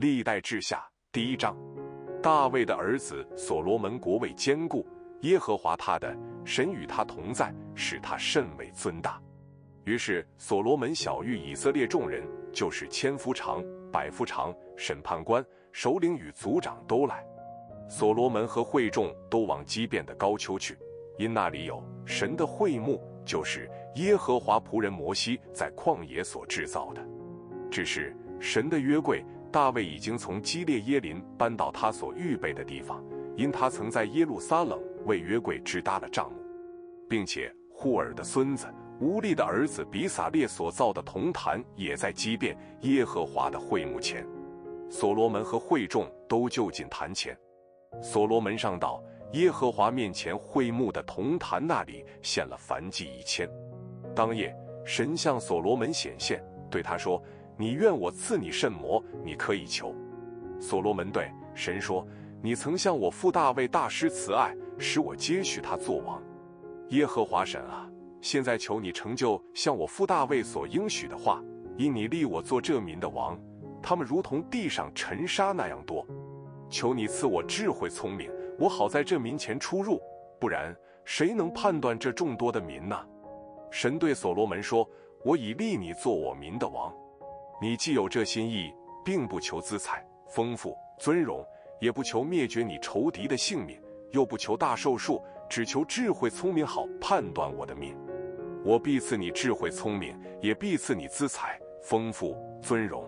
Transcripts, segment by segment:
历代志下第一章，大卫的儿子所罗门国位坚固，耶和华他的神与他同在，使他甚为尊大。于是所罗门小谕以色列众人，就是千夫长、百夫长、审判官、首领与族长都来。所罗门和会众都往基变的高丘去，因那里有神的会幕，就是耶和华仆人摩西在旷野所制造的。只是神的约柜。大卫已经从基列耶林搬到他所预备的地方，因他曾在耶路撒冷为约柜支搭了帐幕，并且户尔的孙子乌利的儿子比撒列所造的铜坛也在基变耶和华的会幕前。所罗门和会众都就近坛前。所罗门上到耶和华面前会幕的铜坛那里，献了燔祭一千。当夜，神向所罗门显现，对他说。你愿我赐你甚魔？你可以求。所罗门对神说：“你曾向我父大卫大师慈爱，使我接续他做王。耶和华神啊，现在求你成就向我父大卫所应许的话，因你立我做这民的王，他们如同地上尘沙那样多。求你赐我智慧聪明，我好在这民前出入，不然谁能判断这众多的民呢？”神对所罗门说：“我已立你做我民的王。”你既有这心意，并不求资财、丰富、尊荣，也不求灭绝你仇敌的性命，又不求大寿数，只求智慧聪明，好判断我的命。我必赐你智慧聪明，也必赐你资财、丰富、尊荣。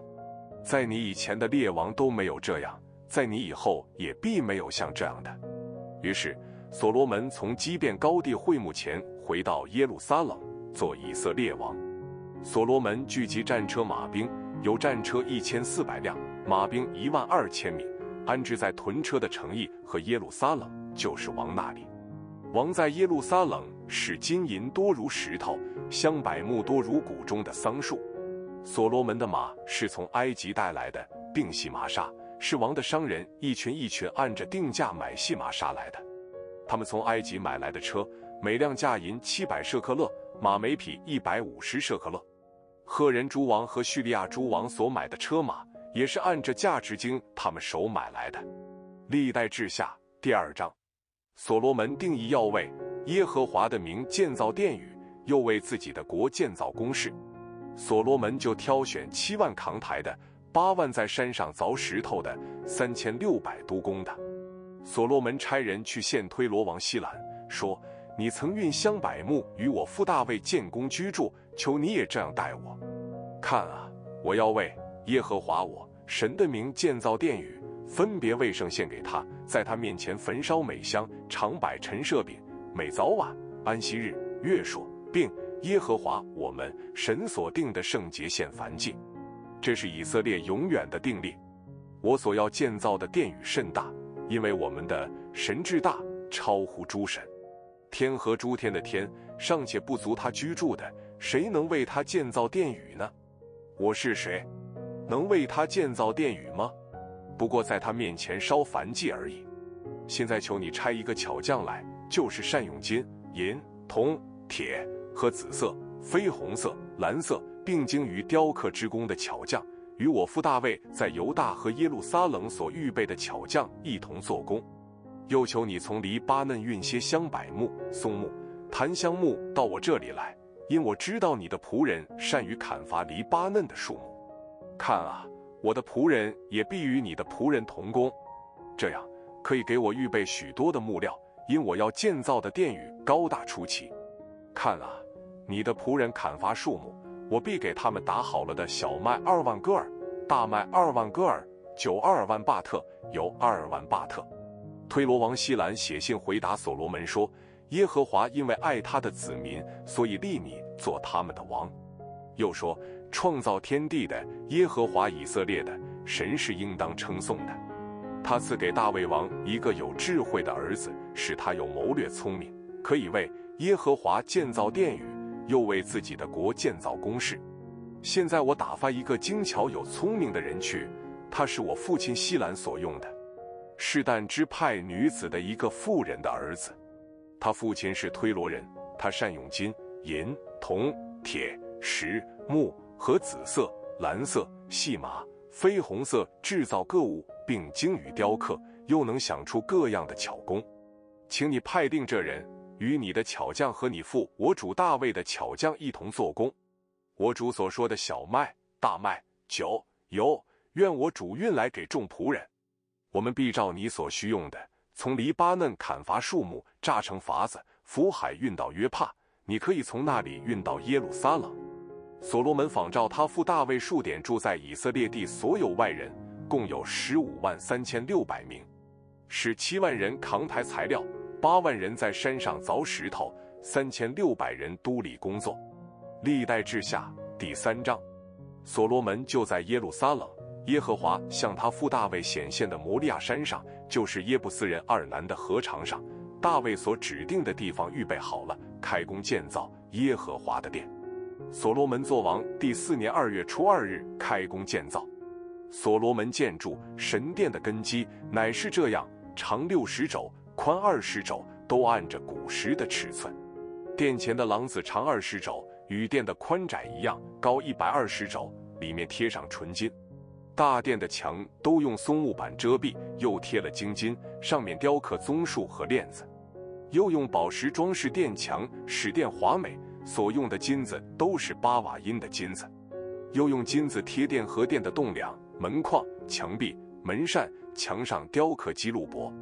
在你以前的列王都没有这样，在你以后也必没有像这样的。于是，所罗门从基遍高地会幕前回到耶路撒冷，做以色列王。所罗门聚集战车马兵。有战车一千四百辆，马兵一万二千名，安置在屯车的城邑和耶路撒冷，就是王那里。王在耶路撒冷使金银多如石头，香柏木多如谷中的桑树。所罗门的马是从埃及带来的，并系麻纱，是王的商人一群一群按着定价买系麻纱来的。他们从埃及买来的车，每辆价银七百舍克勒，马每匹一百五十舍克勒。赫人诸王和叙利亚诸王所买的车马，也是按着价值经他们手买来的。历代志下第二章，所罗门定义要为耶和华的名建造殿宇，又为自己的国建造宫室。所罗门就挑选七万扛台的，八万在山上凿石头的，三千六百督工的。所罗门差人去见推罗王希兰，说。你曾运香柏木与我父大卫建宫居住，求你也这样待我。看啊，我要为耶和华我神的名建造殿宇，分别为圣献给他，在他面前焚烧美香，常摆陈设饼，每早晚安息日、月朔，并耶和华我们神所定的圣节献燔祭。这是以色列永远的定例。我所要建造的殿宇甚大，因为我们的神至大，超乎诸神。天和诸天的天尚且不足他居住的，谁能为他建造殿宇呢？我是谁，能为他建造殿宇吗？不过在他面前烧燔祭而已。现在求你差一个巧匠来，就是善用金银铜铁和紫色、绯红色、蓝色，并精于雕刻之工的巧匠，与我父大卫在犹大和耶路撒冷所预备的巧匠一同做工。又求你从黎巴嫩运些香柏木、松木、檀香木到我这里来，因我知道你的仆人善于砍伐黎巴嫩的树木。看啊，我的仆人也必与你的仆人同工，这样可以给我预备许多的木料，因我要建造的殿宇高大出奇。看啊，你的仆人砍伐树木，我必给他们打好了的小麦二万戈尔，大麦二万戈尔，酒二万巴特，油二万巴特。推罗王希兰写信回答所罗门说：“耶和华因为爱他的子民，所以立你做他们的王。又说，创造天地的耶和华以色列的神是应当称颂的。他赐给大卫王一个有智慧的儿子，使他有谋略聪明，可以为耶和华建造殿宇，又为自己的国建造宫室。现在我打发一个精巧有聪明的人去，他是我父亲希兰所用的。”是但支派女子的一个妇人的儿子，他父亲是推罗人，他善用金银铜铁石木和紫色蓝色细麻绯红色制造各物，并精于雕刻，又能想出各样的巧工。请你派定这人与你的巧匠和你父我主大卫的巧匠一同做工。我主所说的小麦、大麦、酒、油，愿我主运来给众仆人。我们必照你所需用的，从黎巴嫩砍伐树木，炸成筏子，浮海运到约帕。你可以从那里运到耶路撒冷。所罗门仿照他父大卫数点住在以色列地所有外人，共有十五万三千六百名，使七万人扛抬材料。八万人在山上凿石头，三千六百人督理工作。历代志下第三章，所罗门就在耶路撒冷，耶和华向他父大卫显现的摩利亚山上，就是耶布斯人二南的河床上，大卫所指定的地方预备好了，开工建造耶和华的殿。所罗门作王第四年二月初二日开工建造。所罗门建筑神殿的根基乃是这样：长六十肘。宽二十肘，都按着古时的尺寸。殿前的廊子长二十肘，与殿的宽窄一样，高一百二十肘，里面贴上纯金。大殿的墙都用松木板遮蔽，又贴了金金，上面雕刻棕树和链子，又用宝石装饰殿墙，使殿华美。所用的金子都是八瓦因的金子，又用金子贴殿和殿的栋梁、门框、墙壁、门扇，墙上雕刻基路伯。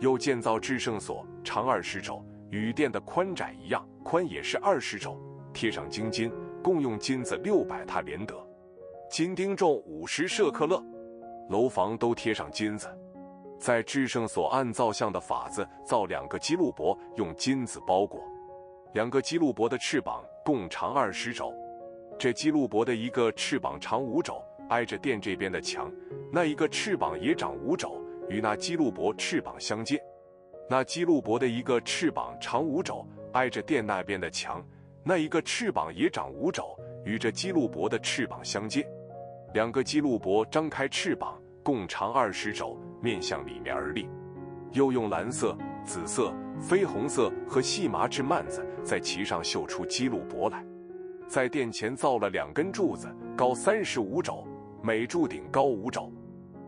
又建造至圣所，长二十肘，与殿的宽窄一样，宽也是二十肘，贴上金金，共用金子六百塔连得，金钉重五十舍克勒。楼房都贴上金子，在制圣所按造像的法子造两个基路伯，用金子包裹。两个基路伯的翅膀共长二十肘，这基路伯的一个翅膀长五肘，挨着殿这边的墙；那一个翅膀也长五肘。与那基路伯翅膀相接，那基路伯的一个翅膀长五肘，挨着殿那边的墙；那一个翅膀也长五肘，与这基路伯的翅膀相接。两个基路伯张开翅膀，共长二十肘，面向里面而立。又用蓝色、紫色、绯红色和细麻制幔子，在其上绣出基路伯来。在殿前造了两根柱子，高三十五肘，每柱顶高五肘。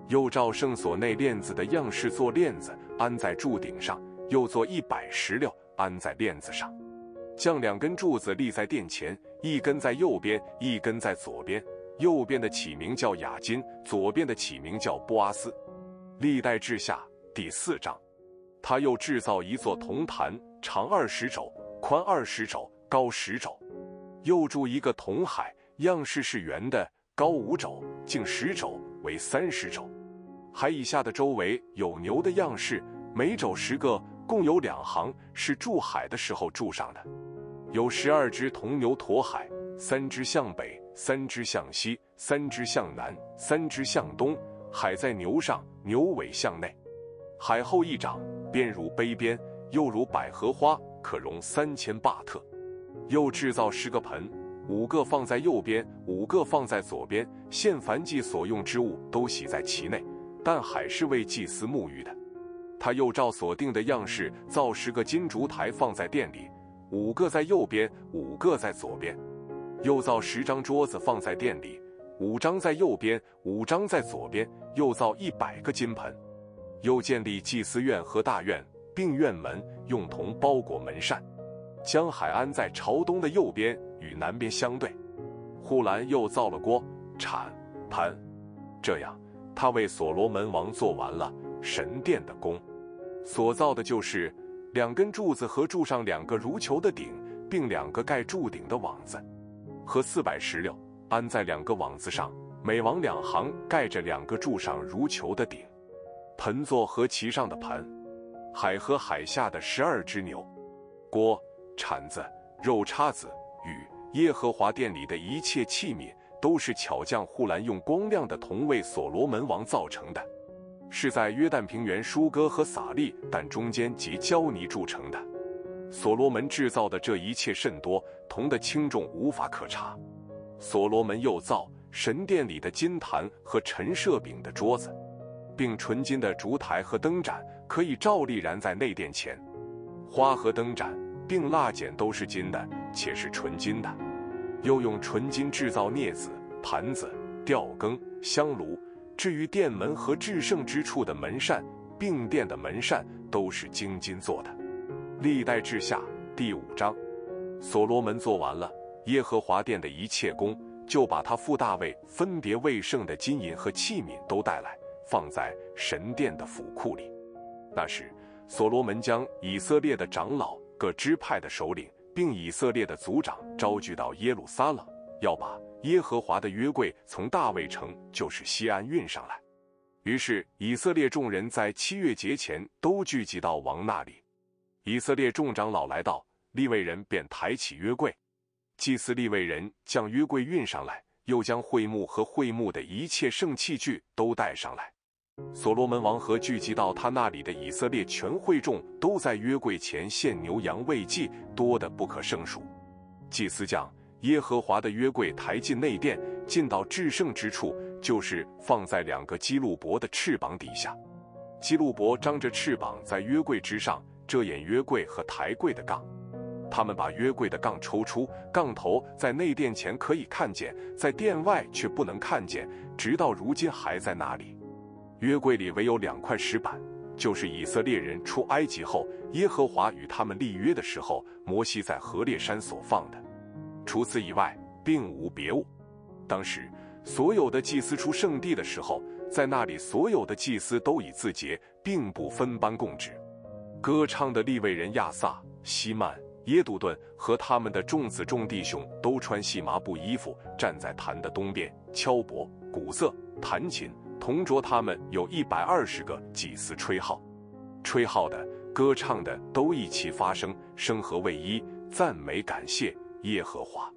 又照圣所内链子的样式做链子，安在柱顶上；又做一百石榴，安在链子上。将两根柱子立在殿前，一根在右边，一根在左边。右边的起名叫雅金，左边的起名叫波阿斯。历代志下第四章。他又制造一座铜坛，长二十肘，宽二十肘，高十肘。又铸一个铜海，样式是圆的，高五肘，径十肘，为三十肘。海以下的周围有牛的样式，每肘十个，共有两行，是筑海的时候筑上的。有十二只铜牛驮海，三只向北，三只向西，三只向南，三只向东。海在牛上，牛尾向内。海后一掌，边如杯边，又如百合花，可容三千巴特。又制造十个盆，五个放在右边，五个放在左边，献凡祭所用之物都洗在其内。但海是为祭司沐浴的。他又照所定的样式造十个金烛台，放在店里，五个在右边，五个在左边。又造十张桌子放在店里，五张在右边，五张在左边。又造一百个金盆。又建立祭司院和大院，并院门用铜包裹门扇，将海安在朝东的右边，与南边相对。护栏又造了锅、铲、盘，这样。他为所罗门王做完了神殿的工，所造的就是两根柱子和柱上两个如球的顶，并两个盖柱顶的网子，和四百石榴安在两个网子上，每网两行盖着两个柱上如球的顶。盆座和其上的盆，海和海下的十二只牛，锅、铲子、肉叉子与耶和华殿里的一切器皿。都是巧匠护栏用光亮的铜为所罗门王造成的，是在约旦平原舒哥和撒利但中间及胶泥铸成的。所罗门制造的这一切甚多，铜的轻重无法可查。所罗门又造神殿里的金坛和陈设饼的桌子，并纯金的烛台和灯盏，可以照例燃在内殿前。花和灯盏并蜡剪都是金的，且是纯金的。又用纯金制造镊子、盘子、吊羹、香炉、至于殿门和至圣之处的门扇，并殿的门扇都是精金做的。历代志下第五章，所罗门做完了耶和华殿的一切工，就把他父大卫分别未圣的金银和器皿都带来，放在神殿的府库里。那时，所罗门将以色列的长老、各支派的首领，并以色列的族长招聚到耶路撒冷，要把耶和华的约柜从大卫城，就是西安运上来。于是，以色列众人在七月节前都聚集到王那里。以色列众长老来到，利未人便抬起约柜，祭司利未人将约柜运上来，又将会幕和会幕的一切圣器具都带上来。所罗门王和聚集到他那里的以色列全会众都在约柜前献牛羊喂祭，多得不可胜数。祭司将耶和华的约柜抬进内殿，进到至圣之处，就是放在两个基路伯的翅膀底下。基路伯张着翅膀在约柜之上。遮掩约柜和抬柜的杠，他们把约柜的杠抽出，杠头在内殿前可以看见，在殿外却不能看见，直到如今还在那里。约柜里唯有两块石板，就是以色列人出埃及后，耶和华与他们立约的时候，摩西在何烈山所放的。除此以外，并无别物。当时所有的祭司出圣地的时候，在那里所有的祭司都已自洁，并不分班供职。歌唱的利未人亚萨、希曼、耶杜顿和他们的众子众弟兄都穿细麻布衣服，站在坛的东边，敲钹、鼓瑟、弹琴，同着他们有一百二十个祭司吹号。吹号的、歌唱的都一起发声，声和为一，赞美感谢耶和华。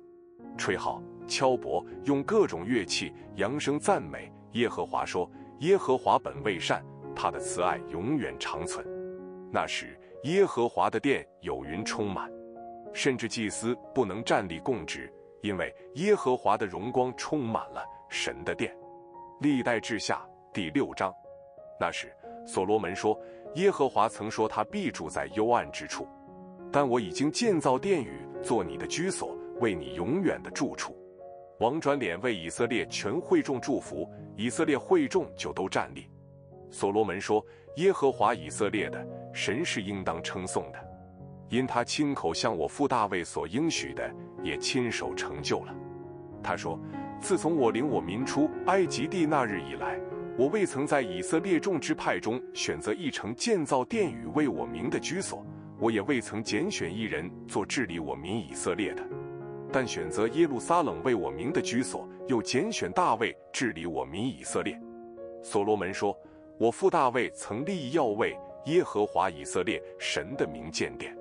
吹号、敲钹，用各种乐器扬声赞美耶和华，说：耶和华本为善，他的慈爱永远长存。那时，耶和华的殿有云充满，甚至祭司不能站立供职，因为耶和华的荣光充满了神的殿。历代志下第六章。那时，所罗门说：“耶和华曾说他必住在幽暗之处，但我已经建造殿宇，做你的居所，为你永远的住处。”王转脸为以色列全会众祝福，以色列会众就都站立。所罗门说：“耶和华以色列的。”神是应当称颂的，因他亲口向我父大卫所应许的，也亲手成就了。他说：“自从我领我民出埃及地那日以来，我未曾在以色列众支派中选择一城建造殿宇为我名的居所，我也未曾拣选一人做治理我民以色列的，但选择耶路撒冷为我名的居所，又拣选大卫治理我民以色列。”所罗门说：“我父大卫曾立意要为。”耶和华以色列神的名建殿，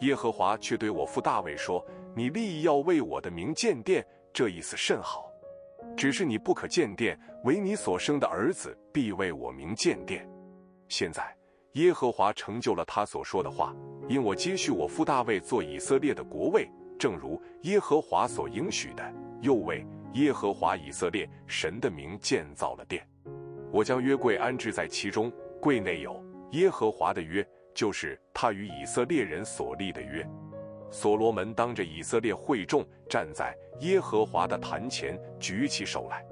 耶和华却对我父大卫说：“你立意要为我的名建殿，这意思甚好。只是你不可建殿，唯你所生的儿子必为我名建殿。现在耶和华成就了他所说的话，因我接续我父大卫做以色列的国位，正如耶和华所应许的，又为耶和华以色列神的名建造了殿。我将约柜安置在其中，柜内有。”耶和华的约，就是他与以色列人所立的约。所罗门当着以色列会众站在耶和华的坛前，举起手来。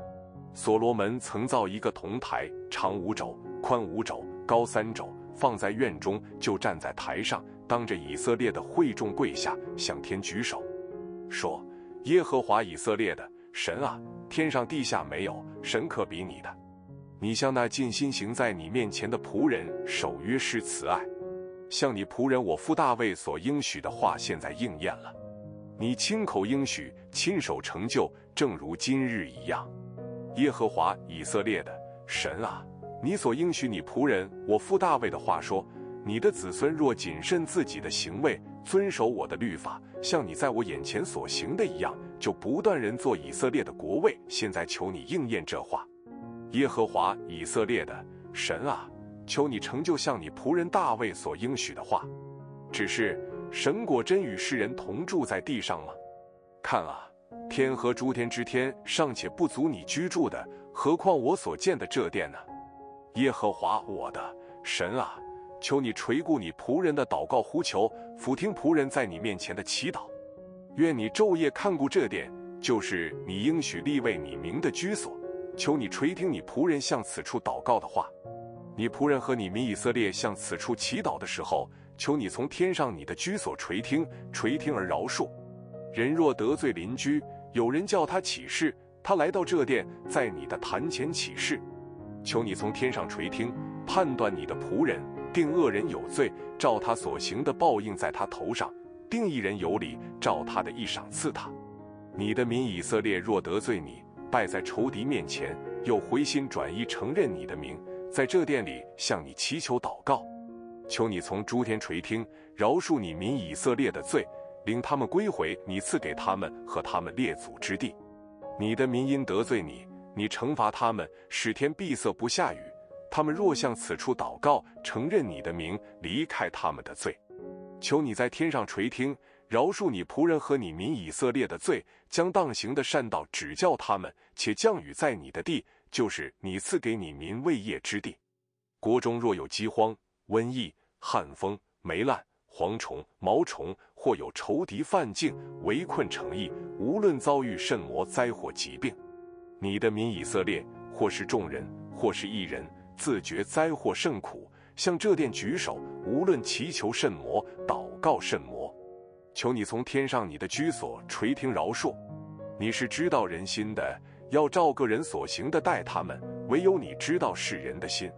所罗门曾造一个铜台，长五肘，宽五肘，高三肘，放在院中，就站在台上，当着以色列的会众跪下，向天举手，说：“耶和华以色列的神啊，天上地下没有神可比你的。”你向那尽心行在你面前的仆人守约施慈爱，向你仆人我父大卫所应许的话，现在应验了。你亲口应许，亲手成就，正如今日一样。耶和华以色列的神啊，你所应许你仆人我父大卫的话说：你的子孙若谨慎自己的行为，遵守我的律法，像你在我眼前所行的一样，就不断人做以色列的国位。现在求你应验这话。耶和华以色列的神啊，求你成就像你仆人大卫所应许的话。只是神果真与世人同住在地上吗？看啊，天和诸天之天尚且不足你居住的，何况我所建的这殿呢？耶和华我的神啊，求你垂顾你仆人的祷告呼求，俯听仆人在你面前的祈祷。愿你昼夜看顾这殿，就是你应许立为你名的居所。求你垂听你仆人向此处祷告的话。你仆人和你民以色列向此处祈祷的时候，求你从天上你的居所垂听，垂听而饶恕。人若得罪邻居，有人叫他起誓，他来到这殿，在你的坛前起誓，求你从天上垂听，判断你的仆人，定恶人有罪，照他所行的报应在他头上；定一人有理，照他的一赏赐他。你的民以色列若得罪你，败在仇敌面前，又回心转意承认你的名，在这殿里向你祈求祷告，求你从诸天垂听，饶恕你民以色列的罪，领他们归回你赐给他们和他们列祖之地。你的民因得罪你，你惩罚他们，使天闭塞不下雨。他们若向此处祷告，承认你的名，离开他们的罪，求你在天上垂听。饶恕你仆人和你民以色列的罪，将当行的善道指教他们，且降雨在你的地，就是你赐给你民未业之地。国中若有饥荒、瘟疫、旱风、霉烂、蝗虫、毛虫，或有仇敌犯境，围困城邑，无论遭遇甚魔灾祸疾病，你的民以色列，或是众人，或是一人，自觉灾祸甚苦，向这殿举手，无论祈求甚魔，祷告甚魔。求你从天上你的居所垂听饶恕，你是知道人心的，要照个人所行的待他们。唯有你知道世人的心，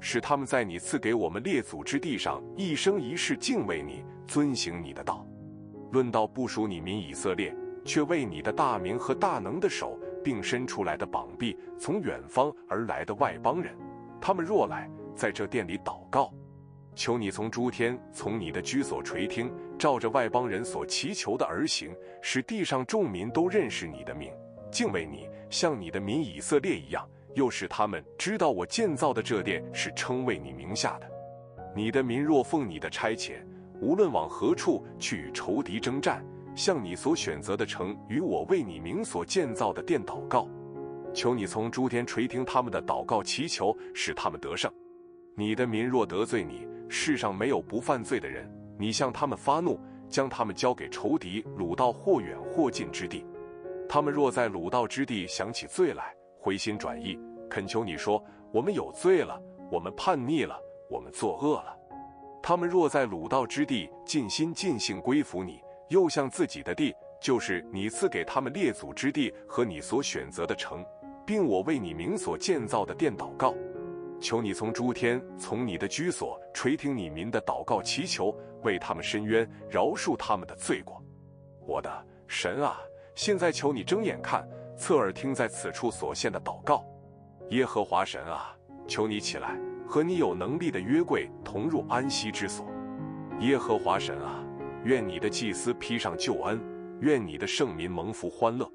使他们在你赐给我们列祖之地上一生一世敬畏你，遵行你的道。论到不属你民以色列，却为你的大名和大能的手，并伸出来的膀臂，从远方而来的外邦人，他们若来，在这殿里祷告。求你从诸天，从你的居所垂听，照着外邦人所祈求的而行，使地上众民都认识你的名，敬畏你，像你的民以色列一样，又使他们知道我建造的这殿是称为你名下的。你的民若奉你的差遣，无论往何处去与仇敌征战，向你所选择的城与我为你名所建造的殿祷告，求你从诸天垂听他们的祷告祈求，使他们得胜。你的民若得罪你，世上没有不犯罪的人。你向他们发怒，将他们交给仇敌，掳到或远或近之地。他们若在掳到之地想起罪来，回心转意，恳求你说：“我们有罪了，我们叛逆了，我们作恶了。”他们若在掳到之地尽心尽性归服你，又向自己的地，就是你赐给他们列祖之地和你所选择的城，并我为你名所建造的殿祷告。求你从诸天，从你的居所垂听你民的祷告祈求，为他们伸冤，饶恕他们的罪过。我的神啊，现在求你睁眼看，侧耳听在此处所献的祷告。耶和华神啊，求你起来，和你有能力的约柜同入安息之所。耶和华神啊，愿你的祭司披上救恩，愿你的圣民蒙福欢乐。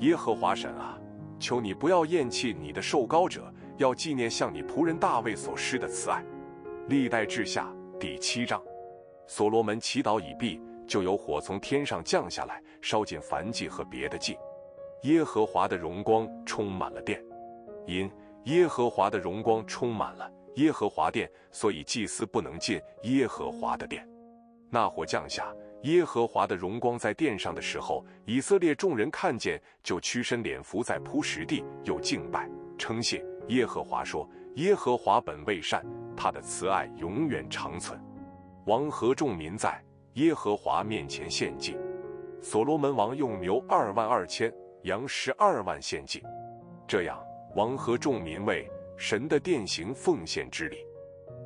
耶和华神啊，求你不要厌弃你的受膏者。要纪念向你仆人大卫所施的慈爱。历代志下第七章，所罗门祈祷已毕，就有火从天上降下来，烧尽燔祭和别的祭。耶和华的荣光充满了殿，因耶和华的荣光充满了耶和华殿，所以祭司不能进耶和华的殿。那火降下，耶和华的荣光在殿上的时候，以色列众人看见，就屈身脸伏在铺石地，又敬拜称谢。耶和华说：“耶和华本为善，他的慈爱永远长存。王和众民在耶和华面前献祭。所罗门王用牛二万二千，羊十二万献祭。这样，王和众民为神的殿行奉献之礼。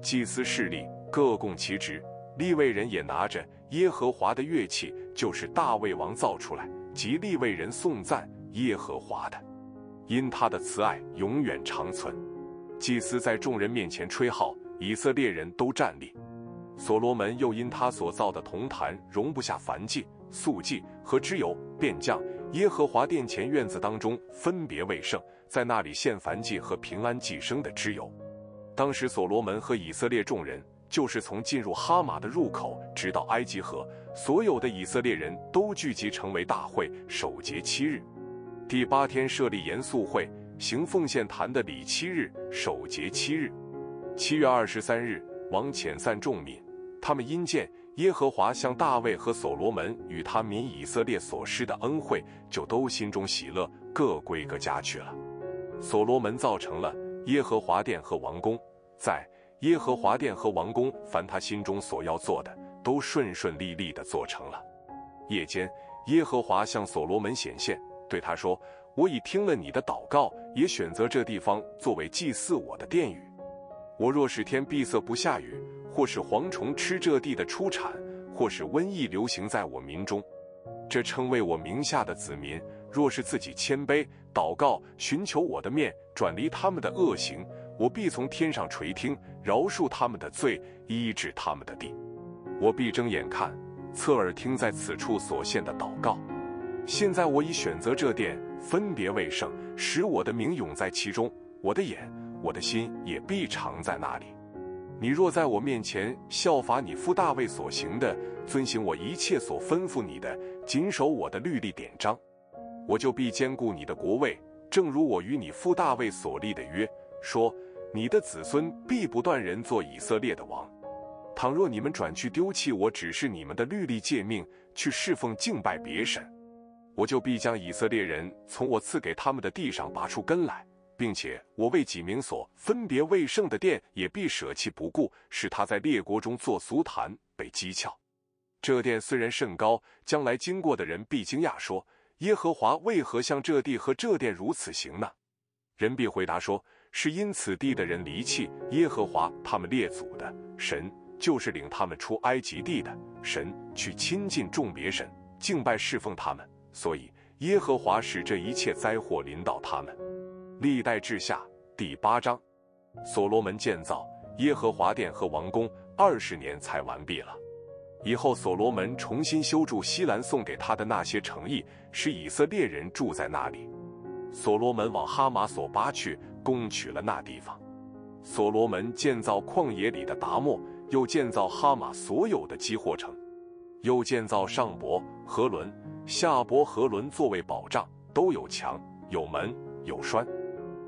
祭司势力各供其职，立位人也拿着耶和华的乐器，就是大卫王造出来，及立位人颂赞耶和华的。”因他的慈爱永远长存，祭司在众人面前吹号，以色列人都站立。所罗门又因他所造的铜坛容不下燔祭、素祭和脂油，便将耶和华殿前院子当中分别为圣，在那里献燔祭和平安祭生的脂油。当时所罗门和以色列众人，就是从进入哈马的入口，直到埃及河，所有的以色列人都聚集成为大会，守节七日。第八天设立严肃会，行奉献坛的礼七日，守节七日。七月二十三日，王遣散众民，他们因见耶和华向大卫和所罗门与他民以色列所施的恩惠，就都心中喜乐，各归各家去了。所罗门造成了耶和华殿和王宫，在耶和华殿和王宫，凡他心中所要做的，都顺顺利利的做成了。夜间，耶和华向所罗门显现，对他说：“我已听了你的祷告，也选择这地方作为祭祀我的殿宇。我若是天闭塞不下雨，或是蝗虫吃这地的出产，或是瘟疫流行在我民中，这称为我名下的子民，若是自己谦卑祷告，寻求我的面，转离他们的恶行，我必从天上垂听，饶恕他们的罪，医治他们的地。我必睁眼看，侧耳听在此处所献的祷告。现在我已选择这殿，分别为圣，使我的名永在其中，我的眼、我的心也必常在那里。你若在我面前效法你父大卫所行的，遵行我一切所吩咐你的，谨守我的律例典章，我就必兼顾你的国位，正如我与你父大卫所立的约，说你的子孙必不断人做以色列的王。倘若你们转去丢弃我指示你们的律例诫命，去侍奉敬拜别神，我就必将以色列人从我赐给他们的地上拔出根来。并且我为己名所分别为圣的殿也必舍弃不顾，使他在列国中做俗坛，被讥诮。这殿虽然甚高，将来经过的人必惊讶说：耶和华为何向这地和这殿如此行呢？人必回答说：是因此地的人离弃耶和华他们列祖的神，就是领他们出埃及地的神，去亲近众别神，敬拜侍奉他们，所以耶和华使这一切灾祸临到他们。历代志下第八章，所罗门建造耶和华殿和王宫二十年才完毕了。以后所罗门重新修筑西兰送给他的那些城邑，使以色列人住在那里。所罗门往哈马所巴去，攻取了那地方。所罗门建造旷野里的达莫，又建造哈马所有的基货城，又建造上伯、和伦、下伯和伦作为保障，都有墙、有门、有栓。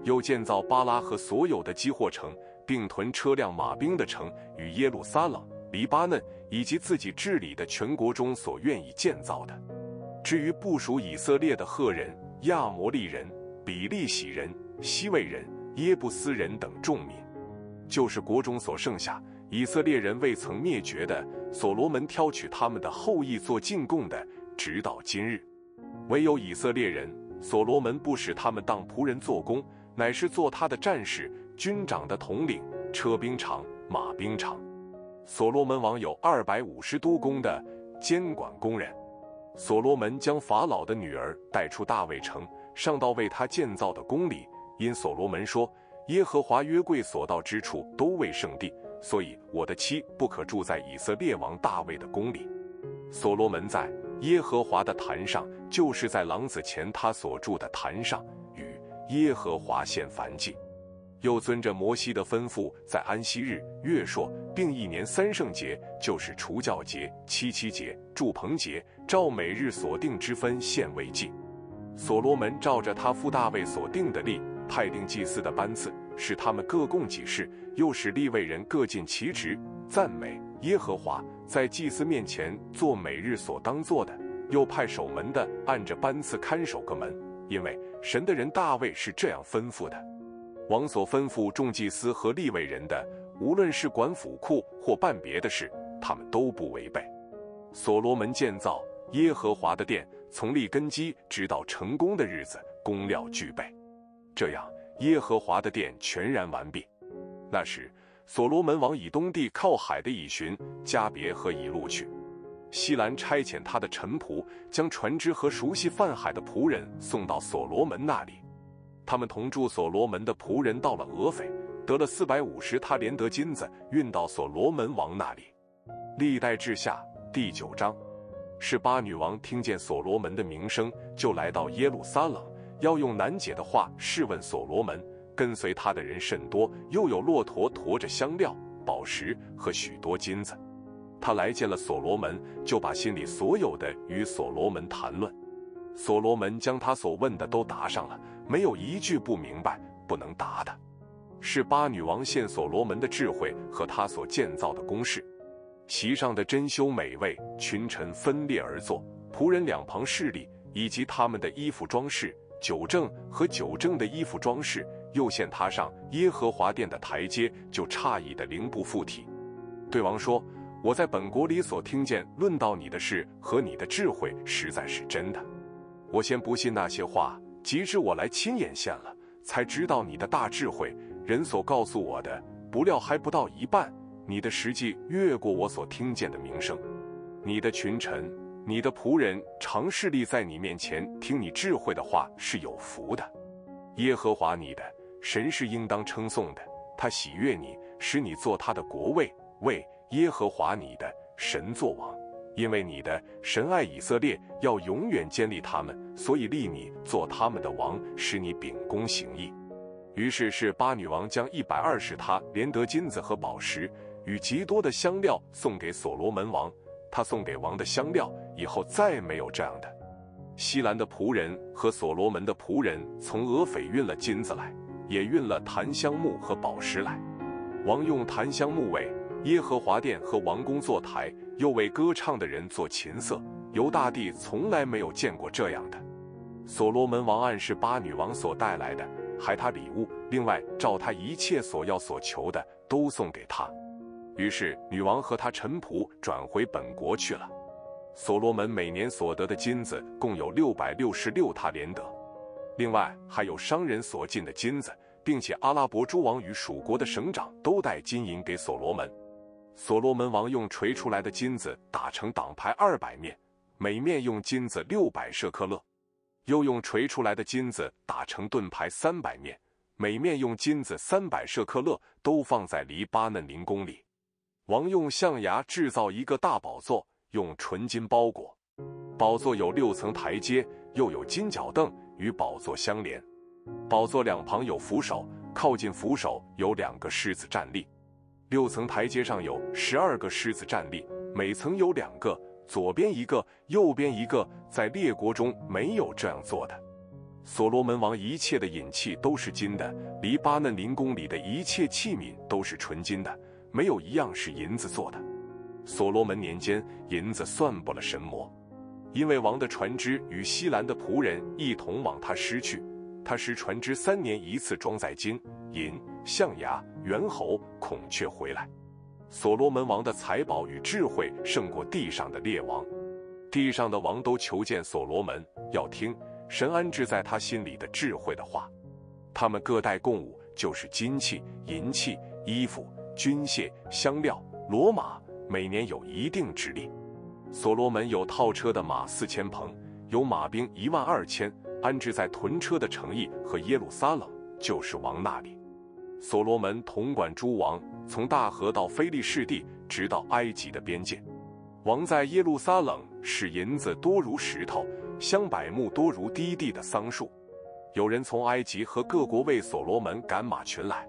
又建造巴拉和所有的积货城，并屯车辆马兵的城，与耶路撒冷、黎巴嫩以及自己治理的全国中所愿意建造的。至于部属以色列的赫人、亚摩利人、比利洗人、西魏人、耶布斯人等众民，就是国中所剩下以色列人未曾灭绝的，所罗门挑取他们的后裔做进贡的，直到今日。唯有以色列人，所罗门不使他们当仆人做工。乃是做他的战士、军长的统领、车兵长、马兵长。所罗门王有二百五十多工的监管工人。所罗门将法老的女儿带出大卫城，上到为他建造的宫里，因所罗门说：“耶和华约柜所到之处都为圣地，所以我的妻不可住在以色列王大卫的宫里。”所罗门在耶和华的坛上，就是在狼子前他所住的坛上。与耶和华献燔祭，又遵着摩西的吩咐，在安息日、月朔，并一年三圣节，就是除教节、七七节、祝棚节，照每日所定之分献为祭。所罗门照着他父大卫所定的例，派定祭司的班次，使他们各供己事，又使立位人各尽其职，赞美耶和华，在祭司面前做每日所当做的，又派守门的按着班次看守个门。因为神的人大卫是这样吩咐的：王所吩咐众祭司和立位人的，无论是管府库或办别的事，他们都不违背。所罗门建造耶和华的殿，从立根基直到成功的日子，工料具备，这样耶和华的殿全然完毕。那时，所罗门往以东地靠海的以寻、加别和以路去。西兰差遣他的臣仆，将船只和熟悉泛海的仆人送到所罗门那里。他们同住所罗门的仆人到了俄斐，得了四百五十他连得金子，运到所罗门王那里。历代志下第九章，是巴女王听见所罗门的名声，就来到耶路撒冷，要用难解的话试问所罗门。跟随他的人甚多，又有骆驼驮着香料、宝石和许多金子。他来见了所罗门，就把心里所有的与所罗门谈论。所罗门将他所问的都答上了，没有一句不明白、不能答的。是巴女王献所罗门的智慧和他所建造的宫室，席上的珍馐美味，群臣分列而坐，仆人两旁侍立，以及他们的衣服装饰、酒政和酒政的衣服装饰，又现踏上耶和华殿的台阶，就诧异的灵不附体，对王说：“我在本国里所听见论到你的事和你的智慧，实在是真的。我先不信那些话，及至我来亲眼见了，才知道你的大智慧。人所告诉我的，不料还不到一半。你的实际越过我所听见的名声，你的群臣。”你的仆人常侍立在你面前听你智慧的话是有福的，耶和华你的神是应当称颂的，他喜悦你，使你做他的国位，为耶和华你的神作王，因为你的神爱以色列，要永远建立他们，所以立你做他们的王，使你秉公行义。于是是巴女王将一百二十他连得金子和宝石与极多的香料送给所罗门王。他送给王的香料以后再没有这样的。西兰的仆人和所罗门的仆人从俄斐运了金子来，也运了檀香木和宝石来。王用檀香木为耶和华殿和王宫坐台，又为歌唱的人做琴瑟。犹大帝从来没有见过这样的。所罗门王按是巴女王所带来的，还他礼物，另外照他一切所要所求的，都送给他。于是，女王和她臣仆转回本国去了。所罗门每年所得的金子共有六百六十六塔连德，另外还有商人所进的金子，并且阿拉伯诸王与属国的省长都带金银给所罗门。所罗门王用锤出来的金子打成挡牌二百面，每面用金子六百舍克勒；又用锤出来的金子打成盾牌三百面，每面用金子三百舍克勒，都放在黎巴嫩林宫里。王用象牙制造一个大宝座，用纯金包裹。宝座有六层台阶，又有金脚凳与宝座相连。宝座两旁有扶手，靠近扶手有两个狮子站立。六层台阶上有十二个狮子站立，每层有两个，左边一个，右边一个。在列国中没有这样做的。所罗门王一切的引器都是金的，黎巴嫩林宫里的一切器皿都是纯金的。没有一样是银子做的。所罗门年间，银子算不了神魔，因为王的船只与西兰的仆人一同往他失去。他使船只三年一次装载金银、象牙、猿猴、孔雀回来。所罗门王的财宝与智慧胜过地上的列王，地上的王都求见所罗门，要听神安置在他心里的智慧的话。他们各带贡物，就是金器、银器、衣服。军械、香料、骡马，每年有一定之力。所罗门有套车的马四千棚，有马兵一万二千，安置在屯车的城邑和耶路撒冷，就是王那里。所罗门统管诸王，从大河到非利士地，直到埃及的边界。王在耶路撒冷使银子多如石头，香柏木多如低地的桑树。有人从埃及和各国为所罗门赶马群来。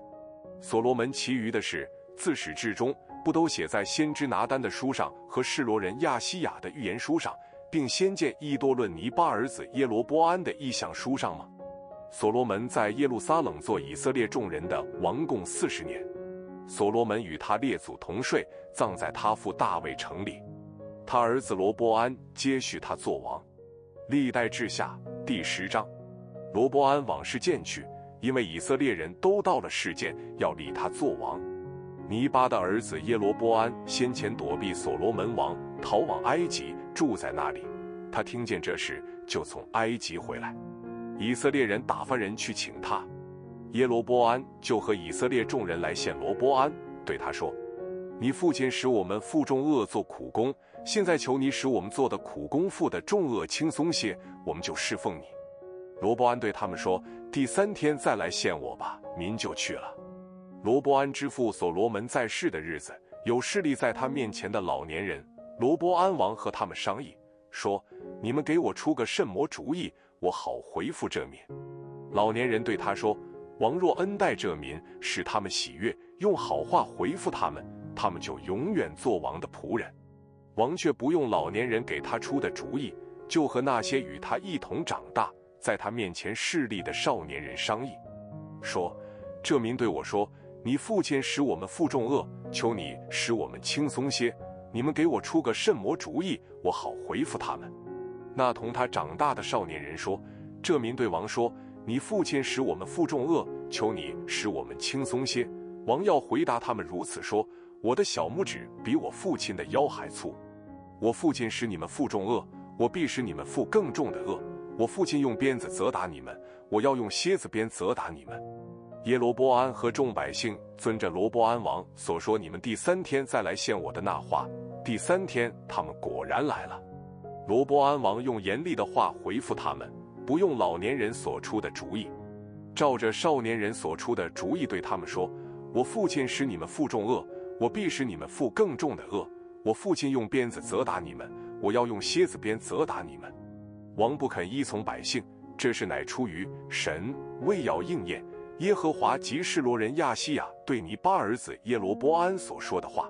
所罗门其余的事。自始至终，不都写在先知拿单的书上和示罗人亚西亚的预言书上，并先见伊多论尼巴儿子耶罗波安的意象书上吗？所罗门在耶路撒冷做以色列众人的王共四十年。所罗门与他列祖同睡，葬在他父大卫城里。他儿子罗波安接续他做王。历代志下第十章。罗波安往事渐去，因为以色列人都到了事件，要立他做王。尼巴的儿子耶罗波安先前躲避所罗门王，逃往埃及，住在那里。他听见这事，就从埃及回来。以色列人打发人去请他，耶罗波安就和以色列众人来见罗波安，对他说：“你父亲使我们负重恶做苦工，现在求你使我们做的苦工负的重恶轻松些，我们就侍奉你。”罗波安对他们说：“第三天再来见我吧。”民就去了。罗伯安之父所罗门在世的日子，有势力在他面前的老年人，罗伯安王和他们商议，说：“你们给我出个甚魔主意，我好回复这民。”老年人对他说：“王若恩待这民，使他们喜悦，用好话回复他们，他们就永远做王的仆人。”王却不用老年人给他出的主意，就和那些与他一同长大，在他面前势力的少年人商议，说：“这民对我说。”你父亲使我们负重恶，求你使我们轻松些。你们给我出个甚魔主意，我好回复他们。那同他长大的少年人说：“这民对王说：“你父亲使我们负重恶，求你使我们轻松些。”王要回答他们如此说：“我的小拇指比我父亲的腰还粗。我父亲使你们负重恶，我必使你们负更重的恶。我父亲用鞭子责打你们，我要用蝎子鞭责打你们。”耶罗波安和众百姓遵着罗波安王所说：“你们第三天再来献我的那话。”第三天，他们果然来了。罗波安王用严厉的话回复他们，不用老年人所出的主意，照着少年人所出的主意对他们说：“我父亲使你们负重恶，我必使你们负更重的恶。我父亲用鞭子责打你们，我要用蝎子鞭责打你们。”王不肯依从百姓，这是乃出于神，为要应验耶和华及示罗人亚西亚对尼巴儿子耶罗波安所说的话。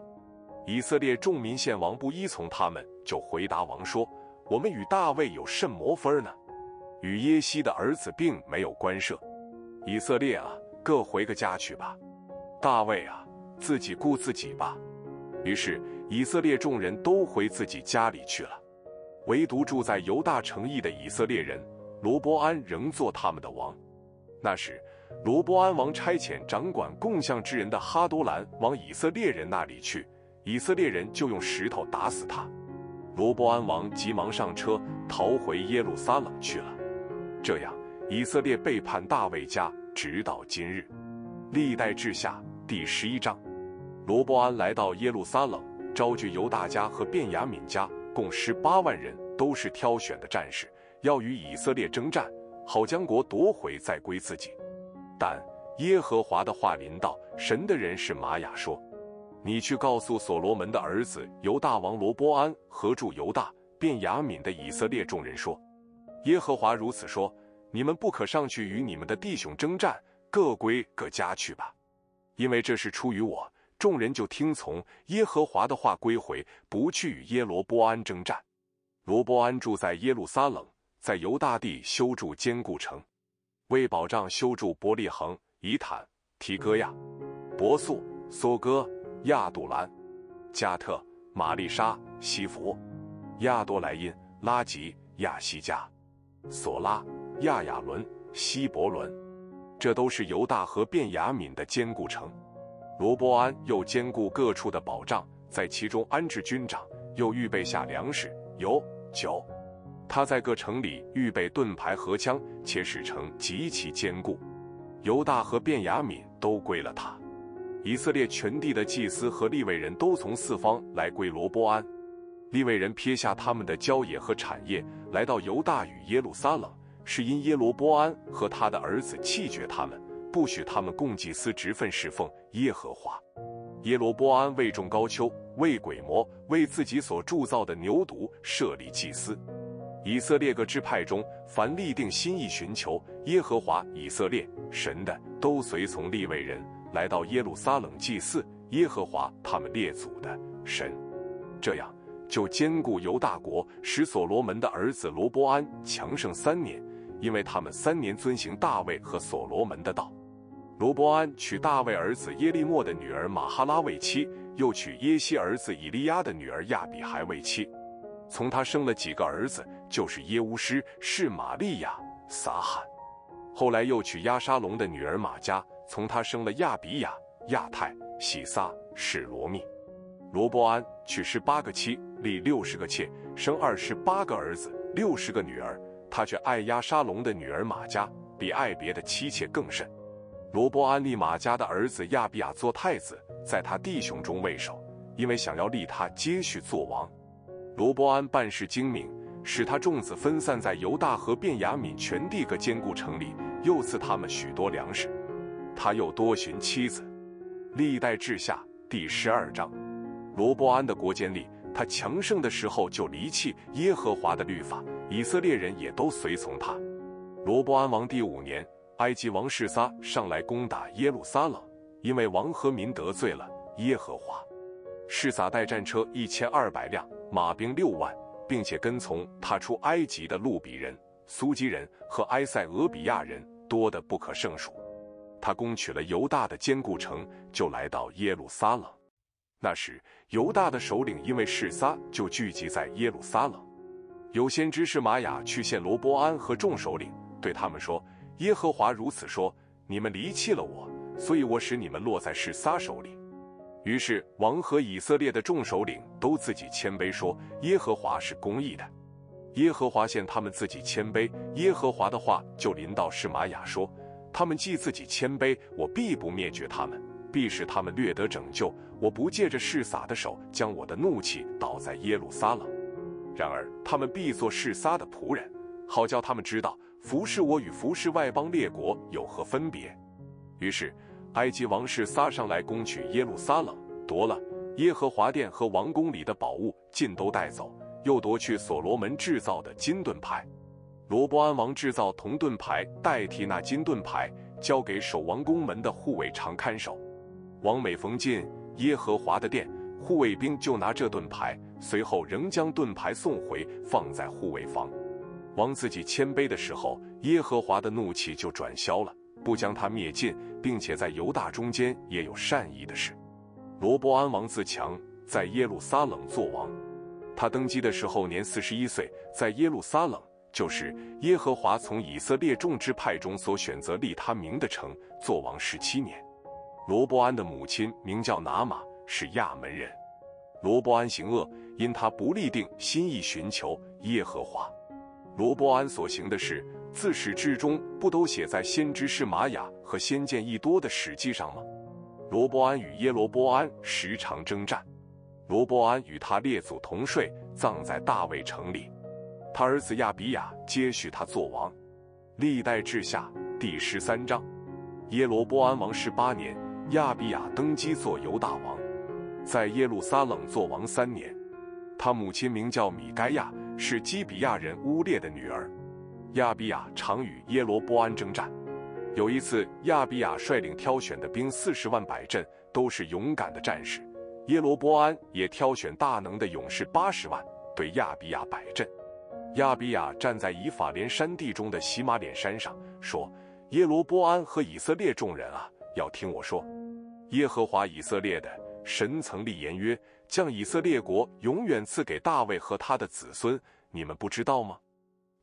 以色列众民见王不依从他们，就回答王说。我们与大卫有甚魔分呢？与耶西的儿子并没有关涉。以色列啊，各回个家去吧。大卫啊，自己顾自己吧。于是以色列众人都回自己家里去了，唯独住在犹大城邑的以色列人罗伯安仍做他们的王。那时，罗伯安王差遣掌管共项之人的哈多兰往以色列人那里去，以色列人就用石头打死他。罗伯安王急忙上车，逃回耶路撒冷去了。这样，以色列背叛大卫家，直到今日。历代志下第十一章。罗伯安来到耶路撒冷，招聚犹大家和便雅悯家，共十八万人，都是挑选的战士，要与以色列征战，好将国夺回，再归自己。但耶和华的话临到神的人是玛雅说。你去告诉所罗门的儿子犹大王罗波安和住犹大、便雅悯的以色列众人说：耶和华如此说：你们不可上去与你们的弟兄征战，各归各家去吧，因为这是出于我。众人就听从耶和华的话，归回，不去与耶罗波安征战。罗波安住在耶路撒冷，在犹大地修筑坚固城，为保障修筑伯利恒、以坦、提戈亚、伯素、梭哥。亚杜兰、加特、玛丽莎、西弗、亚多莱因、拉吉、亚西加、索拉、亚亚伦、西伯伦，这都是犹大和便雅悯的坚固城。罗波安又兼顾各处的保障，在其中安置军长，又预备下粮食、油、酒。他在各城里预备盾牌和枪，且使城极其坚固。犹大和便雅悯都归了他。以色列全地的祭司和利未人都从四方来归罗波安，利未人撇下他们的郊野和产业，来到犹大与耶路撒冷，是因耶罗波安和他的儿子弃绝他们，不许他们供祭司职分侍奉耶和华。耶罗波安为众高丘，为鬼魔，为自己所铸造的牛犊设立祭司。以色列各支派中，凡立定心意寻求耶和华以色列神的，都随从利未人。来到耶路撒冷祭祀耶和华他们列祖的神，这样就兼顾犹大国，使所罗门的儿子罗波安强盛三年，因为他们三年遵行大卫和所罗门的道。罗波安娶大卫儿子耶利莫的女儿玛哈拉为妻，又娶耶西儿子以利亚的女儿亚比孩为妻，从他生了几个儿子，就是耶乌斯、是玛利亚、撒罕。后来又娶亚沙龙的女儿玛加。从他生了亚比亚、亚泰、喜撒、史罗密。罗伯安娶十八个妻，立六十个妾，生二十八个儿子，六十个女儿。他却爱亚沙龙的女儿玛加，比爱别的妻妾更甚。罗伯安立玛加的儿子亚比亚做太子，在他弟兄中为首，因为想要立他接续做王。罗伯安办事精明，使他众子分散在犹大和便雅悯全地各坚固城里，又赐他们许多粮食。他又多寻妻子，历代志下第十二章。罗伯安的国间里，他强盛的时候就离弃耶和华的律法，以色列人也都随从他。罗伯安王第五年，埃及王示撒上来攻打耶路撒冷，因为王和民得罪了耶和华。示撒带战车一千二百辆，马兵六万，并且跟从他出埃及的路比人、苏基人和埃塞俄比亚人多得不可胜数。他攻取了犹大的坚固城，就来到耶路撒冷。那时，犹大的首领因为示撒，就聚集在耶路撒冷。有先知是玛雅去见罗波安和众首领，对他们说：“耶和华如此说，你们离弃了我，所以我使你们落在示撒手里。”于是王和以色列的众首领都自己谦卑说：“耶和华是公义的。”耶和华见他们自己谦卑，耶和华的话就临到示玛雅说：“他们既自己谦卑，我必不灭绝他们，必使他们略得拯救。我不借着示撒的手将我的怒气倒在耶路撒冷。然而他们必做示撒的仆人，好叫他们知道服侍我与服侍外邦列国有何分别。”于是埃及王室撒上来攻取耶路撒冷，夺了耶和华殿和王宫里的宝物，尽都带走。又夺去所罗门制造的金盾牌，罗伯安王制造铜盾牌代替那金盾牌，交给守王宫门的护卫长看守。王每逢进耶和华的殿，护卫兵就拿这盾牌，随后仍将盾牌送回，放在护卫房。王自己谦卑的时候，耶和华的怒气就转消了，不将他灭尽，并且在犹大中间也有善意的事。罗伯安王自强，在耶路撒冷作王。他登基的时候年四十一岁，在耶路撒冷，就是耶和华从以色列众支派中所选择立他名的城，作王十七年。罗伯安的母亲名叫拿玛，是亚门人。罗伯安行恶，因他不立定心意寻求耶和华。罗伯安所行的事，自始至终不都写在先知士玛雅和先见一多的史记上吗？罗伯安与耶罗波安时常征战。罗伯安与他列祖同睡，葬在大卫城里。他儿子亚比亚接续他做王。历代志下第十三章。耶罗波安王十八年，亚比亚登基做犹大王，在耶路撒冷做王三年。他母亲名叫米该亚，是基比亚人乌列的女儿。亚比亚常与耶罗波安征战。有一次，亚比亚率领挑选的兵四十万摆阵，都是勇敢的战士。耶罗波安也挑选大能的勇士八十万，对亚比亚摆阵。亚比亚站在以法莲山地中的喜马脸山上，说：“耶罗波安和以色列众人啊，要听我说。耶和华以色列的神曾立言约，将以色列国永远赐给大卫和他的子孙。你们不知道吗？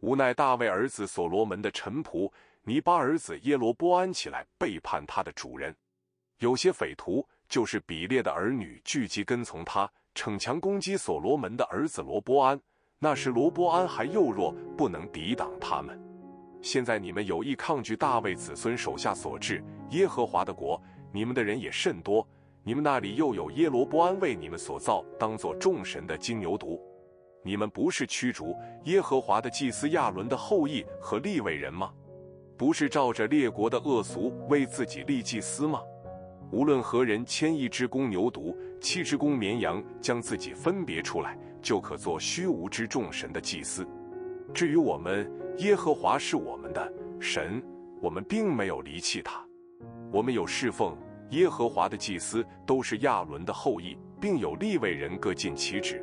无奈大卫儿子所罗门的臣仆尼巴儿子耶罗波安起来背叛他的主人，有些匪徒。”就是比列的儿女聚集跟从他，逞强攻击所罗门的儿子罗波安。那时罗波安还幼弱，不能抵挡他们。现在你们有意抗拒大卫子孙手下所治耶和华的国，你们的人也甚多。你们那里又有耶罗波安为你们所造当做众神的金牛犊。你们不是驱逐耶和华的祭司亚伦的后裔和立位人吗？不是照着列国的恶俗为自己立祭司吗？无论何人牵一只公牛犊、七只公绵羊，将自己分别出来，就可做虚无之众神的祭司。至于我们，耶和华是我们的神，我们并没有离弃他。我们有侍奉耶和华的祭司，都是亚伦的后裔，并有立位人各尽其职。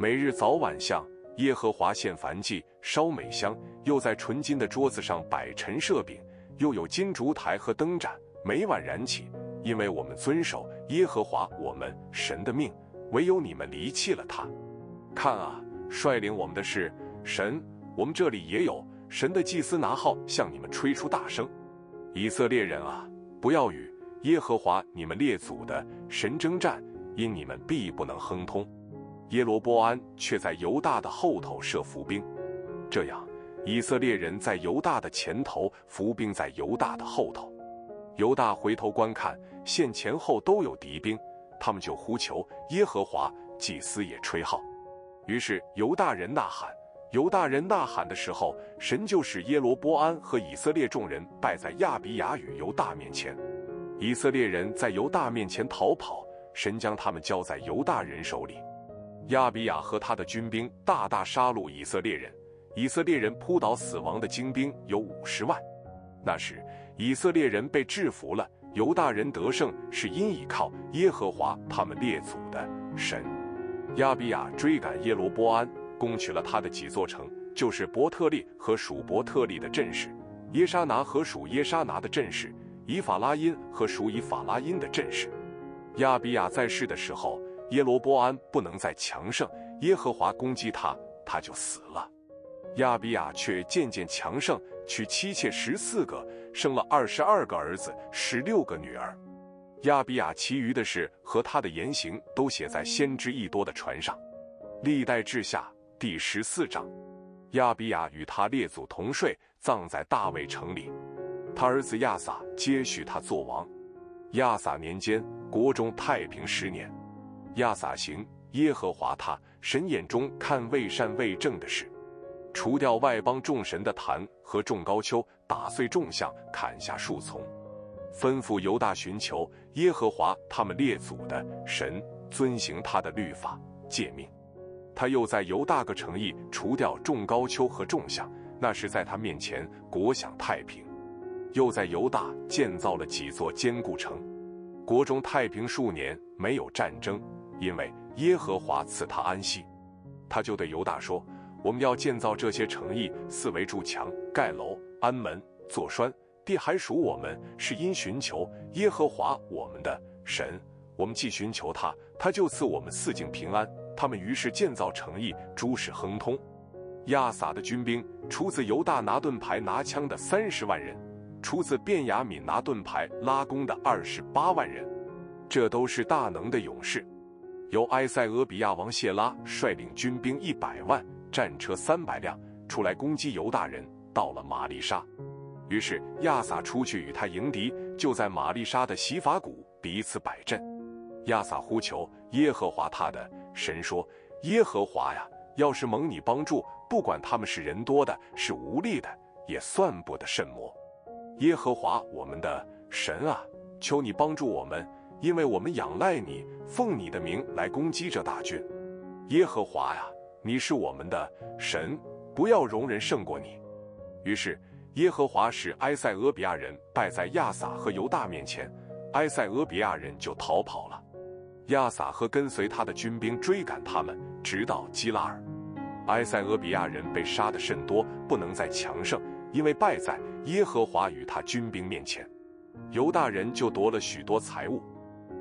每日早晚向耶和华献燔祭、烧美香，又在纯金的桌子上摆陈设饼，又有金烛台和灯盏，每晚燃起。因为我们遵守耶和华我们神的命，唯有你们离弃了他。看啊，率领我们的是神，我们这里也有神的祭司拿号向你们吹出大声。以色列人啊，不要与耶和华你们列祖的神征战，因你们必不能亨通。耶罗波安却在犹大的后头设伏兵，这样以色列人在犹大的前头，伏兵在犹大的后头。犹大回头观看，现前后都有敌兵，他们就呼求耶和华，祭司也吹号。于是犹大人呐喊，犹大人呐喊的时候，神就使耶罗波安和以色列众人败在亚比亚与犹大面前。以色列人在犹大面前逃跑，神将他们交在犹大人手里。亚比亚和他的军兵大大杀戮以色列人，以色列人扑倒死亡的精兵有五十万。那时。以色列人被制服了，犹大人得胜，是因倚靠耶和华他们列祖的神。亚比亚追赶耶罗波安，攻取了他的几座城，就是伯特利和属伯特利的阵势，耶沙拿和属耶沙拿的阵势，以法拉因和属以法拉因的阵势。亚比亚在世的时候，耶罗波安不能再强盛，耶和华攻击他，他就死了。亚比亚却渐渐强盛，娶妻妾十四个，生了二十二个儿子，十六个女儿。亚比亚其余的事和他的言行都写在先知一多的船上。历代志下第十四章，亚比亚与他列祖同睡，葬在大卫城里。他儿子亚撒接续他做王。亚撒年间，国中太平十年。亚撒行耶和华他神眼中看为善为正的事，除掉外邦众神的坛和众高丘，打碎众像，砍下树丛。吩咐犹大寻求耶和华他们列祖的神，遵行他的律法诫命。他又在犹大个城邑除掉众高丘和众像，那是在他面前国享太平。又在犹大建造了几座坚固城，国中太平数年，没有战争，因为耶和华赐他安息。他就对犹大说：“我们要建造这些城邑，四围筑墙、盖楼、安门、做栓。”地还属我们，是因寻求耶和华我们的神。我们既寻求他，他就赐我们四境平安。他们于是建造城邑，诸事亨通。亚撒的军兵出自犹大拿盾牌拿枪的三十万人，出自便雅悯拿盾牌拉弓的二十八万人，这都是大能的勇士。由埃塞俄比亚王谢拉率领军兵一百万，战车三百辆，出来攻击犹大人，到了玛丽莎。于是亚撒出去与他迎敌，就在玛丽莎的洗法谷彼此摆阵。亚撒呼求耶和华他的神说：“耶和华呀，要是蒙你帮助，不管他们是人多的，是无力的，也算不得甚么。耶和华我们的神啊，求你帮助我们，因为我们仰赖你，奉你的名来攻击这大军。耶和华呀，你是我们的神，不要容人胜过你。”于是。耶和华使埃塞俄比亚人败在亚撒和犹大面前，埃塞俄比亚人就逃跑了。亚撒和跟随他的军兵追赶他们，直到基拉尔。埃塞俄比亚人被杀的甚多，不能再强盛，因为败在耶和华与他军兵面前。犹大人就夺了许多财物，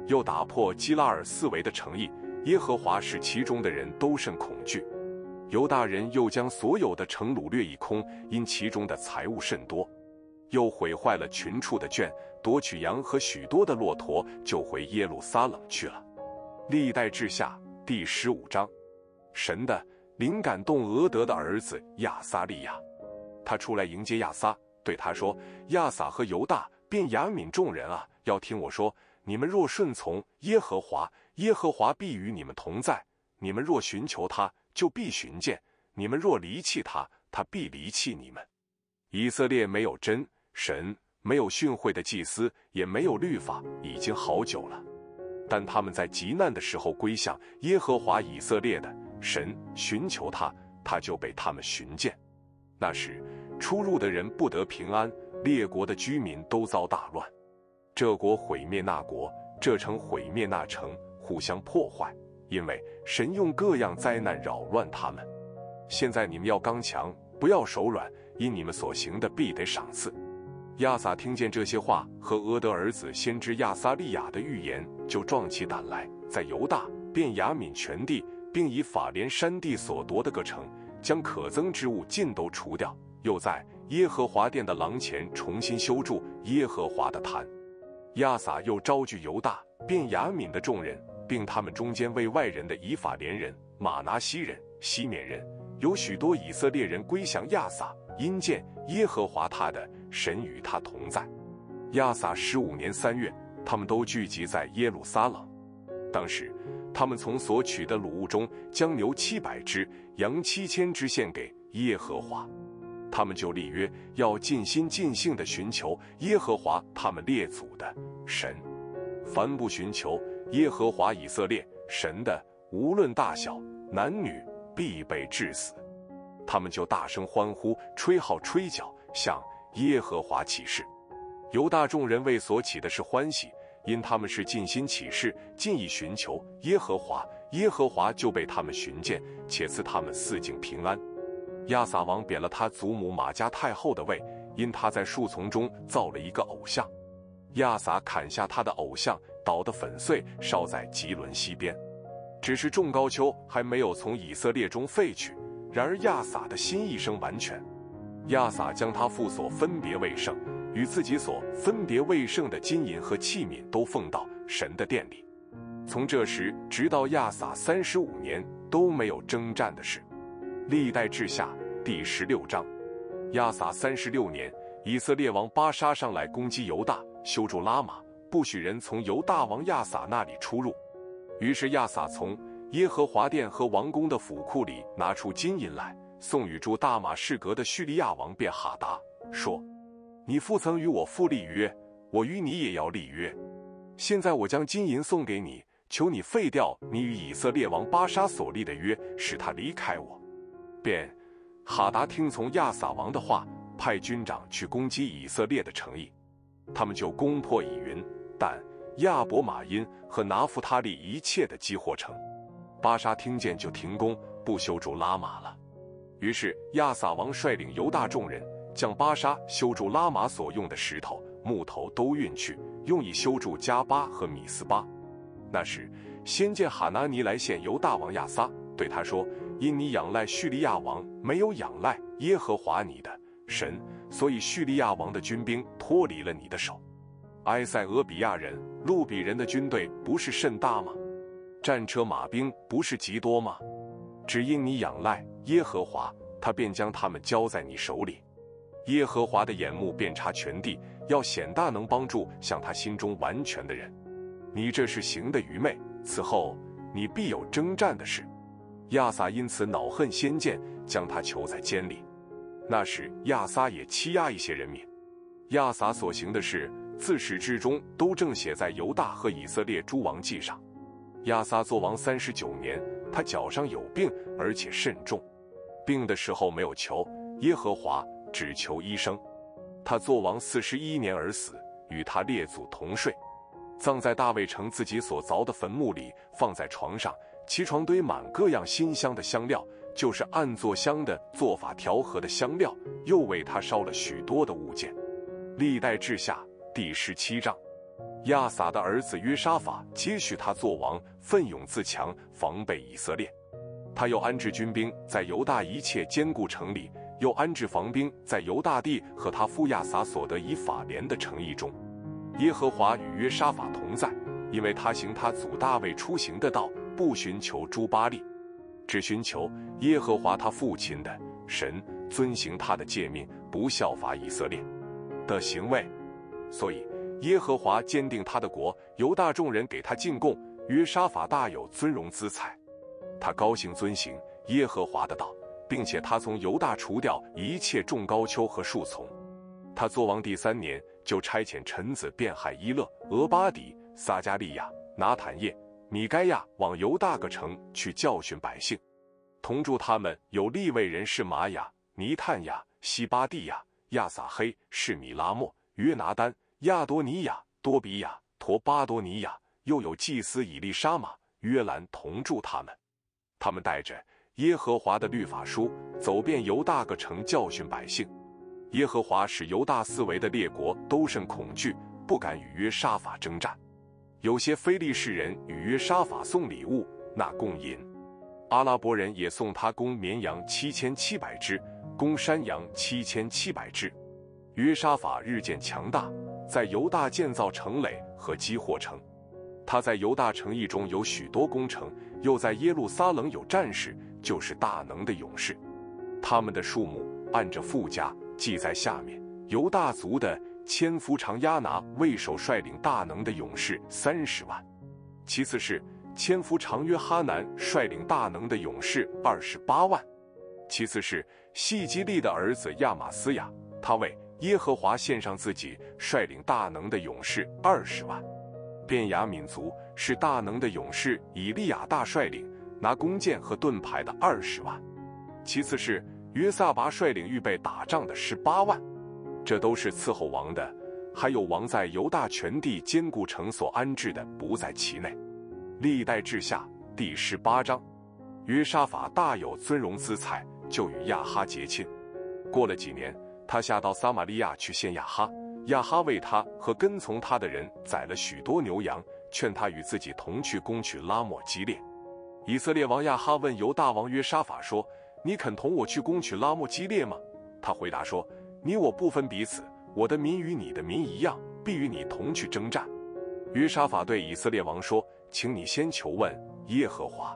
又打破基拉尔四围的城邑。耶和华使其中的人都甚恐惧。犹大人又将所有的城掳掠一空，因其中的财物甚多，又毁坏了群畜的圈，夺取羊和许多的骆驼，就回耶路撒冷去了。历代志下第十五章，神的灵感动俄德的儿子亚撒利亚，他出来迎接亚撒，对他说：“亚撒和犹大便雅悯众人啊，要听我说，你们若顺从耶和华，耶和华必与你们同在；你们若寻求他。”就必寻见你们若离弃他，他必离弃你们。以色列没有真神，没有训诲的祭司，也没有律法，已经好久了。但他们在极难的时候归向耶和华以色列的神，寻求他，他就被他们寻见。那时出入的人不得平安，列国的居民都遭大乱。这国毁灭那国，这城毁灭那城，互相破坏。因为神用各样灾难扰乱他们，现在你们要刚强，不要手软，因你们所行的必得赏赐。亚撒听见这些话和俄德儿子先知亚撒利亚的预言，就壮起胆来，在犹大、便雅悯全地，并以法莲山地所夺的各城，将可憎之物尽都除掉，又在耶和华殿的廊前重新修筑耶和华的坛。亚撒又招聚犹大、便雅悯的众人。并他们中间为外人的以法莲人、马拿西人、西缅人，有许多以色列人归降亚撒，因见耶和华他的神与他同在。亚撒十五年三月，他们都聚集在耶路撒冷。当时，他们从所取的掳物中，将牛七百只、羊七千只献给耶和华。他们就立约，要尽心尽性的寻求耶和华他们列祖的神，凡不寻求。耶和华以色列神的，无论大小男女，必被致死。他们就大声欢呼，吹号吹角，向耶和华起誓。犹大众人为所起的是欢喜，因他们是尽心起誓，尽意寻求耶和华，耶和华就被他们寻见，且赐他们四境平安。亚撒王贬了他祖母马加太后的位，因他在树丛中造了一个偶像。亚撒砍下他的偶像。捣得粉碎，烧在吉伦西边。只是众高丘还没有从以色列中废去，然而亚撒的心一生完全。亚撒将他父所分别为圣，与自己所分别为圣的金银和器皿都奉到神的殿里。从这时直到亚撒三十五年都没有征战的事。历代志下第十六章。亚撒三十六年，以色列王巴沙上来攻击犹大，修筑拉玛，不许人从犹大王亚撒那里出入。于是亚撒从耶和华殿和王宫的府库里拿出金银来，送与住大马士革的叙利亚王便哈达，说：“你父曾与我父立约，我与你也要立约。现在我将金银送给你，求你废掉你与以色列王巴沙所立的约，使他离开我。”便。哈达听从亚撒王的话，派军长去攻击以色列的城邑，他们就攻破以云、但、亚伯马因和拿弗他利一切的基货城。巴沙听见就停工，不修筑拉玛了。于是亚撒王率领犹大众人，将巴沙修筑拉玛所用的石头、木头都运去，用以修筑加巴和米斯巴。那时，先见哈拿尼来见犹大王亚撒，对他说。因你仰赖叙利亚王，没有仰赖耶和华你的神，所以叙利亚王的军兵脱离了你的手。埃塞俄比亚人、路比人的军队不是甚大吗？战车马兵不是极多吗？只因你仰赖耶和华，他便将他们交在你手里。耶和华的眼目遍察全地，要显大能帮助向他心中完全的人。你这是行的愚昧，此后你必有征战的事。亚撒因此恼恨先见，将他囚在监里。那时亚撒也欺压一些人民。亚撒所行的事，自始至终都正写在犹大和以色列诸王记上。亚撒作王三十九年，他脚上有病，而且甚重。病的时候没有求耶和华，只求医生。他作王四十一年而死，与他列祖同睡，葬在大卫城自己所凿的坟墓里，放在床上。其床堆满各样新香的香料，就是按做香的做法调和的香料，又为他烧了许多的物件。历代志下第十七章，亚撒的儿子约沙法接续他做王，奋勇自强，防备以色列。他又安置军兵在犹大一切坚固城里，又安置防兵在犹大地和他父亚撒所得以法莲的城邑中。耶和华与约沙法同在，因为他行他祖大卫出行的道。不寻求朱巴利，只寻求耶和华他父亲的神，遵行他的诫命，不效法以色列的行为。所以耶和华坚定他的国，犹大众人给他进贡，约沙法大有尊荣资财。他高兴遵行耶和华的道，并且他从犹大除掉一切种高丘和树丛。他作王第三年，就差遣臣子遍海伊勒、俄巴底、撒加利亚、拿坦叶。米该亚往犹大各城去教训百姓，同住他们有立位人是玛雅、尼探雅、西巴蒂亚、亚撒黑、是米拉莫、约拿丹、亚多尼亚、多比亚、陀巴多尼亚，又有祭司以利沙玛、约兰同住他们。他们带着耶和华的律法书，走遍犹大各城教训百姓。耶和华使犹大四围的列国都甚恐惧，不敢与约沙法征战。有些非利士人与约沙法送礼物，纳贡银；阿拉伯人也送他供绵羊七千七百只，供山羊七千七百只。约沙法日渐强大，在犹大建造城垒和积货城。他在犹大城邑中有许多工程，又在耶路撒冷有战士，就是大能的勇士。他们的数目按着附加记在下面。犹大族的。千夫长亚拿为首率领大能的勇士三十万，其次是千夫长约哈南率领大能的勇士二十八万，其次是细基利的儿子亚玛斯亚，他为耶和华献上自己，率领大能的勇士二十万。便雅悯族是大能的勇士以利亚大率领拿弓箭和盾牌的二十万，其次是约萨拔率领预备打仗的十八万。这都是伺候王的，还有王在犹大全地坚固城所安置的，不在其内。历代志下第十八章，约沙法大有尊荣资财，就与亚哈结亲。过了几年，他下到撒玛利亚去见亚哈，亚哈为他和跟从他的人宰了许多牛羊，劝他与自己同去攻取拉莫基列。以色列王亚哈问犹大王约沙法说：“你肯同我去攻取拉莫基列吗？”他回答说：“你我不分彼此，我的民与你的民一样，必与你同去征战。”约沙法对以色列王说：“请你先求问耶和华。”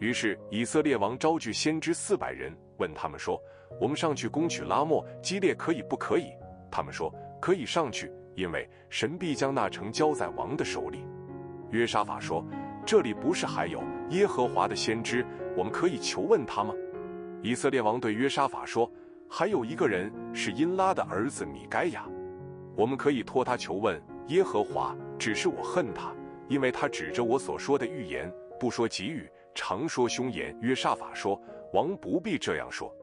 于是以色列王招聚先知四百人，问他们说：“我们上去攻取拉莫基列可以不可以？”他们说：“可以上去，因为神必将那城交在王的手里。”约沙法说：“这里不是还有耶和华的先知，我们可以求问他吗？”以色列王对约沙法说：“还有一个人是因拉的儿子米该亚，我们可以托他求问耶和华。只是我恨他，因为他指着我所说的预言，不说吉语。”常说凶言，约沙法说：“王不必这样说。”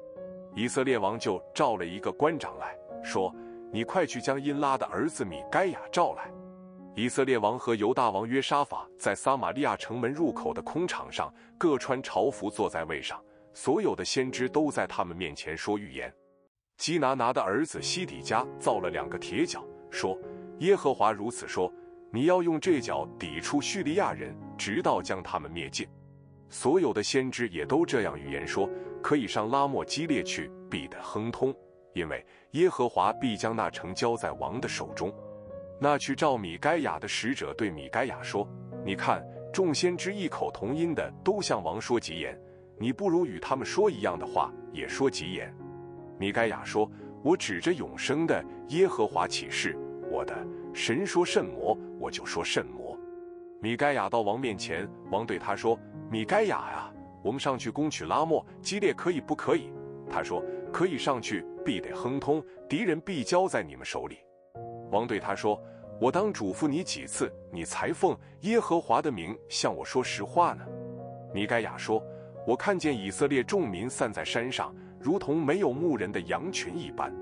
以色列王就召了一个官长来说：“你快去将因拉的儿子米该亚召来。”以色列王和犹大王约沙法在撒玛利亚城门入口的空场上，各穿朝服坐在位上，所有的先知都在他们面前说预言。基拿拿的儿子西底家造了两个铁脚，说：“耶和华如此说：你要用这脚抵触叙利亚人，直到将他们灭尽。”所有的先知也都这样预言说：可以上拉莫基列去，必得亨通，因为耶和华必将那城交在王的手中。那去召米该亚的使者对米该亚说：“你看，众先知异口同音的都向王说吉言，你不如与他们说一样的话，也说吉言。”米该亚说：“我指着永生的耶和华起誓，我的神说甚魔，我就说甚魔。”米该亚到王面前，王对他说。米该亚呀，我们上去攻取拉莫基列可以不可以？他说可以上去，必得亨通，敌人必交在你们手里。王对他说：“我当嘱咐你几次，你才奉耶和华的名向我说实话呢？”米该亚说：“我看见以色列众民散在山上，如同没有牧人的羊群一般。”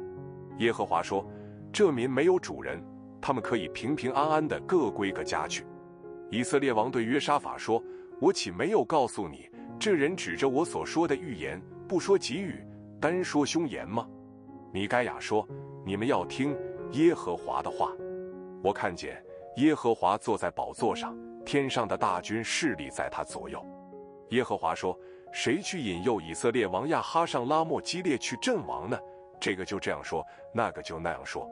耶和华说：“这民没有主人，他们可以平平安安的各归各家去。”以色列王对约沙法说。我岂没有告诉你，这人指着我所说的预言，不说吉语，单说凶言吗？米该亚说：“你们要听耶和华的话。我看见耶和华坐在宝座上，天上的大军势力在他左右。耶和华说：谁去引诱以色列王亚哈上拉莫基列去阵亡呢？这个就这样说，那个就那样说。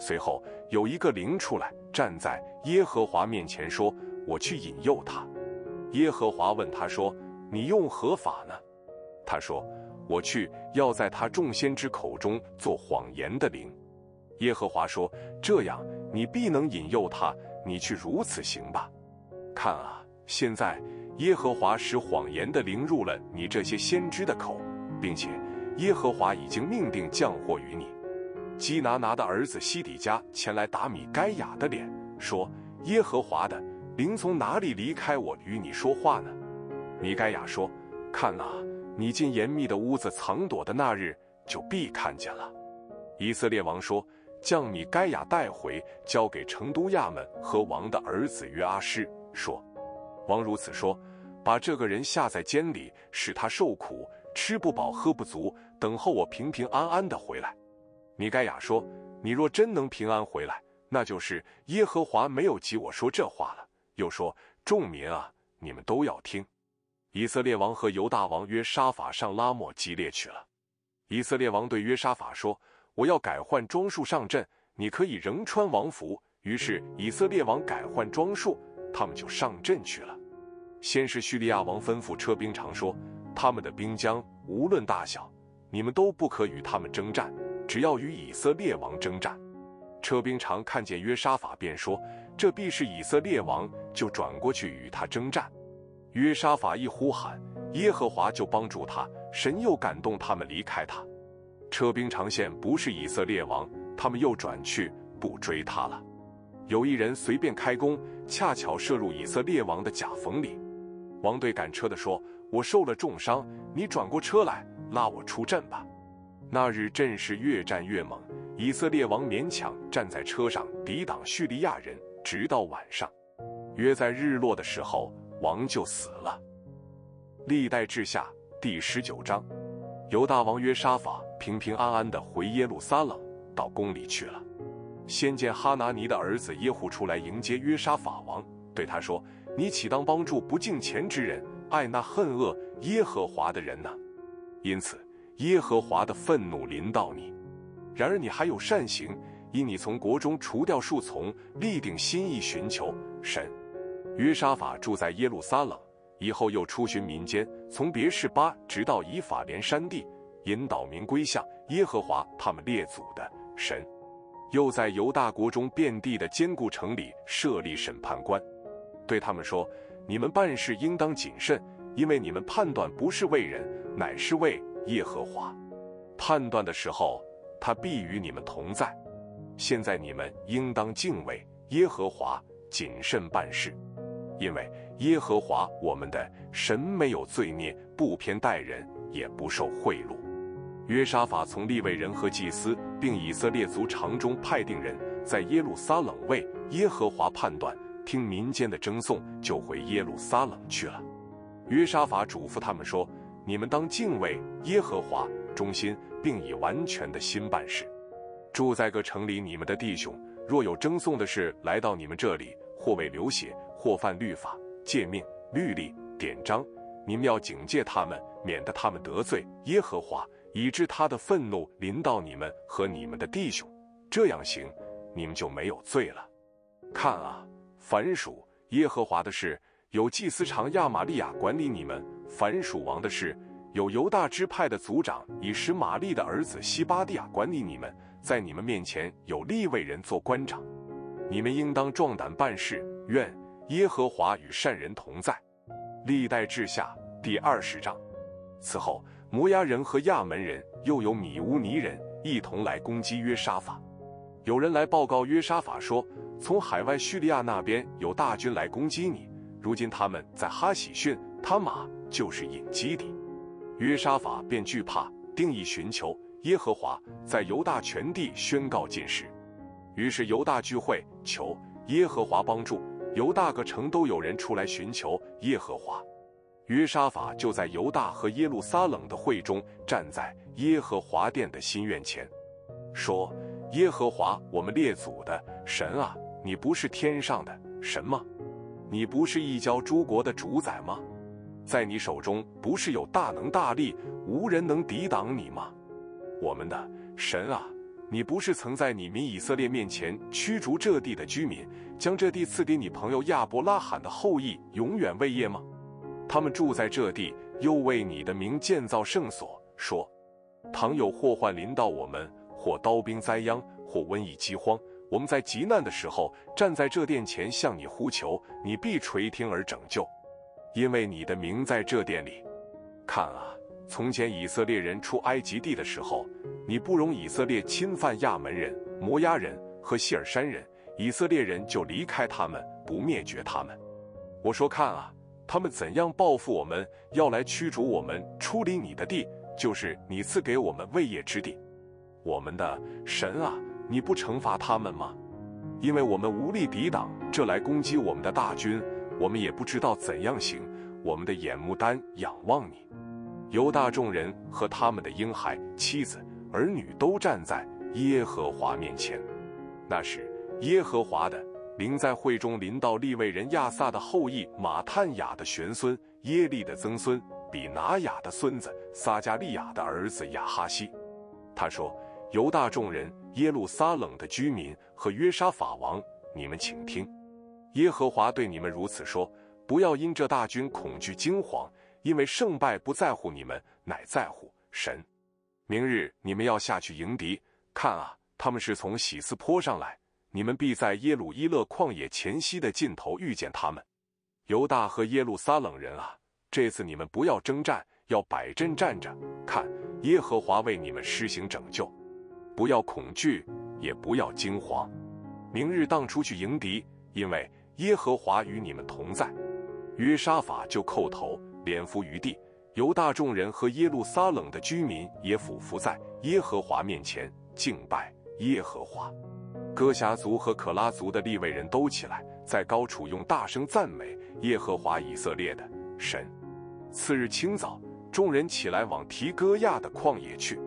随后有一个灵出来，站在耶和华面前说：我去引诱他。”耶和华问他说：“你用何法呢？”他说：“我去要在他众先之口中做谎言的灵。”耶和华说：“这样你必能引诱他，你去如此行吧。看啊，现在耶和华使谎言的灵入了你这些先知的口，并且耶和华已经命定降祸于你。”基拿拿的儿子西底家前来打米该亚的脸，说：“耶和华的。”灵从哪里离开我与你说话呢？米该亚说：“看啊，你进严密的屋子藏躲的那日，就必看见了。”以色列王说：“将米该亚带回，交给成都亚们和王的儿子约阿施，说：王如此说，把这个人下在监里，使他受苦，吃不饱喝不足，等候我平平安安的回来。”米该亚说：“你若真能平安回来，那就是耶和华没有急我说这话了。”又说：“众民啊，你们都要听。以色列王和犹大王约沙法上拉莫基列去了。以色列王对约沙法说：‘我要改换装束上阵，你可以仍穿王服。’于是以色列王改换装束，他们就上阵去了。先是叙利亚王吩咐车兵长说：‘他们的兵将无论大小，你们都不可与他们征战，只要与以色列王征战。’车兵长看见约沙法，便说。”这必是以色列王，就转过去与他征战。约沙法一呼喊，耶和华就帮助他，神又感动他们离开他。车兵长线不是以色列王，他们又转去不追他了。有一人随便开弓，恰巧射入以色列王的甲缝里。王对赶车的说：“我受了重伤，你转过车来拉我出阵吧。”那日阵势越战越猛，以色列王勉强站在车上抵挡叙利亚人。直到晚上，约在日落的时候，王就死了。历代志下第十九章，犹大王约沙法平平安安的回耶路撒冷，到宫里去了。先见哈拿尼的儿子耶户出来迎接约沙法王，对他说：“你岂当帮助不敬虔之人，爱那恨恶耶和华的人呢？”因此耶和华的愤怒临到你。然而你还有善行，因你从国中除掉树丛，立定心意寻求神。约沙法住在耶路撒冷，以后又出巡民间，从别是巴直到以法莲山地，引导民归向耶和华他们列祖的神。又在犹大国中遍地的坚固城里设立审判官，对他们说：“你们办事应当谨慎，因为你们判断不是为人，乃是为耶和华。判断的时候，他必与你们同在。现在你们应当敬畏耶和华，谨慎办事，因为耶和华我们的神没有罪孽，不偏待人，也不受贿赂。”约沙法从立位人和祭司，并以色列族长中派定人，在耶路撒冷为耶和华判断，听民间的争讼，就回耶路撒冷去了。约沙法嘱咐他们说：“你们当敬畏耶和华，忠心，并以完全的心办事。住在各城里，你们的弟兄若有争讼的事来到你们这里，或为流血，或犯律法、诫命、律例、典章，你们要警戒他们，免得他们得罪耶和华。”以致他的愤怒临到你们和你们的弟兄，这样行，你们就没有罪了。看啊，凡属耶和华的事，有祭司长亚玛利亚管理你们；凡属王的事，有犹大支派的族长以实玛利的儿子西巴蒂亚管理你们。在你们面前有立位人做官长，你们应当壮胆办事。愿耶和华与善人同在。历代志下第二十章。此后。摩押人和亚门人，又有米乌尼人一同来攻击约沙法。有人来报告约沙法说，从海外叙利亚那边有大军来攻击你。如今他们在哈喜逊，他马就是引基地。约沙法便惧怕，定义寻求耶和华，在犹大全地宣告禁食。于是犹大聚会，求耶和华帮助。犹大各城都有人出来寻求耶和华。约沙法就在犹大和耶路撒冷的会中，站在耶和华殿的心院前，说：“耶和华，我们列祖的神啊，你不是天上的神吗？你不是一交诸国的主宰吗？在你手中不是有大能大力，无人能抵挡你吗？我们的神啊，你不是曾在你民以色列面前驱逐这地的居民，将这地赐给你朋友亚伯拉罕的后裔，永远为业吗？”他们住在这地，又为你的名建造圣所，说：倘有祸患临到我们，或刀兵灾殃，或瘟疫饥荒，我们在极难的时候站在这殿前向你呼求，你必垂听而拯救，因为你的名在这殿里。看啊，从前以色列人出埃及地的时候，你不容以色列侵犯亚门人、摩押人和希尔山人，以色列人就离开他们，不灭绝他们。我说看啊。他们怎样报复我们？要来驱逐我们出离你的地，就是你赐给我们未业之地。我们的神啊，你不惩罚他们吗？因为我们无力抵挡这来攻击我们的大军，我们也不知道怎样行。我们的眼目单仰望你。犹大众人和他们的婴孩、妻子、儿女都站在耶和华面前。那时耶和华的。灵在会中临到利未人亚萨的后裔马探雅的玄孙耶利的曾孙比拿雅的孙子撒加利亚的儿子亚哈西。他说：“犹大众人、耶路撒冷的居民和约沙法王，你们请听，耶和华对你们如此说：不要因这大军恐惧惊慌，因为胜败不在乎你们，乃在乎神。明日你们要下去迎敌，看啊，他们是从喜斯坡上来。”你们必在耶鲁伊勒旷野前夕的尽头遇见他们，犹大和耶路撒冷人啊！这次你们不要征战，要摆阵站着，看耶和华为你们施行拯救。不要恐惧，也不要惊慌。明日当出去迎敌，因为耶和华与你们同在。约沙法就叩头，脸伏于地。犹大众人和耶路撒冷的居民也俯伏在耶和华面前敬拜耶和华。哥辖族和可拉族的立位人都起来，在高处用大声赞美耶和华以色列的神。次日清早，众人起来往提戈亚的旷野去。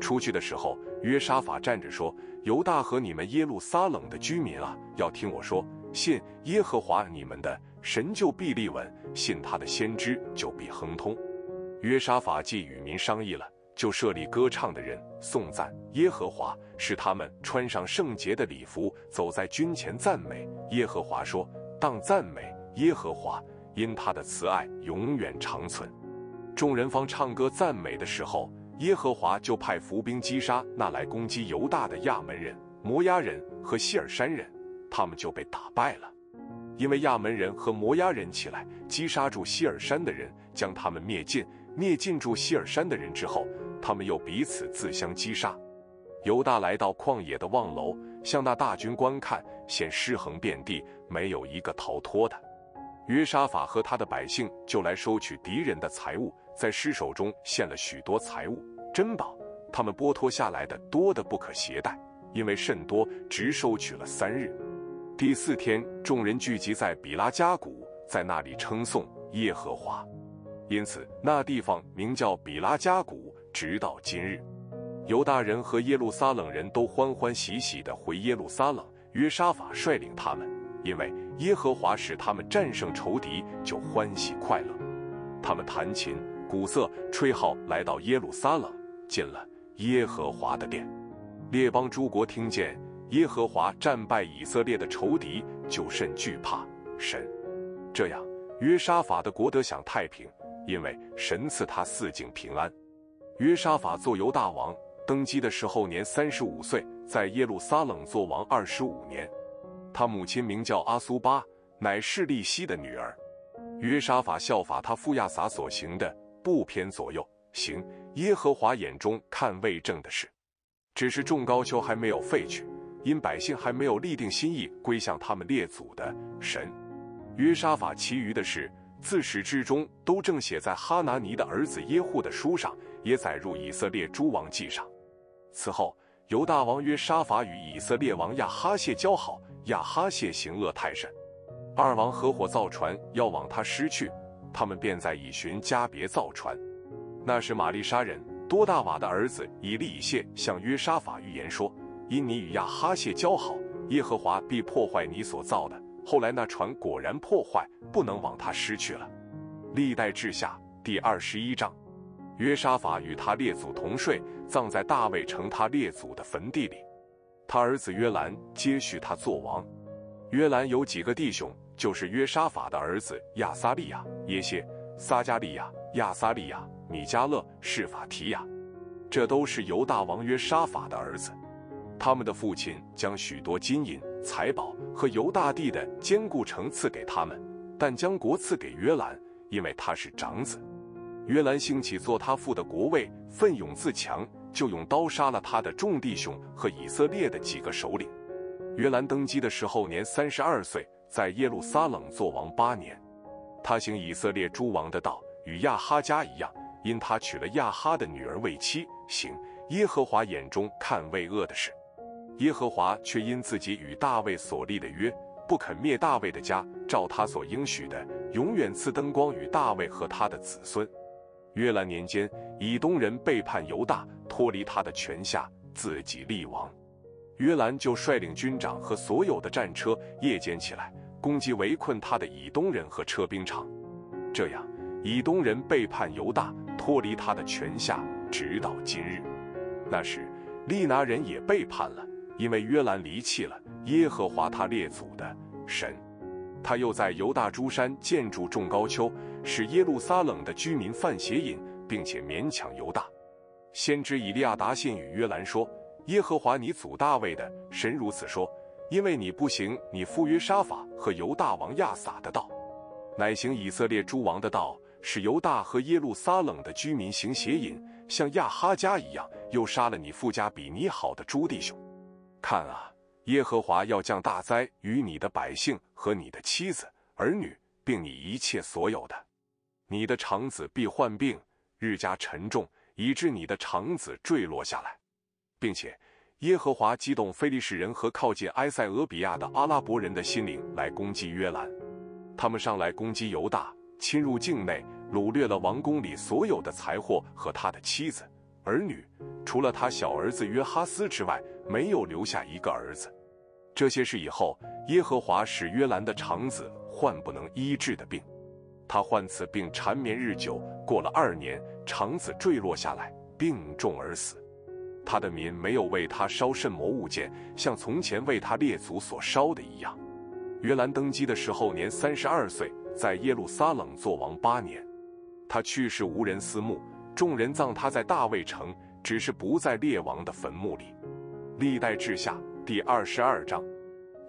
出去的时候，约沙法站着说：“犹大和你们耶路撒冷的居民啊，要听我说，信耶和华你们的神就必立稳，信他的先知就必亨通。”约沙法既与民商议了，就设立歌唱的人颂赞耶和华，使他们穿上圣洁的礼服，走在军前赞美耶和华，说：“当赞美耶和华，因他的慈爱永远长存。”众人方唱歌赞美的时候，耶和华就派伏兵击杀那来攻击犹大的亚门人、摩押人和希尔山人，他们就被打败了。因为亚门人和摩押人起来击杀住希尔山的人，将他们灭尽。灭尽住希尔山的人之后，他们又彼此自相击杀。犹大来到旷野的望楼，向那大军观看，现尸横遍地，没有一个逃脱的。约沙法和他的百姓就来收取敌人的财物。在尸首中献了许多财物珍宝，他们剥脱下来的多的不可携带，因为甚多，只收取了三日。第四天，众人聚集在比拉加谷，在那里称颂耶和华，因此那地方名叫比拉加谷，直到今日。犹大人和耶路撒冷人都欢欢喜喜地回耶路撒冷，约沙法率领他们，因为耶和华使他们战胜仇敌，就欢喜快乐。他们弹琴。鼓瑟吹号来到耶路撒冷，进了耶和华的殿。列邦诸国听见耶和华战败以色列的仇敌，就甚惧怕神。这样，约沙法的国得享太平，因为神赐他四境平安。约沙法做犹大王，登基的时候年三十五岁，在耶路撒冷做王二十五年。他母亲名叫阿苏巴，乃示利希的女儿。约沙法效法他父亚撒所行的。不偏左右行耶和华眼中看为正的事，只是众高丘还没有废去，因百姓还没有立定心意归向他们列祖的神。约沙法其余的事，自始至终都正写在哈拿尼的儿子耶户的书上，也载入以色列诸王记上。此后，犹大王约沙法与以色列王亚哈谢交好，亚哈谢行恶太甚，二王合伙造船要往他失去。他们便在以寻加别造船。那时玛丽莎人多大瓦的儿子以利以谢向约沙法预言说：“因你与亚哈谢交好，耶和华必破坏你所造的。”后来那船果然破坏，不能往他失去了。历代志下第二十一章，约沙法与他列祖同睡，葬在大卫城他列祖的坟地里。他儿子约兰接续他做王。约兰有几个弟兄。就是约沙法的儿子亚撒利亚、耶谢、撒加利亚、亚撒利亚、米迦勒、示法提亚，这都是犹大王约沙法的儿子。他们的父亲将许多金银财宝和犹大地的坚固城赐给他们，但将国赐给约兰，因为他是长子。约兰兴起做他父的国位，奋勇自强，就用刀杀了他的众弟兄和以色列的几个首领。约兰登基的时候年三十二岁。在耶路撒冷做王八年，他行以色列诸王的道，与亚哈家一样，因他娶了亚哈的女儿为妻，行耶和华眼中看为恶的事。耶和华却因自己与大卫所立的约，不肯灭大卫的家，照他所应许的，永远赐灯光与大卫和他的子孙。约兰年间，以东人背叛犹大，脱离他的权下，自己立王。约兰就率领军长和所有的战车，夜间起来。攻击围困他的以东人和车兵场，这样以东人背叛犹大，脱离他的权下，直到今日。那时利拿人也背叛了，因为约兰离弃了耶和华他列祖的神。他又在犹大诸山建筑众高丘，使耶路撒冷的居民犯邪淫，并且勉强犹大。先知以利亚达信与约兰说：“耶和华你祖大卫的神如此说。”因为你不行你父约沙法和犹大王亚撒的道，乃行以色列诸王的道，使犹大和耶路撒冷的居民行邪淫，像亚哈家一样，又杀了你父家比你好的诸弟兄。看啊，耶和华要降大灾于你的百姓和你的妻子儿女，并你一切所有的。你的长子必患病，日加沉重，以致你的长子坠落下来，并且。耶和华激动非利士人和靠近埃塞俄比亚的阿拉伯人的心灵来攻击约兰，他们上来攻击犹大，侵入境内，掳掠了王宫里所有的财货和他的妻子儿女，除了他小儿子约哈斯之外，没有留下一个儿子。这些事以后，耶和华使约兰的肠子患不能医治的病，他患此病缠绵日久，过了二年，肠子坠落下来，病重而死。他的民没有为他烧甚魔物件，像从前为他列祖所烧的一样。约兰登基的时候年三十二岁，在耶路撒冷做王八年。他去世无人私墓，众人葬他在大卫城，只是不在列王的坟墓里。历代志下第二十二章，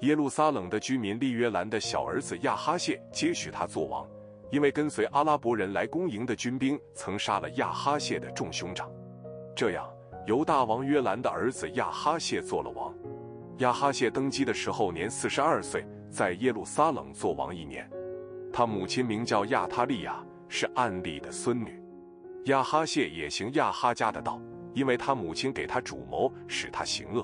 耶路撒冷的居民利约兰的小儿子亚哈谢接续他做王，因为跟随阿拉伯人来攻营的军兵曾杀了亚哈谢的众兄长，这样。犹大王约兰的儿子亚哈谢做了王。亚哈谢登基的时候年四十二岁，在耶路撒冷做王一年。他母亲名叫亚他利亚，是暗利的孙女。亚哈谢也行亚哈家的道，因为他母亲给他主谋，使他行恶。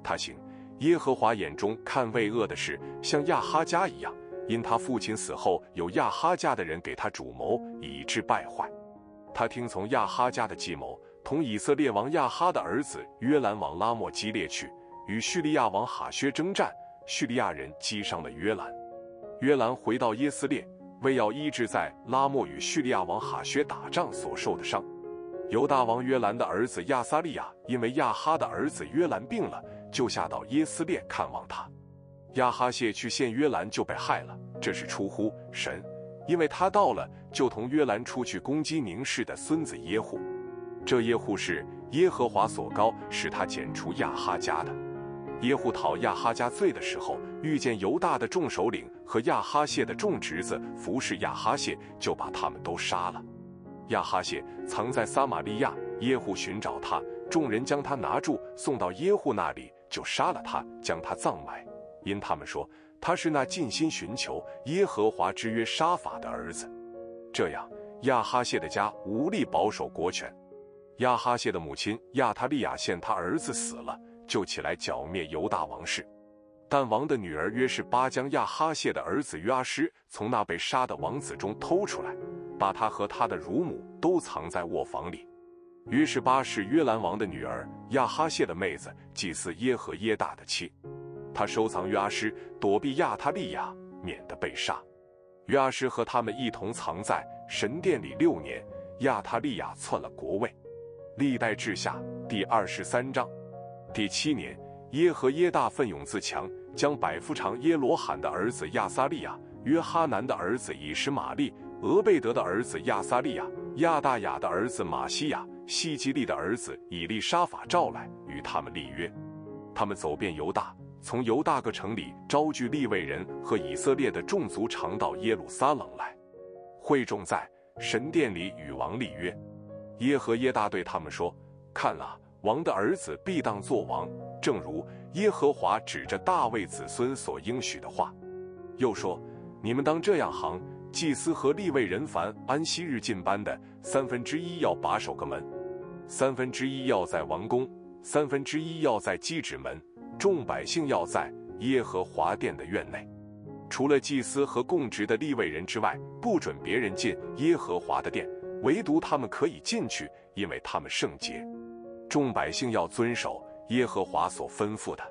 他行耶和华眼中看为恶的事，像亚哈家一样。因他父亲死后，有亚哈家的人给他主谋，以致败坏。他听从亚哈家的计谋。同以色列王亚哈的儿子约兰往拉莫基列去，与叙利亚王哈薛征战。叙利亚人击伤了约兰。约兰回到耶斯列，为要医治在拉莫与叙利亚王哈薛打仗所受的伤。犹大王约兰的儿子亚撒利亚因为亚哈的儿子约兰病了，就下到耶斯列看望他。亚哈谢去见约兰，就被害了。这是出乎神，因为他到了，就同约兰出去攻击宁氏的孙子耶户。这耶户是耶和华所高，使他剪除亚哈家的。耶户讨亚哈家罪的时候，遇见犹大的众首领和亚哈谢的众侄子服侍亚哈谢，就把他们都杀了。亚哈谢藏在撒玛利亚，耶户寻找他，众人将他拿住，送到耶户那里，就杀了他，将他葬埋。因他们说他是那尽心寻求耶和华之约杀法的儿子。这样，亚哈谢的家无力保守国权。亚哈谢的母亲亚他利亚见他儿子死了，就起来剿灭犹大王室。但王的女儿约是巴将亚哈谢的儿子约阿施从那被杀的王子中偷出来，把他和他的乳母都藏在卧房里。约是巴是约兰王的女儿亚哈谢的妹子，祭司耶和耶大的妻。他收藏约阿施，躲避亚他利亚，免得被杀。约阿施和他们一同藏在神殿里六年。亚他利亚篡了国位。历代志下第二十三章，第七年，耶和耶大奋勇自强，将百夫长耶罗罕的儿子亚撒利亚、约哈南的儿子以实玛利、俄贝德的儿子亚撒利亚、亚大雅的儿子马西亚、西吉利的儿子以利沙法召来，与他们立约。他们走遍犹大，从犹大各城里招聚利未人和以色列的众族，常到耶路撒冷来，会众在神殿里与王立约。耶和耶大对他们说：“看啊，王的儿子必当作王，正如耶和华指着大卫子孙所应许的话。又说：你们当这样行：祭司和立位人凡安息日进班的，三分之一要把守个门，三分之一要在王宫，三分之一要在祭指门，众百姓要在耶和华殿的院内。除了祭司和供职的立位人之外，不准别人进耶和华的殿。”唯独他们可以进去，因为他们圣洁。众百姓要遵守耶和华所吩咐的。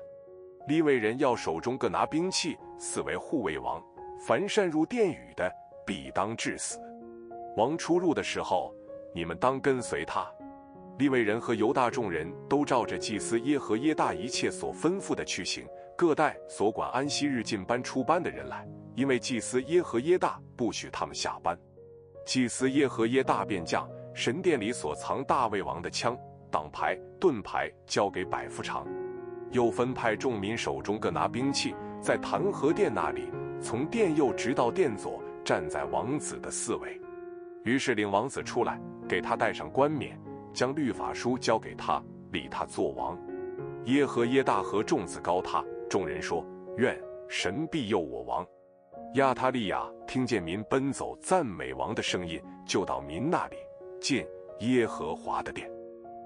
利未人要手中各拿兵器，四为护卫王。凡擅入殿宇的，必当致死。王出入的时候，你们当跟随他。利未人和犹大众人都照着祭司耶和耶大一切所吩咐的去行，各带所管安息日进班出班的人来，因为祭司耶和耶大不许他们下班。祭司耶和耶大便将神殿里所藏大卫王的枪、挡牌、盾牌交给百夫长，又分派众民手中各拿兵器，在弹劾殿那里，从殿右直到殿左，站在王子的四围。于是领王子出来，给他戴上冠冕，将律法书交给他，立他做王。耶和耶大和众子高他，众人说：愿神庇佑我王。亚他利亚听见民奔走赞美王的声音，就到民那里进耶和华的殿。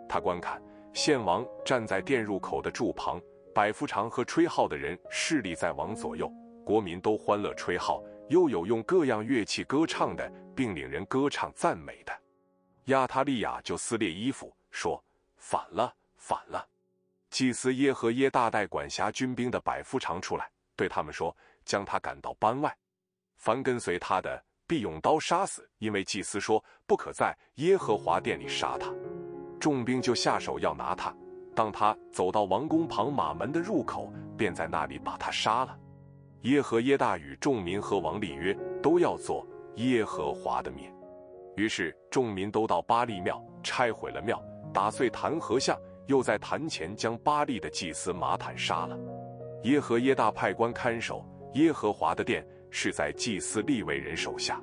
他观看献王站在殿入口的柱旁，百夫长和吹号的人侍立在王左右，国民都欢乐吹号，又有用各样乐器歌唱的，并领人歌唱赞美的。亚他利亚就撕裂衣服，说：“反了，反了！”祭司耶和耶大带管辖军兵的百夫长出来，对他们说。将他赶到班外，凡跟随他的，必用刀杀死，因为祭司说不可在耶和华殿里杀他。众兵就下手要拿他。当他走到王宫旁马门的入口，便在那里把他杀了。耶和耶大与众民和王立约，都要做耶和华的面。于是众民都到巴利庙，拆毁了庙，打碎坛和像，又在坛前将巴利的祭司马坦杀了。耶和耶大派官看守耶和华的殿。是在祭司利未人手下，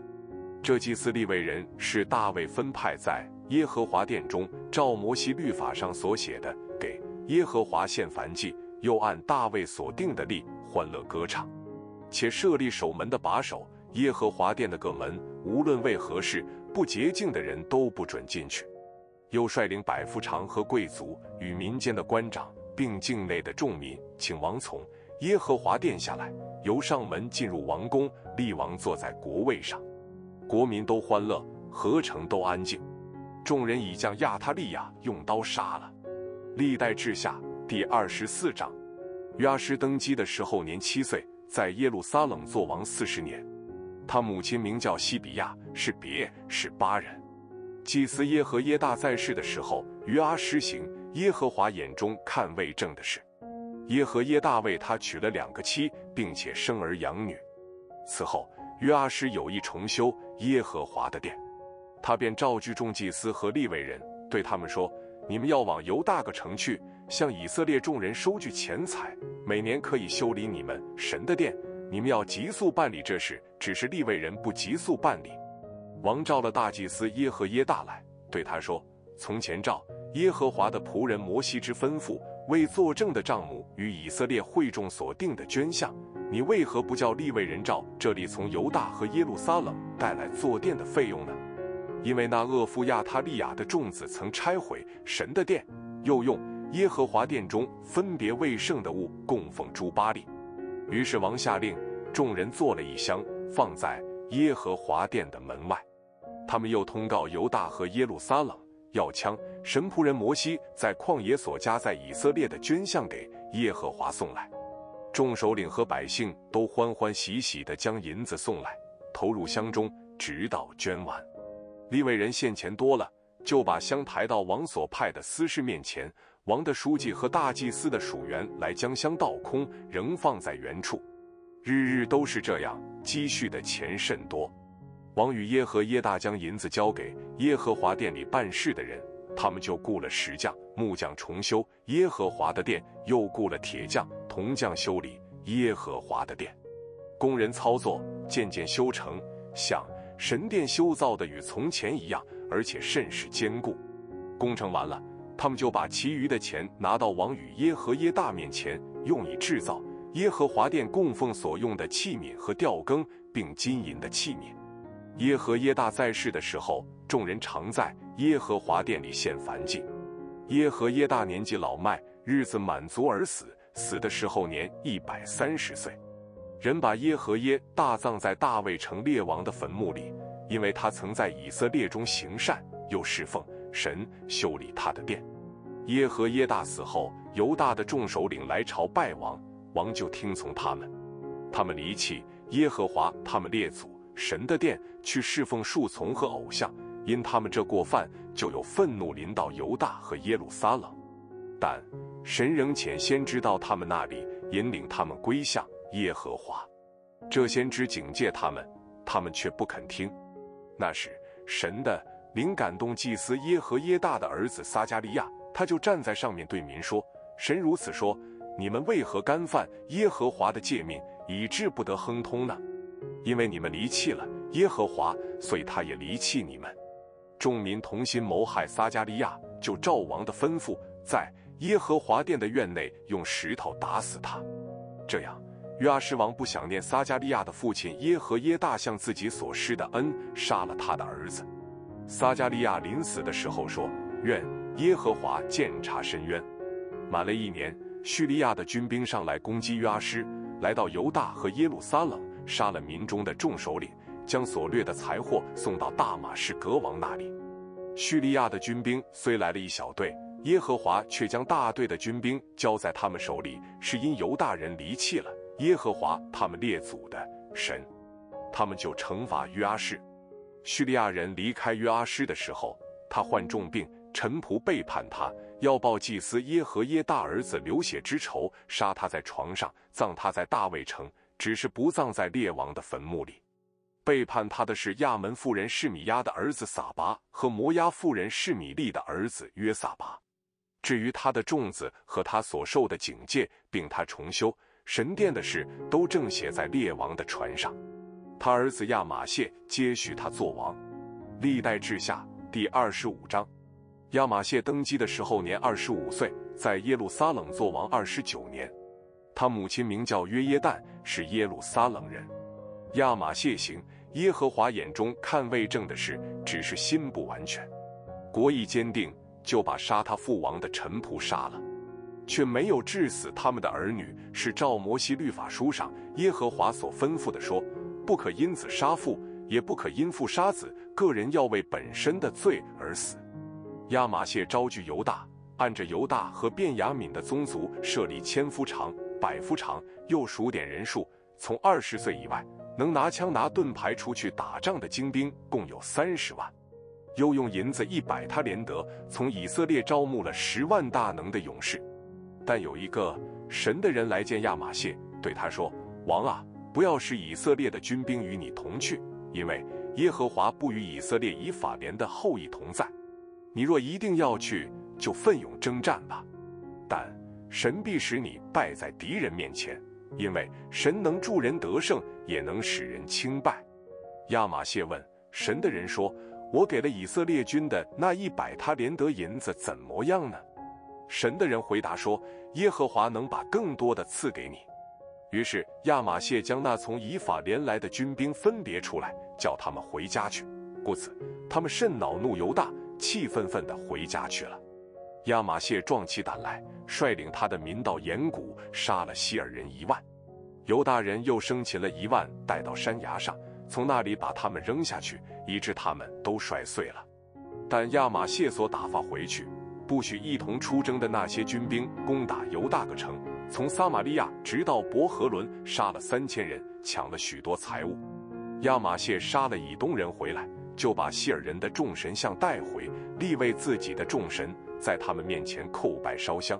这祭司利未人是大卫分派在耶和华殿中，照摩西律法上所写的，给耶和华献燔祭，又按大卫所定的例欢乐歌唱，且设立守门的把守耶和华殿的各门，无论为何事，不洁净的人都不准进去。又率领百夫长和贵族与民间的官长，并境内的众民，请王从耶和华殿下来。由上门进入王宫，立王坐在国位上，国民都欢乐，何城都安静。众人已将亚他利亚用刀杀了。历代志下第二十四章，约阿施登基的时候年七岁，在耶路撒冷做王四十年。他母亲名叫西比亚，是别是巴人。祭司耶和耶大在世的时候，约阿施行耶和华眼中看为正的事。耶和耶大为他娶了两个妻，并且生儿养女。此后，约阿施有意重修耶和华的殿，他便召聚众祭司和利未人，对他们说：“你们要往犹大个城去，向以色列众人收据钱财，每年可以修理你们神的殿。你们要急速办理这事，只是利未人不急速办理。”王召了大祭司耶和耶大来，对他说：“从前召耶和华的仆人摩西之吩咐。”为作证的账目与以色列会众所定的捐项，你为何不叫立位人照这里从犹大和耶路撒冷带来坐殿的费用呢？因为那恶妇亚他利亚的众子曾拆毁神的殿，又用耶和华殿中分别为圣的物供奉诸巴利。于是王下令，众人做了一箱，放在耶和华殿的门外。他们又通告犹大和耶路撒冷。要枪神仆人摩西在旷野所加在以色列的捐献给耶和华送来，众首领和百姓都欢欢喜喜地将银子送来，投入箱中，直到捐完。利未人献钱多了，就把香抬到王所派的司事面前，王的书记和大祭司的属员来将香倒空，仍放在原处。日日都是这样，积蓄的钱甚多。王与耶和耶大将银子交给耶和华殿里办事的人，他们就雇了石匠、木匠重修耶和华的殿，又雇了铁匠、铜匠修理耶和华的殿。工人操作，渐渐修成，像神殿修造的与从前一样，而且甚是坚固。工程完了，他们就把其余的钱拿到王与耶和耶大面前，用以制造耶和华殿供奉所用的器皿和吊羹，并金银的器皿。耶和耶大在世的时候，众人常在耶和华殿里献燔祭。耶和耶大年纪老迈，日子满足而死，死的时候年一百三十岁。人把耶和耶大葬在大卫城列王的坟墓里，因为他曾在以色列中行善，又侍奉神，修理他的殿。耶和耶大死后，犹大的众首领来朝拜王，王就听从他们。他们离弃耶和华，他们列祖。神的殿去侍奉树丛和偶像，因他们这过犯，就有愤怒临到犹大和耶路撒冷。但神仍遣先知到他们那里，引领他们归向耶和华。这先知警戒他们，他们却不肯听。那时神的灵感动祭司耶和耶大的儿子撒加利亚，他就站在上面对民说：“神如此说，你们为何干犯耶和华的诫命，以致不得亨通呢？”因为你们离弃了耶和华，所以他也离弃你们。众民同心谋害撒加利亚，就赵王的吩咐，在耶和华殿的院内用石头打死他。这样，约阿施王不想念撒加利亚的父亲耶和耶大向自己所施的恩，杀了他的儿子。撒加利亚临死的时候说：“愿耶和华鉴察深渊。”满了一年，叙利亚的军兵上来攻击约阿施，来到犹大和耶路撒冷。杀了民中的众首领，将所掠的财货送到大马士革王那里。叙利亚的军兵虽来了一小队，耶和华却将大队的军兵交在他们手里，是因犹大人离弃了耶和华他们列祖的神。他们就惩罚约阿施。叙利亚人离开约阿施的时候，他患重病，臣仆背叛他，要报祭司耶和耶大儿子流血之仇，杀他在床上，葬他在大卫城，只是不葬在列王的坟墓里。背叛他的是亚门妇人示米亚的儿子撒拔和摩押妇人示米利的儿子约撒拔。至于他的粽子和他所受的警戒，并他重修神殿的事，都正写在列王的船上。他儿子亚玛谢接续他做王。历代志下第二十五章。亚玛谢登基的时候年二十五岁，在耶路撒冷做王二十九年。他母亲名叫约耶旦，是耶路撒冷人。亚玛谢行耶和华眼中看为正的事，只是心不完全。国意坚定，就把杀他父王的臣仆杀了，却没有治死他们的儿女。是照摩西律法书上耶和华所吩咐的说：不可因子杀父，也不可因父杀子，个人要为本身的罪而死。亚玛谢招聚犹大，按着犹大和便雅悯的宗族设立千夫长、百夫长，又数点人数，从二十岁以外能拿枪拿盾牌出去打仗的精兵共有三十万，又用银子一百他连得从以色列招募了十万大能的勇士。但有一个神的人来见亚玛谢，对他说：“王啊，不要使以色列的军兵与你同去，因为耶和华不与以色列以法莲的后裔同在。”你若一定要去，就奋勇征战吧。但神必使你败在敌人面前，因为神能助人得胜，也能使人清败。亚玛谢问神的人说：“我给了以色列军的那一百他连得银子怎么样呢？”神的人回答说：“耶和华能把更多的赐给你。”于是亚玛谢将那从以法连来的军兵分别出来，叫他们回家去。故此，他们甚恼怒犹大。气愤愤地回家去了。亚玛谢壮起胆来，率领他的民到岩谷，杀了希尔人一万。犹大人又生擒了一万，带到山崖上，从那里把他们扔下去，以致他们都摔碎了。但亚玛谢所打发回去，不许一同出征的那些军兵攻打犹大个城，从撒玛利亚直到伯和伦，杀了三千人，抢了许多财物。亚玛谢杀了以东人回来。就把希尔人的众神像带回，立为自己的众神，在他们面前叩拜烧香。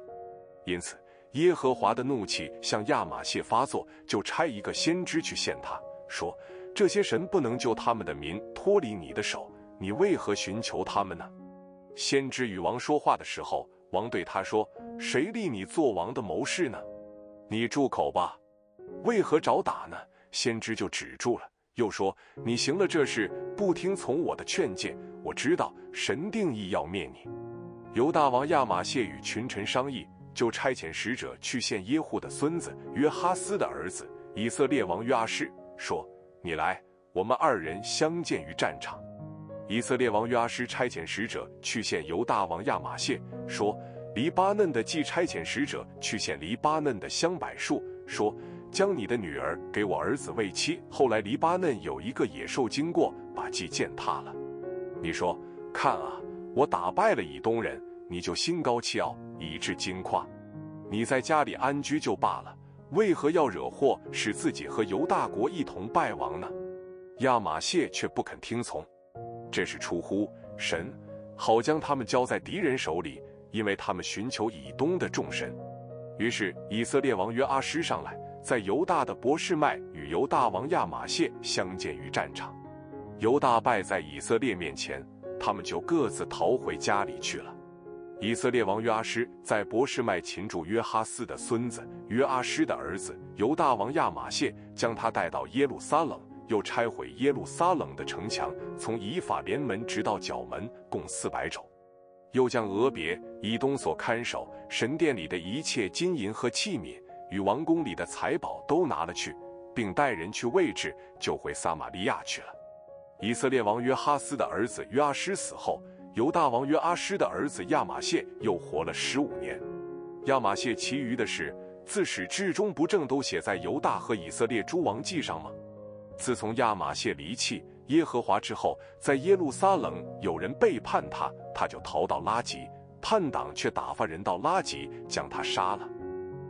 因此，耶和华的怒气向亚玛谢发作，就差一个先知去见他，说：“这些神不能救他们的民脱离你的手，你为何寻求他们呢？”先知与王说话的时候，王对他说：“谁立你做王的谋士呢？你住口吧！为何找打呢？”先知就止住了。又说：“你行了这事，不听从我的劝诫，我知道神定义要灭你。”犹大王亚玛谢与群臣商议，就差遣使者去见耶户的孙子约哈斯的儿子以色列王约阿施，说：“你来，我们二人相见于战场。”以色列王约阿施差遣使者去见犹大王亚玛谢，说：“黎巴嫩的既差遣使者去见黎巴嫩的香柏树，说。”将你的女儿给我儿子为妻。后来黎巴嫩有一个野兽经过，把祭践踏了。你说，看啊，我打败了以东人，你就心高气傲，以致惊夸。你在家里安居就罢了，为何要惹祸，使自己和犹大国一同败亡呢？亚玛谢却不肯听从，这是出乎神，好将他们交在敌人手里，因为他们寻求以东的众神。于是以色列王约阿施上来。在犹大的博士麦与犹大王亚玛谢相见于战场，犹大败在以色列面前，他们就各自逃回家里去了。以色列王约阿施在博士麦擒住约哈斯的孙子约阿施的儿子犹大王亚玛谢，将他带到耶路撒冷，又拆毁耶路撒冷的城墙，从以法连门直到角门，共四百肘。又将俄别以东所看守神殿里的一切金银和器皿。与王宫里的财宝都拿了去，并带人去位置，就回撒玛利亚去了。以色列王约哈斯的儿子约阿施死后，犹大王约阿施的儿子亚玛谢又活了十五年。亚玛谢其余的事，自始至终不正都写在犹大和以色列诸王记上吗？自从亚玛谢离弃耶和华之后，在耶路撒冷有人背叛他，他就逃到拉吉，叛党却打发人到拉吉将他杀了。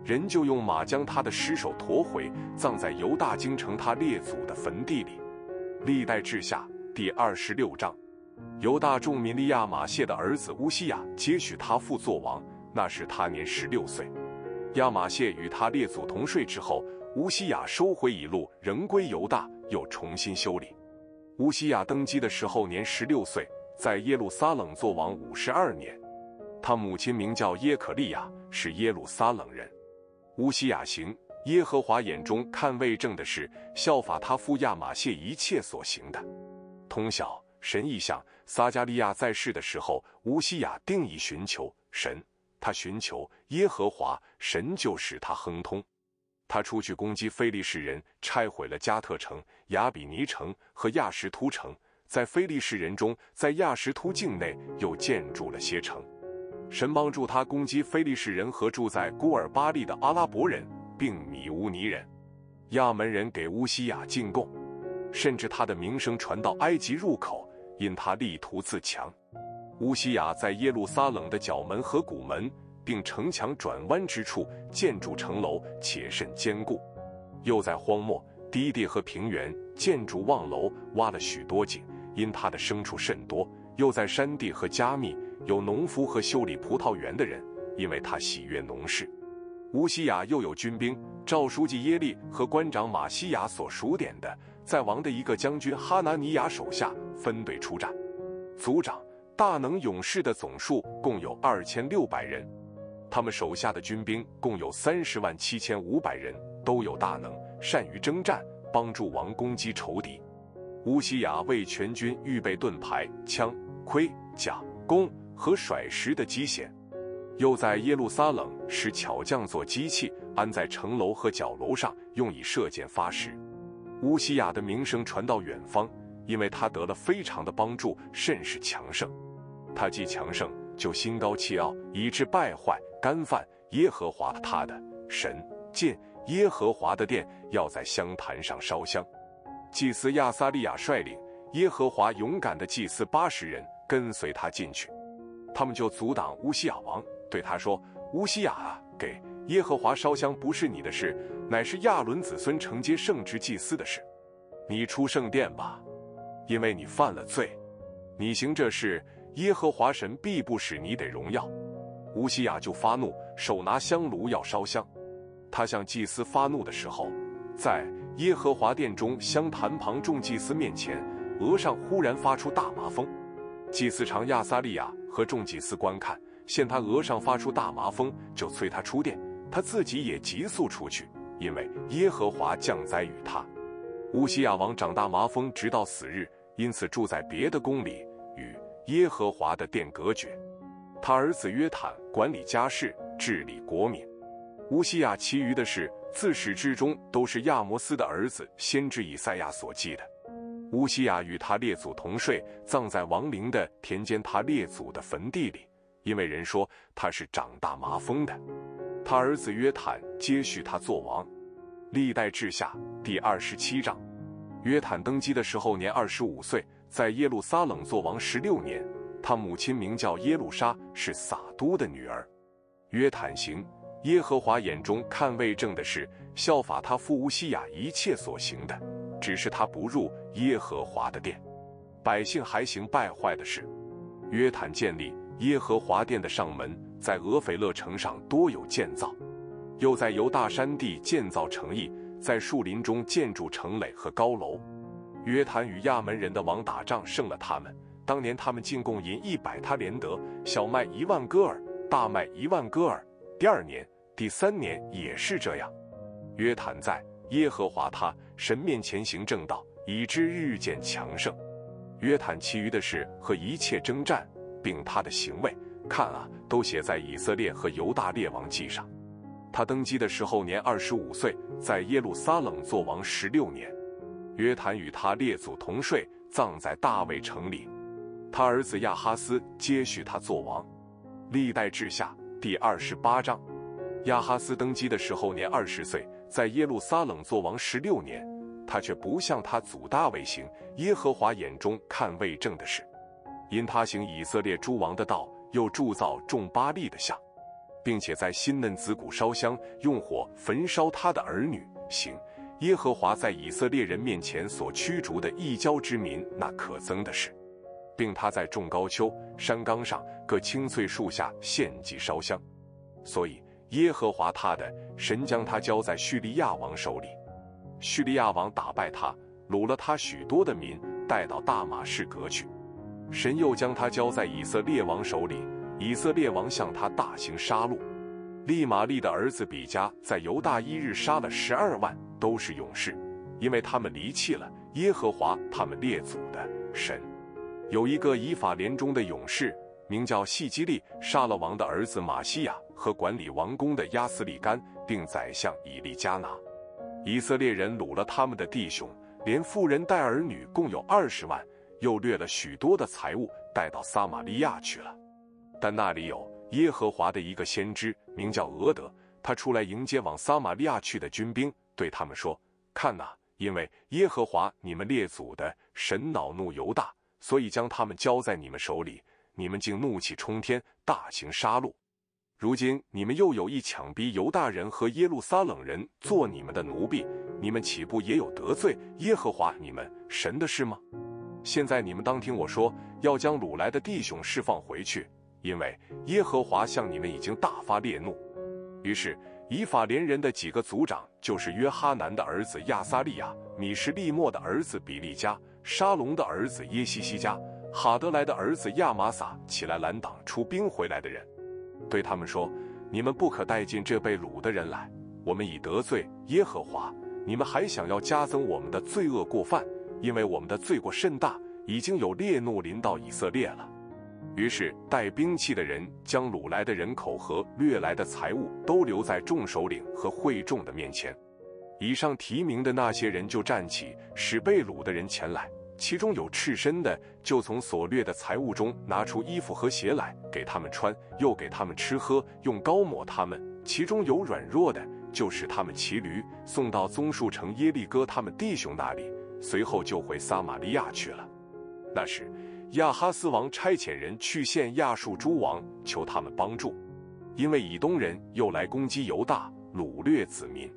人就用马将他的尸首驮回，葬在犹大京城他列祖的坟地里。历代志下第二十六章，犹大众民利亚马谢的儿子乌西亚接续他父作王，那时他年十六岁。亚马谢与他列祖同睡之后，乌西亚收回一路，仍归犹大，又重新修理。乌西亚登基的时候年十六岁，在耶路撒冷作王五十二年。他母亲名叫耶可利亚，是耶路撒冷人。乌西亚行耶和华眼中看为正的事，效法他父亚马谢一切所行的。通晓神意象，撒加利亚在世的时候，乌西亚定义寻求神，他寻求耶和华，神就使他亨通。他出去攻击非利士人，拆毁了加特城、亚比尼城和亚什突城，在非利士人中，在亚什突境内又建筑了些城。神帮助他攻击非利士人和住在孤尔巴利的阿拉伯人，并米乌尼人。亚门人给乌西亚进贡，甚至他的名声传到埃及入口，因他力图自强。乌西亚在耶路撒冷的角门和谷门。并城墙转弯之处建筑城楼，且甚坚固。又在荒漠、低地和平原建筑望楼，挖了许多井，因他的牲畜甚多。又在山地和加密有农夫和修理葡萄园的人，因为他喜悦农事。乌西亚又有军兵，赵书记耶利和官长马西亚所数点的，在王的一个将军哈拿尼亚手下分队出战。族长大能勇士的总数共有二千六百人。他们手下的军兵共有三十万七千五百人，都有大能，善于征战，帮助王攻击仇敌。乌西亚为全军预备盾牌、枪、盔甲、弓和甩石的机弦，又在耶路撒冷使巧匠做机器，安在城楼和角楼上，用以射箭发石。乌西亚的名声传到远方，因为他得了非常的帮助，甚是强盛。他既强盛，就心高气傲，以致败坏。干犯耶和华他的神，进耶和华的殿，要在香坛上烧香。祭司亚撒利亚率领耶和华勇敢的祭司八十人跟随他进去，他们就阻挡乌西亚王，对他说：“乌西亚啊，给耶和华烧香不是你的事，乃是亚伦子孙承接圣职祭司的事。你出圣殿吧，因为你犯了罪。你行这事，耶和华神必不使你得荣耀。”乌西亚就发怒，手拿香炉要烧香。他向祭司发怒的时候，在耶和华殿中香坛旁众祭司面前，额上忽然发出大麻风。祭司长亚撒利亚和众祭司观看，见他额上发出大麻风，就催他出殿。他自己也急速出去，因为耶和华降灾与他。乌西亚王长大麻风，直到死日，因此住在别的宫里，与耶和华的殿隔绝。他儿子约坦管理家事，治理国民。乌西亚其余的事，自始至终都是亚摩斯的儿子先知以赛亚所记的。乌西亚与他列祖同睡，葬在亡灵的田间他列祖的坟地里，因为人说他是长大麻风的。他儿子约坦接续他做王。历代志下第二十七章，约坦登基的时候年二十五岁，在耶路撒冷做王十六年。他母亲名叫耶路莎，是撒都的女儿。约坦行耶和华眼中看为正的事，效法他父乌西亚一切所行的，只是他不入耶和华的殿。百姓还行败坏的事。约坦建立耶和华殿的上门，在俄斐勒城上多有建造，又在犹大山地建造城邑，在树林中建筑城垒和高楼。约坦与亚门人的王打仗，胜了他们。当年他们进贡银一百他连德，小麦一万戈尔，大麦一万戈尔。第二年、第三年也是这样。约坦在耶和华他神面前行正道，以致日渐强盛。约坦其余的事和一切征战，并他的行为，看啊，都写在以色列和犹大列王记上。他登基的时候年二十五岁，在耶路撒冷作王十六年。约坦与他列祖同睡，葬在大卫城里。他儿子亚哈斯接续他做王，历代志下第二十八章。亚哈斯登基的时候年二十岁，在耶路撒冷做王十六年。他却不像他祖大卫行耶和华眼中看为正的事，因他行以色列诸王的道，又铸造众巴利的像，并且在新嫩子谷烧香，用火焚烧他的儿女，行耶和华在以色列人面前所驱逐的异教之民，那可憎的是，并他在众高丘、山冈上各青翠树下献祭烧香，所以耶和华他的神将他交在叙利亚王手里，叙利亚王打败他，掳了他许多的民，带到大马士革去。神又将他交在以色列王手里，以色列王向他大行杀戮。利玛利的儿子比加在犹大一日杀了十二万，都是勇士，因为他们离弃了耶和华他们列祖的神。有一个以法莲中的勇士，名叫细基利，杀了王的儿子马西亚和管理王宫的亚斯利干，并宰相以利加拿。以色列人掳了他们的弟兄，连妇人带儿女共有二十万。又掠了许多的财物，带到撒玛利亚去了。但那里有耶和华的一个先知，名叫俄德，他出来迎接往撒玛利亚去的军兵，对他们说：“看哪，因为耶和华你们列祖的神恼怒犹大，所以将他们交在你们手里。你们竟怒气冲天，大行杀戮。如今你们又有意强逼犹大人和耶路撒冷人做你们的奴婢，你们岂不也有得罪耶和华你们神的事吗？”现在你们当听我说，要将掳来的弟兄释放回去，因为耶和华向你们已经大发烈怒。于是以法连人的几个族长，就是约哈南的儿子亚撒利亚、米什利莫的儿子比利加、沙龙的儿子耶西西加、哈德来的儿子亚玛撒，起来拦挡出兵回来的人，对他们说：“你们不可带进这被掳的人来，我们已得罪耶和华，你们还想要加增我们的罪恶过犯。”因为我们的罪过甚大，已经有烈怒临到以色列了。于是带兵器的人将掳来的人口和掠来的财物都留在众首领和会众的面前。以上提名的那些人就站起，使被掳的人前来。其中有赤身的，就从所掠的财物中拿出衣服和鞋来给他们穿，又给他们吃喝，用膏抹他们。其中有软弱的，就使他们骑驴送到棕树城耶利哥他们弟兄那里。随后就回撒玛利亚去了。那时，亚哈斯王差遣人去见亚述诸王，求他们帮助，因为以东人又来攻击犹大，掳掠子民。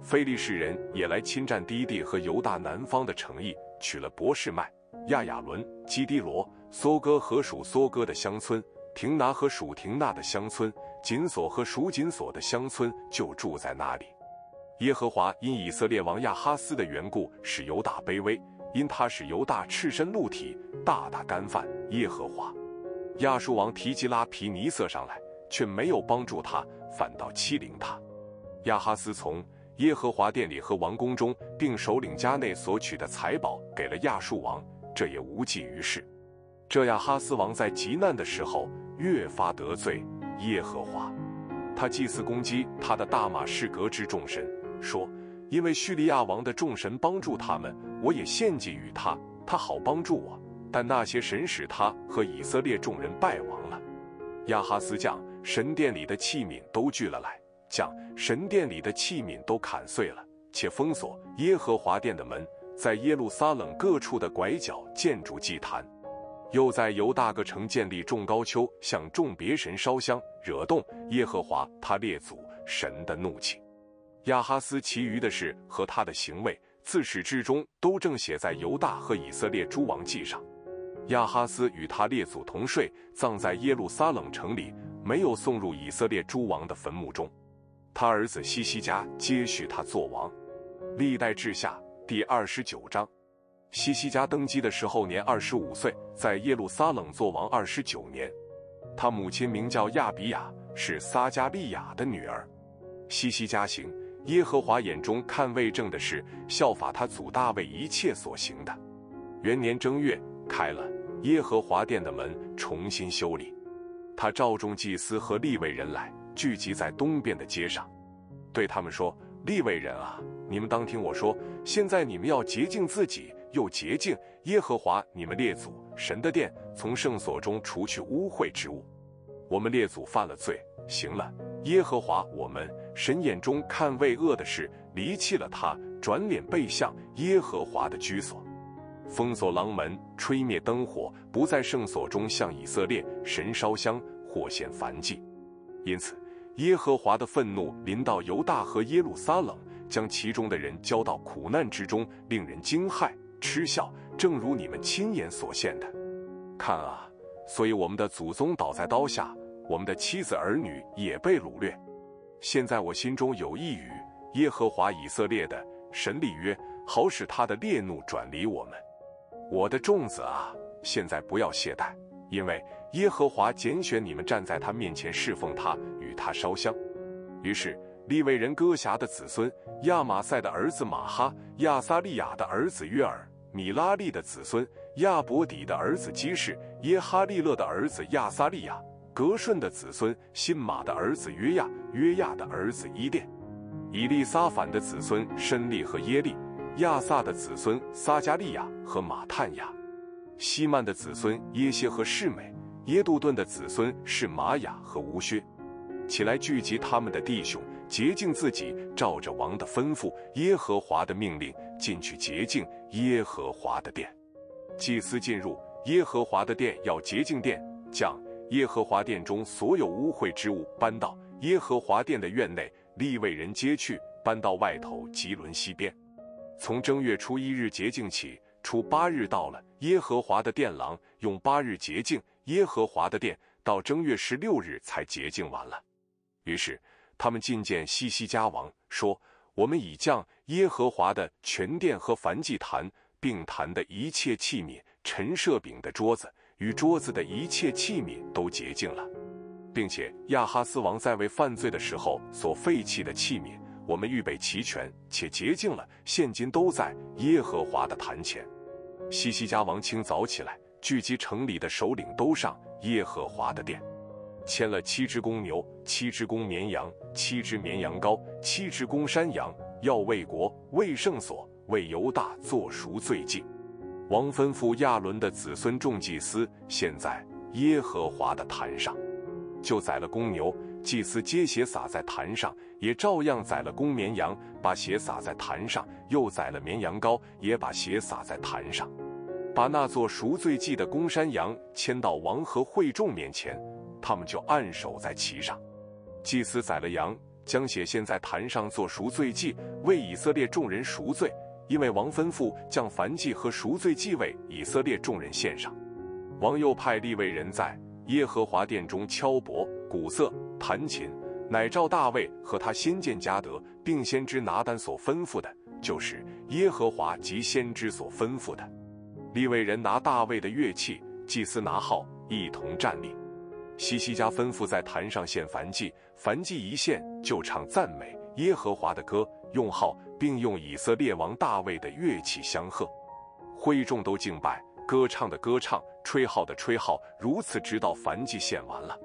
非利士人也来侵占低地和犹大南方的城邑，取了博士麦、亚亚伦、基迪罗、梭哥和属梭哥的乡村，廷拿和属廷拿的乡村，紧索和属紧索的乡村，就住在那里。耶和华因以色列王亚哈斯的缘故，使犹大卑微；因他使犹大赤身露体，大大干犯耶和华。亚述王提基拉皮尼色上来，却没有帮助他，反倒欺凌他。亚哈斯从耶和华殿里和王宫中，并首领家内所取的财宝，给了亚述王，这也无济于事。这亚哈斯王在极难的时候，越发得罪耶和华。他祭祀攻击他的大马士革之众神。说，因为叙利亚王的众神帮助他们，我也献祭于他，他好帮助我。但那些神使他和以色列众人败亡了。亚哈斯将神殿里的器皿都聚了来，将神殿里的器皿都砍碎了，且封锁耶和华殿的门，在耶路撒冷各处的拐角建筑祭坛，又在犹大各城建立众高丘，向众别神烧香，惹动耶和华他列祖神的怒气。亚哈斯其余的事和他的行为，自始至终都正写在犹大和以色列诸王记上。亚哈斯与他列祖同睡，葬在耶路撒冷城里，没有送入以色列诸王的坟墓中。他儿子西西家接续他做王。历代志下第二十九章。西西家登基的时候年二十五岁，在耶路撒冷做王二十九年。他母亲名叫亚比亚，是撒加利亚的女儿。西西家行。耶和华眼中看为正的事，效法他祖大卫一切所行的。元年正月，开了耶和华殿的门，重新修理。他召众祭司和立位人来，聚集在东边的街上，对他们说：“立位人啊，你们当听我说，现在你们要洁净自己，又洁净耶和华你们列祖神的殿，从圣所中除去污秽之物。我们列祖犯了罪，行了耶和华我们。”神眼中看为恶的事，离弃了他，转脸背向耶和华的居所，封锁廊门，吹灭灯火，不在圣所中向以色列神烧香或献燔祭。因此，耶和华的愤怒临到犹大和耶路撒冷，将其中的人交到苦难之中，令人惊骇嗤笑，正如你们亲眼所见的。看啊，所以我们的祖宗倒在刀下，我们的妻子儿女也被掳掠。现在我心中有一语，耶和华以色列的神立约，好使他的烈怒转离我们。我的众子啊，现在不要懈怠，因为耶和华拣选你们站在他面前侍奉他，与他烧香。于是利未人歌辖的子孙亚玛赛的儿子马哈、亚撒利亚的儿子约尔、米拉利的子孙亚伯底的儿子基士、耶哈利勒的儿子亚撒利亚、格顺的子孙辛马的儿子约亚、约亚的儿子伊甸、以利撒反的子孙申利和耶利、亚萨的子孙撒加利亚和马探亚、希曼的子孙耶歇和世美、耶杜顿的子孙是玛雅和乌薛。起来聚集他们的弟兄，洁净自己，照着王的吩咐，耶和华的命令，进去洁净耶和华的殿。祭司进入耶和华的殿，要洁净殿，将耶和华殿中所有污秽之物搬到耶和华殿的院内，立位人皆去，搬到外头吉伦西边。从正月初一日洁净起，初八日到了，耶和华的殿廊用八日洁净耶和华的殿，到正月十六日才洁净完了。于是他们觐见西西家王，说：“我们已将耶和华的全殿和燔祭坛，并坛的一切器皿、陈设饼的桌子与桌子的一切器皿都洁净了，并且亚哈斯王在位犯罪的时候所废弃的器皿，我们预备齐全且洁净了，现今都在耶和华的坛前。”西西家王清早起来，聚集城里的首领，都上耶和华的殿。牵了七只公牛，七只公绵羊，七只绵羊羔，七只公山羊，要为国、为圣所、为犹大做赎罪祭。王吩咐亚伦的子孙众祭司，现在耶和华的坛上，就宰了公牛，祭司接血洒在坛上，也照样宰了公绵羊，把血洒在坛上，又宰了绵羊羔，也把血洒在坛上，把那做赎罪祭的公山羊牵到王和会众面前。他们就按手在其上，祭司宰了羊，将血献在坛上做赎罪祭，为以色列众人赎罪。因为王吩咐将燔祭和赎罪祭为以色列众人献上。王又派立位人在耶和华殿中敲钹、鼓瑟、弹琴，乃照大卫和他先见加德，并先知拿单所吩咐的，就是耶和华及先知所吩咐的。立位人拿大卫的乐器，祭司拿号，一同站立。西西家吩咐在坛上献燔祭，燔祭一献就唱赞美耶和华的歌，用号，并用以色列王大卫的乐器相和。会众都敬拜，歌唱的歌唱，吹号的吹号，如此直到燔祭献完了。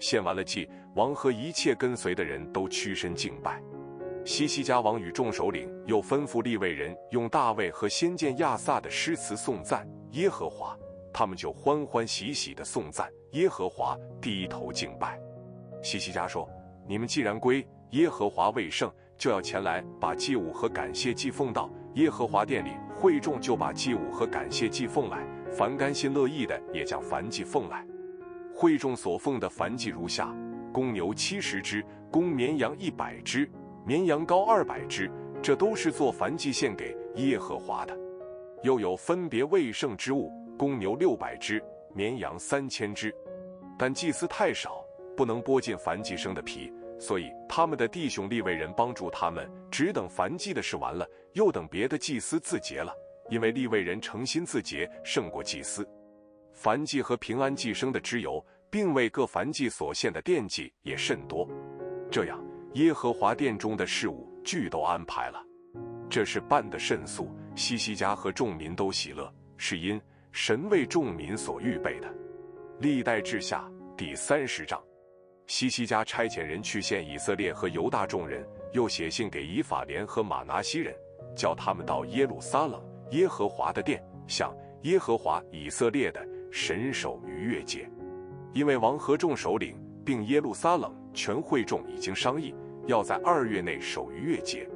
献完了祭，王和一切跟随的人都屈身敬拜。西西家王与众首领又吩咐立位人用大卫和先见亚萨的诗词颂赞耶和华。他们就欢欢喜喜的颂赞耶和华，低头敬拜。西西家说：“你们既然归耶和华为圣，就要前来把祭物和感谢祭奉到耶和华殿里。会众就把祭物和感谢祭奉来，凡甘心乐意的也将燔祭奉来。会众所奉的燔祭如下：公牛七十只，公绵羊一百只，绵羊羔二百只，这都是做燔祭献给耶和华的。又有分别为圣之物。”公牛六百只，绵羊三千只，但祭司太少，不能剥尽燔祭生的皮，所以他们的弟兄立位人帮助他们，只等燔祭的事完了，又等别的祭司自洁了，因为立位人诚心自洁，胜过祭司。燔祭和平安祭生的脂油，并为各燔祭所献的奠祭也甚多。这样，耶和华殿中的事物俱都安排了，这是办得甚速。西西家和众民都喜乐，是因。神为众民所预备的，历代志下第三十章，西西家差遣人去见以色列和犹大众人，又写信给以法莲和马拿西人，叫他们到耶路撒冷耶和华的殿，向耶和华以色列的神守逾越节。因为王和众首领并耶路撒冷全会众已经商议，要在二月内守逾越节。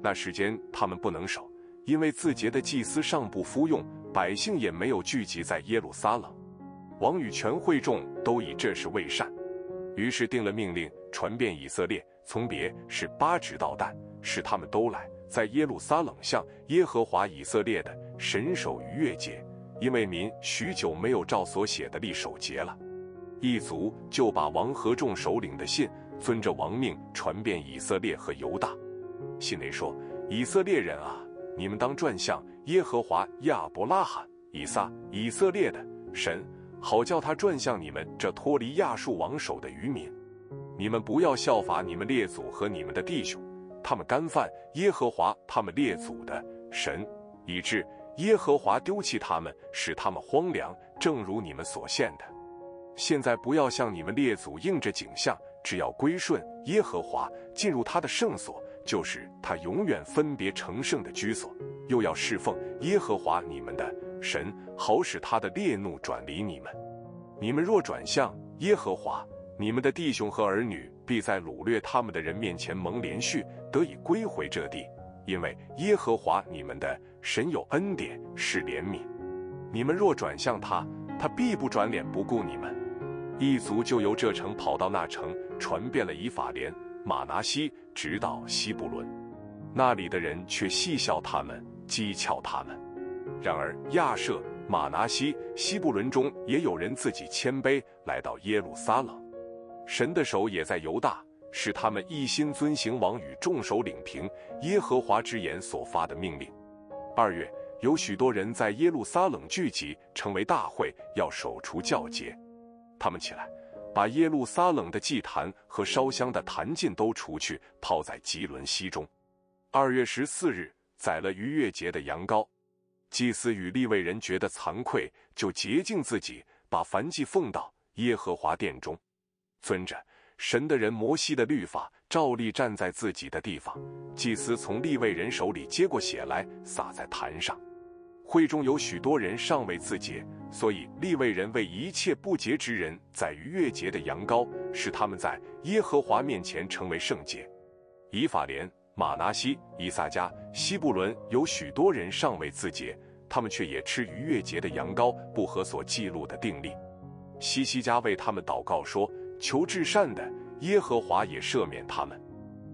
那时间他们不能守，因为自节的祭司尚不敷用。百姓也没有聚集在耶路撒冷，王与全会众都以这事为善，于是定了命令，传遍以色列，从别是八直到旦，使他们都来，在耶路撒冷向耶和华以色列的神守逾越节，因为民许久没有照所写的立守节了。一族就把王和众首领的信，遵着王命传遍以色列和犹大。信内说：“以色列人啊，你们当转向耶和华亚伯拉罕、以撒、以色列的神，好叫他转向你们这脱离亚述王手的渔民。你们不要效法你们列祖和你们的弟兄，他们干犯耶和华他们列祖的神，以致耶和华丢弃他们，使他们荒凉，正如你们所献的。”现在不要向你们列祖应着景象，只要归顺耶和华，进入他的圣所，就是他永远分别成圣的居所；又要侍奉耶和华你们的神，好使他的烈怒转离你们。你们若转向耶和华，你们的弟兄和儿女必在掳掠他们的人面前蒙连续，得以归回这地，因为耶和华你们的神有恩典，是怜悯。你们若转向他，他必不转脸不顾你们。一族就由这城跑到那城，传遍了以法莲、马拿西，直到西布伦。那里的人却戏笑他们，讥诮他们。然而亚舍、马拿西、西布伦中也有人自己谦卑，来到耶路撒冷。神的手也在犹大，使他们一心遵行王与众首领凭耶和华之言所发的命令。二月，有许多人在耶路撒冷聚集，成为大会，要守除教节。他们起来，把耶路撒冷的祭坛和烧香的坛尽都除去，抛在吉伦溪中。二月十四日，宰了逾越节的羊羔。祭司与利未人觉得惭愧，就洁净自己，把燔祭奉到耶和华殿中，遵着神的人摩西的律法，照例站在自己的地方。祭司从利未人手里接过血来，洒在坛上。会中有许多人尚未自洁，所以立位人为一切不洁之人宰逾越节的羊羔，使他们在耶和华面前成为圣洁。以法莲、马拿西、以撒加、西布伦有许多人尚未自洁，他们却也吃逾越节的羊羔，不合所记录的定例。西西家为他们祷告说：“求至善的耶和华也赦免他们，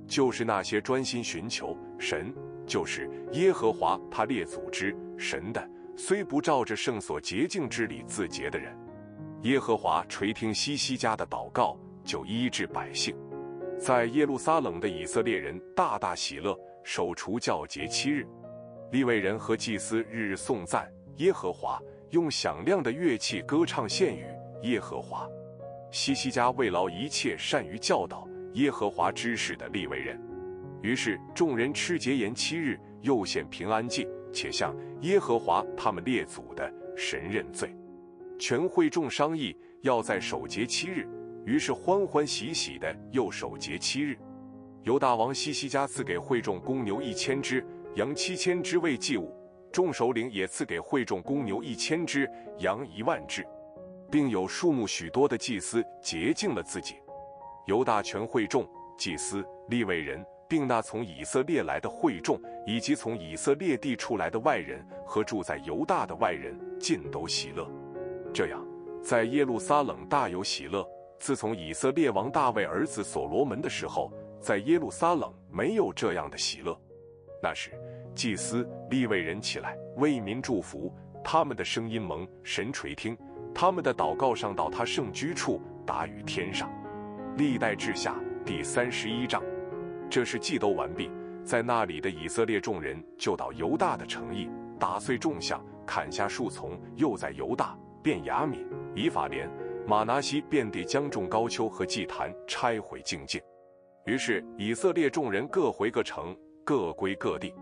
就是那些专心寻求神。”就是耶和华他列祖之神的，虽不照着圣所洁净之礼自洁的人，耶和华垂听西西家的祷告，就医治百姓。在耶路撒冷的以色列人大大喜乐，守除教节七日，利未人和祭司日日颂赞耶和华，用响亮的乐器歌唱献与耶和华。西西家慰劳一切善于教导耶和华知识的利未人。于是众人吃节言七日，又献平安祭，且向耶和华他们列祖的神认罪。全会众商议要在守节七日，于是欢欢喜喜的又守节七日。犹大王西西家赐给会众公牛一千只，羊七千只为祭物；众首领也赐给会众公牛一千只，羊一万只，并有数目许多的祭司洁净了自己。犹大全会众、祭司、立位人。并那从以色列来的会众，以及从以色列地出来的外人和住在犹大的外人，尽都喜乐。这样，在耶路撒冷大有喜乐。自从以色列王大卫儿子所罗门的时候，在耶路撒冷没有这样的喜乐。那时，祭司立位人起来为民祝福，他们的声音蒙神垂听，他们的祷告上到他圣居处，达于天上。历代志下第三十一章。这是祭都完毕，在那里的以色列众人就到犹大的城邑，打碎众像，砍下树丛，又在犹大、便雅悯、以法莲、马拿西遍地将众高丘和祭坛拆毁净尽。于是以色列众人各回各城，各归各地。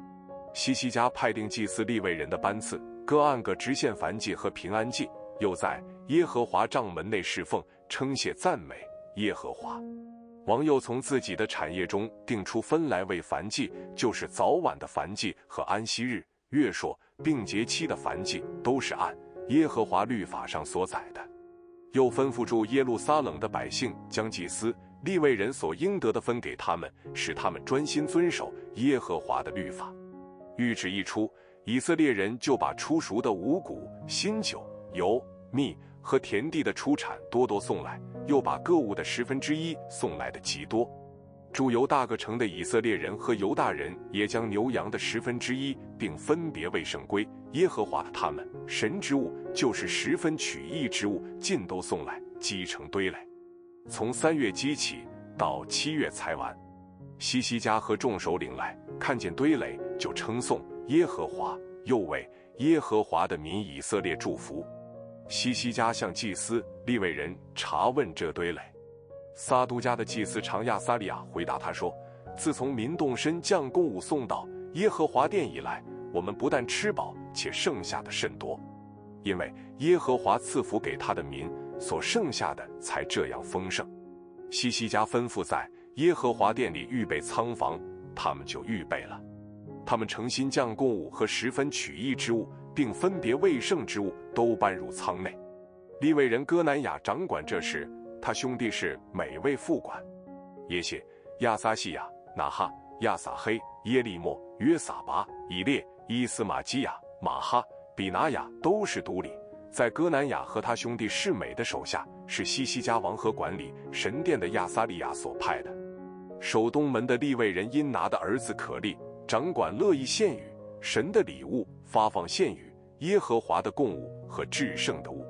西西家派定祭司立位人的班次，各按个直线燔祭和平安祭，又在耶和华帐门内侍奉，称谢赞美耶和华。王又从自己的产业中定出分来为燔祭，就是早晚的燔祭和安息日、月朔并节期的燔祭，都是按耶和华律法上所载的。又吩咐住耶路撒冷的百姓，将祭司、立位人所应得的分给他们，使他们专心遵守耶和华的律法。谕旨一出，以色列人就把出熟的五谷、新酒、油、蜜。和田地的出产多多送来，又把各物的十分之一送来的极多。驻犹大各城的以色列人和犹大人也将牛羊的十分之一，并分别为圣归耶和华他们神之物，就是十分取义之物，尽都送来积成堆垒。从三月积起，到七月才完。西西家和众首领来看见堆垒，就称颂耶和华，又为耶和华的民以色列祝福。西西家向祭司立位人查问这堆垒。撒都家的祭司长亚撒利亚回答他说：“自从民动身将贡物送到耶和华殿以来，我们不但吃饱，且剩下的甚多，因为耶和华赐福给他的民，所剩下的才这样丰盛。”西西家吩咐在耶和华殿里预备仓房，他们就预备了。他们诚心将贡物和十分取义之物，并分别为圣之物都搬入仓内。利未人哥南雅掌管这事。他兄弟是每位副管，耶谢、亚撒西亚、拿哈、亚撒黑、耶利莫、约撒拔、以列、伊斯玛基亚、马哈、比拿雅都是督理，在哥南雅和他兄弟世美的手下，是西西家王和管理神殿的亚撒利亚所派的。守东门的立位人因拿的儿子可利掌管乐意献与神的礼物，发放献与耶和华的供物和至圣的物，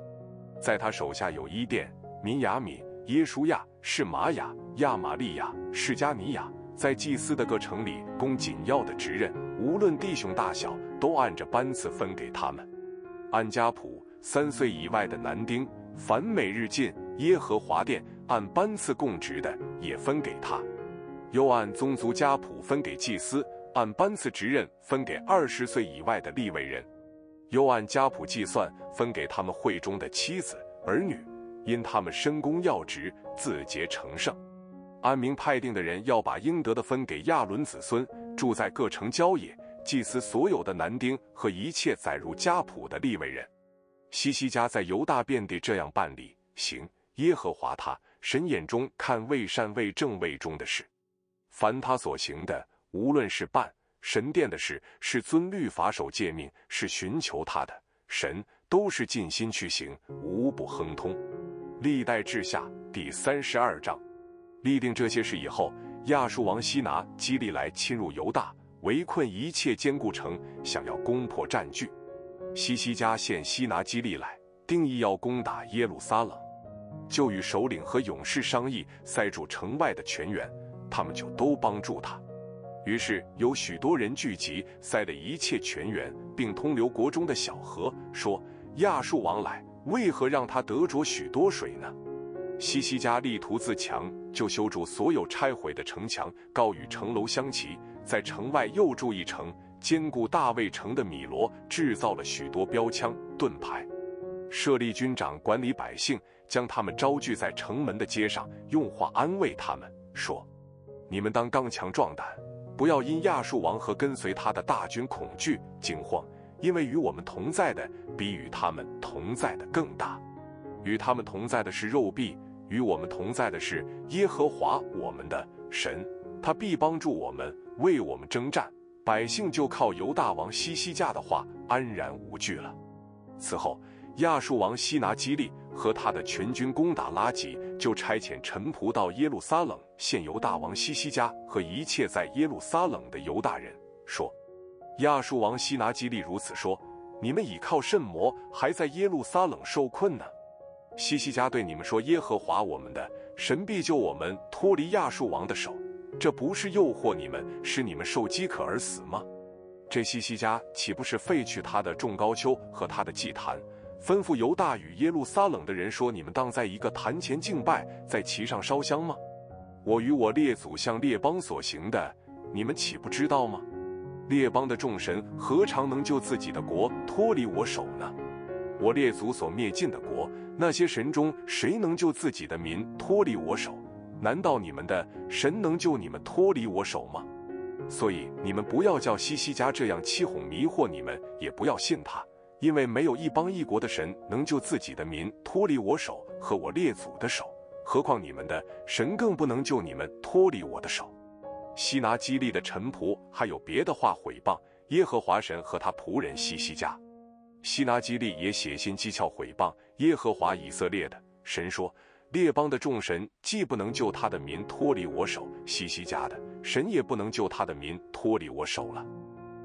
在他手下有伊甸、民雅敏。耶书亚是玛雅、亚玛利亚、释迦尼亚，在祭司的各城里供紧要的职任，无论弟兄大小，都按着班次分给他们。按家谱，三岁以外的男丁，凡每日进耶和华殿按班次供职的，也分给他。又按宗族家谱分给祭司，按班次职任分给二十岁以外的立位人。又按家谱计算，分给他们会中的妻子儿女。因他们深功要职，自结成圣，安明派定的人要把应得的分给亚伦子孙，住在各城郊野，祭司所有的男丁和一切载入家谱的立位人。西西家在犹大遍地这样办理，行耶和华他神眼中看为善为正为忠的事。凡他所行的，无论是办神殿的事，是遵律法守诫命，是寻求他的神，都是尽心去行，无不亨通。历代志下第三十二章，立定这些事以后，亚述王西拿基利来侵入犹大，围困一切坚固城，想要攻破占据。西西家献西拿基利来，定义要攻打耶路撒冷，就与首领和勇士商议，塞住城外的泉源，他们就都帮助他。于是有许多人聚集，塞了一切泉源，并通流国中的小河，说亚述王来。为何让他得着许多水呢？西西家力图自强，就修筑所有拆毁的城墙，高与城楼相齐。在城外又筑一城，坚固大卫城的米罗制造了许多标枪盾牌，设立军长管理百姓，将他们招聚在城门的街上，用话安慰他们说：“你们当刚强壮胆，不要因亚述王和跟随他的大军恐惧惊慌。”因为与我们同在的比与他们同在的更大，与他们同在的是肉臂，与我们同在的是耶和华我们的神，他必帮助我们，为我们征战，百姓就靠犹大王西西家的话安然无惧了。此后，亚述王西拿基利和他的全军攻打拉吉，就差遣臣仆到耶路撒冷见犹大王西西家和一切在耶路撒冷的犹大人，说。亚述王西拿基利如此说：“你们倚靠甚魔，还在耶路撒冷受困呢？”西西家对你们说：“耶和华我们的神必救我们脱离亚述王的手，这不是诱惑你们，使你们受饥渴而死吗？”这西西家岂不是废去他的众高丘和他的祭坛，吩咐犹大与耶路撒冷的人说：“你们当在一个坛前敬拜，在其上烧香吗？”我与我列祖向列邦所行的，你们岂不知道吗？列邦的众神何尝能救自己的国脱离我手呢？我列祖所灭尽的国，那些神中谁能救自己的民脱离我手？难道你们的神能救你们脱离我手吗？所以你们不要叫西西家这样欺哄迷惑你们，也不要信他，因为没有一邦一国的神能救自己的民脱离我手和我列祖的手，何况你们的神更不能救你们脱离我的手。西拿基利的臣仆还有别的话毁谤耶和华神和他仆人西西家，西拿基利也写信讥诮毁谤耶和华以色列的神说：列邦的众神既不能救他的民脱离我手，西西家的神也不能救他的民脱离我手了。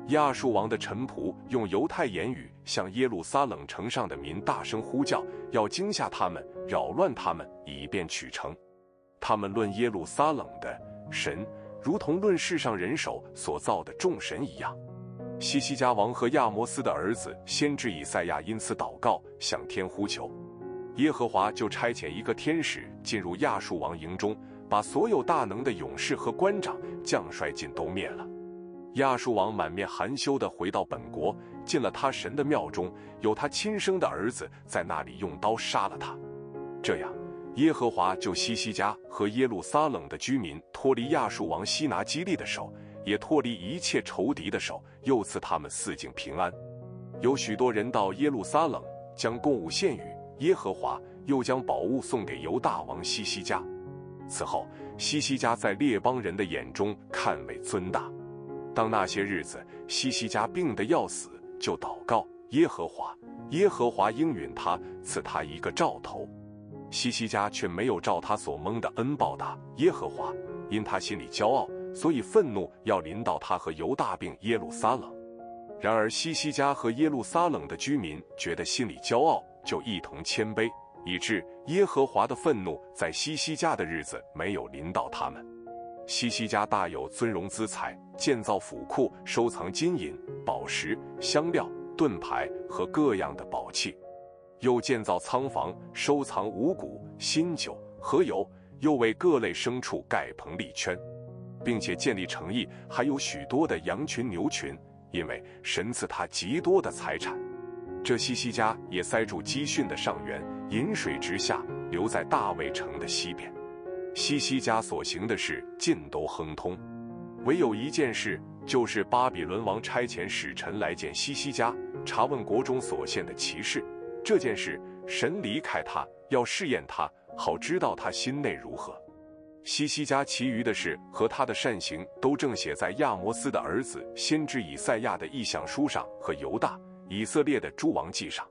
亚述王的臣仆用犹太言语向耶路撒冷城上的民大声呼叫，要惊吓他们，扰乱他们，以便取城。他们论耶路撒冷的神，如同论世上人手所造的众神一样。西西家王和亚摩斯的儿子先知以赛亚因此祷告，向天呼求。耶和华就差遣一个天使进入亚述王营中，把所有大能的勇士和官长、将帅尽都灭了。亚述王满面含羞地回到本国，进了他神的庙中，有他亲生的儿子在那里用刀杀了他。这样，耶和华就西西家和耶路撒冷的居民脱离亚述王西拿基利的手，也脱离一切仇敌的手，又赐他们四境平安。有许多人到耶路撒冷，将贡物献与耶和华，又将宝物送给犹大王西西家。此后，西西家在列邦人的眼中看为尊大。当那些日子，西西家病得要死，就祷告耶和华，耶和华应允他，赐他一个兆头。西西家却没有照他所蒙的恩报答耶和华，因他心里骄傲，所以愤怒要临到他和犹大并耶路撒冷。然而西西家和耶路撒冷的居民觉得心里骄傲，就一同谦卑，以致耶和华的愤怒在西西家的日子没有临到他们。西西家大有尊荣资财，建造府库，收藏金银、宝石、香料、盾牌和各样的宝器；又建造仓房，收藏五谷、新酒河油；又为各类牲畜盖棚立圈，并且建立城邑，还有许多的羊群、牛群，因为神赐他极多的财产。这西西家也塞住基训的上源，引水直下，留在大卫城的西边。西西家所行的事尽都亨通，唯有一件事，就是巴比伦王差遣使臣来见西西家，查问国中所献的骑士。这件事，神离开他，要试验他，好知道他心内如何。西西家其余的事和他的善行，都正写在亚摩斯的儿子先知以赛亚的意象书上和犹大、以色列的诸王记上。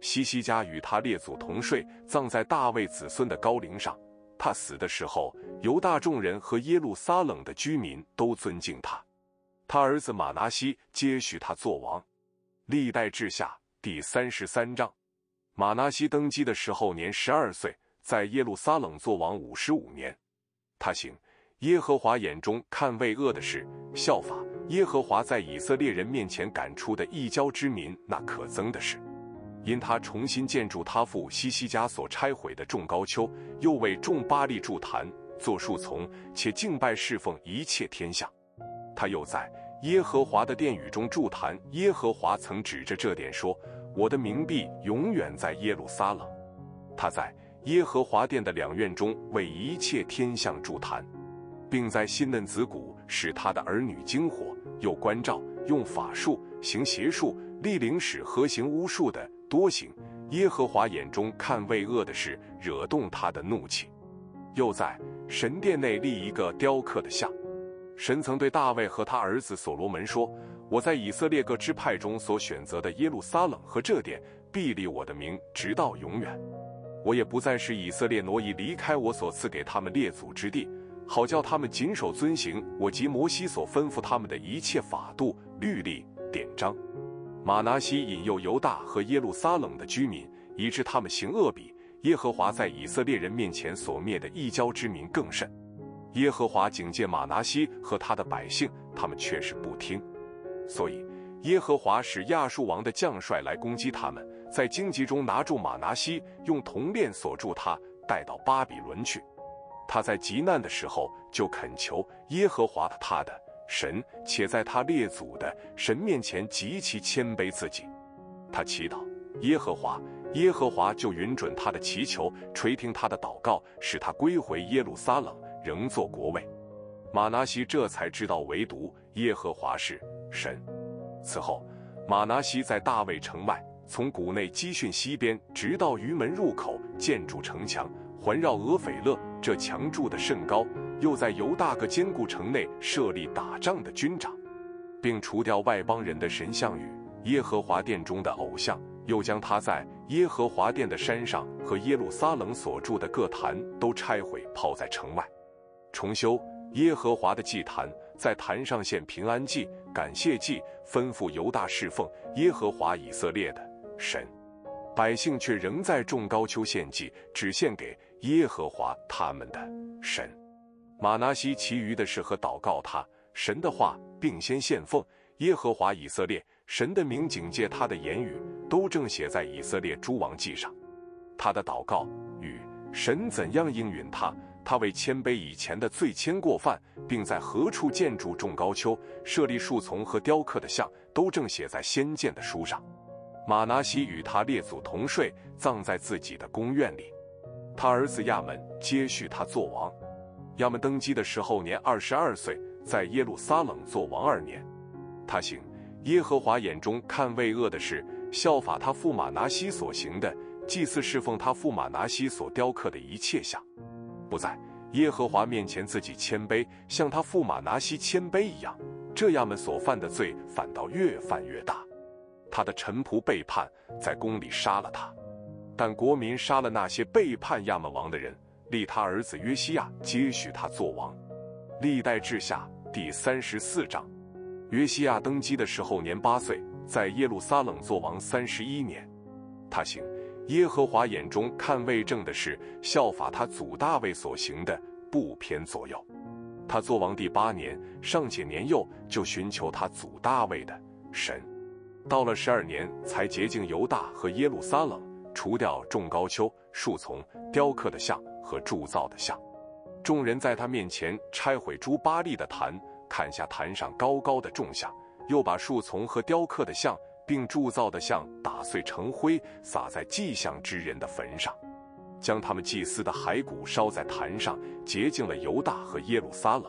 西西家与他列祖同睡，葬在大卫子孙的高陵上。他死的时候，犹大众人和耶路撒冷的居民都尊敬他。他儿子马拿西接续他做王。历代志下第三十三章，马拿西登基的时候年十二岁，在耶路撒冷做王五十五年。他行耶和华眼中看为恶的事，效法耶和华在以色列人面前赶出的异教之民那可憎的事。因他重新建筑他父西西家所拆毁的众高丘，又为众巴利筑坛、做树丛，且敬拜侍奉一切天象。他又在耶和华的殿宇中筑坛。耶和华曾指着这点说：“我的冥币永远在耶路撒冷。”他在耶和华殿的两院中为一切天象助坛，并在新嫩子谷使他的儿女惊火，又关照用法术行邪术、立灵使和行巫术的。多行耶和华眼中看为恶的事，惹动他的怒气。又在神殿内立一个雕刻的像。神曾对大卫和他儿子所罗门说：“我在以色列各支派中所选择的耶路撒冷和这殿，必立我的名，直到永远。我也不再使以色列挪移离开我所赐给他们列祖之地，好叫他们谨守遵行我及摩西所吩咐他们的一切法度、律例、典章。”马拿西引诱犹大和耶路撒冷的居民，以致他们行恶比耶和华在以色列人面前所灭的异教之民更甚。耶和华警戒马拿西和他的百姓，他们却是不听。所以耶和华使亚述王的将帅来攻击他们，在荆棘中拿住马拿西，用铜链锁住他，带到巴比伦去。他在极难的时候就恳求耶和华他的。神且在他列祖的神面前极其谦卑自己，他祈祷耶和华，耶和华就允准他的祈求，垂听他的祷告，使他归回耶路撒冷，仍做国位。马拿西这才知道唯独耶和华是神。此后，马拿西在大卫城外，从谷内基训西边，直到鱼门入口，建筑城墙，环绕俄斐勒，这墙筑的甚高。又在犹大个坚固城内设立打仗的军长，并除掉外邦人的神像与耶和华殿中的偶像，又将他在耶和华殿的山上和耶路撒冷所住的各坛都拆毁，抛在城外，重修耶和华的祭坛，在坛上献平安祭、感谢祭，吩咐犹大侍奉耶和华以色列的神。百姓却仍在种高丘献祭，只献给耶和华他们的神。马拿西其余的事和祷告他神的话，并先献奉耶和华以色列神的名，警戒他的言语，都正写在以色列诸王记上。他的祷告与神怎样应允他，他为谦卑以前的罪愆过犯，并在何处建筑众高丘、设立树丛和雕刻的像，都正写在先见的书上。马拿西与他列祖同睡，葬在自己的宫院里。他儿子亚门接续他做王。亚门登基的时候年二十二岁，在耶路撒冷做王二年。他行耶和华眼中看为恶的事，效法他父马拿西所行的，祭祀侍奉他父马拿西所雕刻的一切像，不在耶和华面前自己谦卑，像他驸马拿西谦卑一样。这样们所犯的罪，反倒越犯越大。他的臣仆背叛，在宫里杀了他，但国民杀了那些背叛亚门王的人，立他儿子约西亚接续他做王。历代志下第三十四章。约西亚登基的时候年八岁，在耶路撒冷做王三十一年。他行耶和华眼中看为正的事，效法他祖大卫所行的，不偏左右。他做王第八年，尚且年幼，就寻求他祖大卫的神。到了十二年，才洁净犹大和耶路撒冷，除掉众高丘、树丛、雕刻的像和铸造的像。众人在他面前拆毁朱巴利的坛，砍下坛上高高的众像，又把树丛和雕刻的像，并铸造的像打碎成灰，撒在祭像之人的坟上，将他们祭司的骸骨烧在坛上，洁净了犹大和耶路撒冷。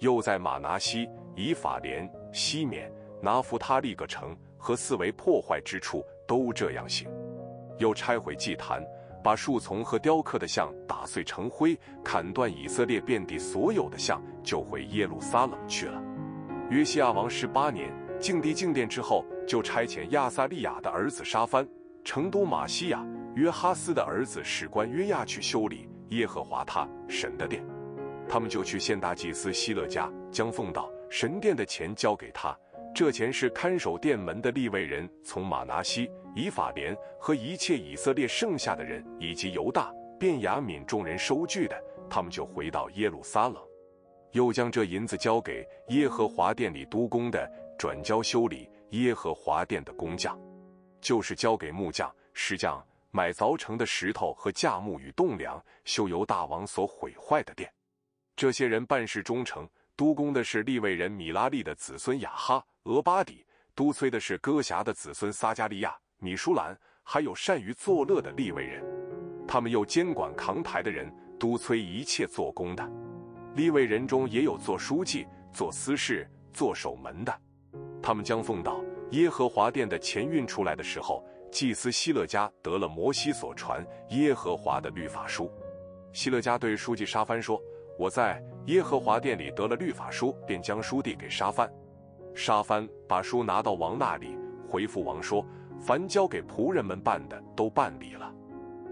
又在马拿西、以法莲、西缅、拿弗他利各城。和四围破坏之处都这样行，又拆毁祭坛，把树丛和雕刻的像打碎成灰，砍断以色列遍地所有的像，就回耶路撒冷去了。约西亚王十八年，敬帝敬殿之后，就差遣亚撒利亚的儿子沙番、成都马西亚、约哈斯的儿子史官约亚去修理耶和华他神的殿，他们就去献大祭司希勒家，将奉到神殿的钱交给他。这钱是看守殿门的立位人从马拿西、以法莲和一切以色列剩下的人，以及犹大、便雅悯众人收据的，他们就回到耶路撒冷，又将这银子交给耶和华殿里督工的，转交修理耶和华殿的工匠，就是交给木匠、石匠买凿成的石头和架木与栋梁，修由大王所毁坏的殿。这些人办事忠诚，督工的是利未人米拉利的子孙雅哈。俄巴底督催的是戈辖的子孙撒加利亚、米舒兰，还有善于作乐的利未人。他们又监管扛台的人，督催一切做工的。利未人中也有做书记、做司事、做守门的。他们将奉到耶和华殿的钱运出来的时候，祭司希勒家得了摩西所传耶和华的律法书。希勒家对书记沙番说：“我在耶和华殿里得了律法书，便将书递给沙番。”沙番把书拿到王那里，回复王说：“凡交给仆人们办的都办理了。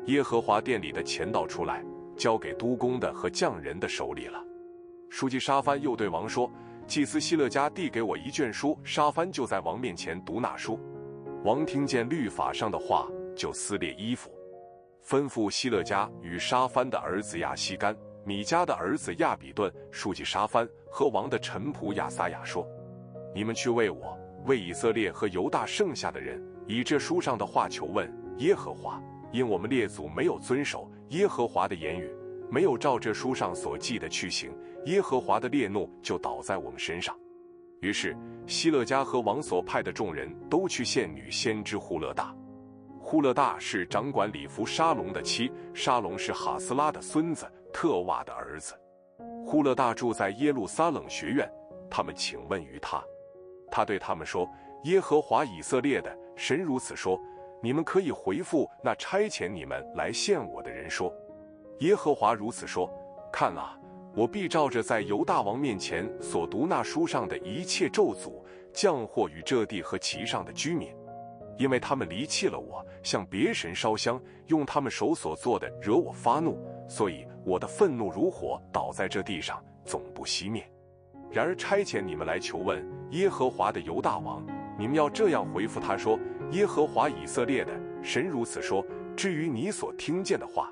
耶和华殿里的钱倒出来，交给督工的和匠人的手里了。”书记沙番又对王说：“祭司希勒家递给我一卷书，沙番就在王面前读那书。王听见律法上的话，就撕裂衣服，吩咐希勒家与沙番的儿子亚西干、米迦的儿子亚比顿、书记沙番和王的臣仆亚撒雅说。”你们去为我、为以色列和犹大剩下的人，以这书上的话求问耶和华，因我们列祖没有遵守耶和华的言语，没有照这书上所记的去行，耶和华的烈怒就倒在我们身上。于是希勒家和王所派的众人都去献女先知呼勒大。呼勒大是掌管礼服沙龙的妻，沙龙是哈斯拉的孙子特瓦的儿子。呼勒大住在耶路撒冷学院，他们请问于他。他对他们说：“耶和华以色列的神如此说：你们可以回复那差遣你们来见我的人说：耶和华如此说：看啊，我必照着在犹大王面前所读那书上的一切咒诅，降祸于这地和其上的居民。因为他们离弃了我，向别神烧香，用他们手所做的惹我发怒，所以我的愤怒如火，倒在这地上，总不熄灭。然而差遣你们来求问耶和华的犹大王，你们要这样回复他说：耶和华以色列的神如此说。至于你所听见的话，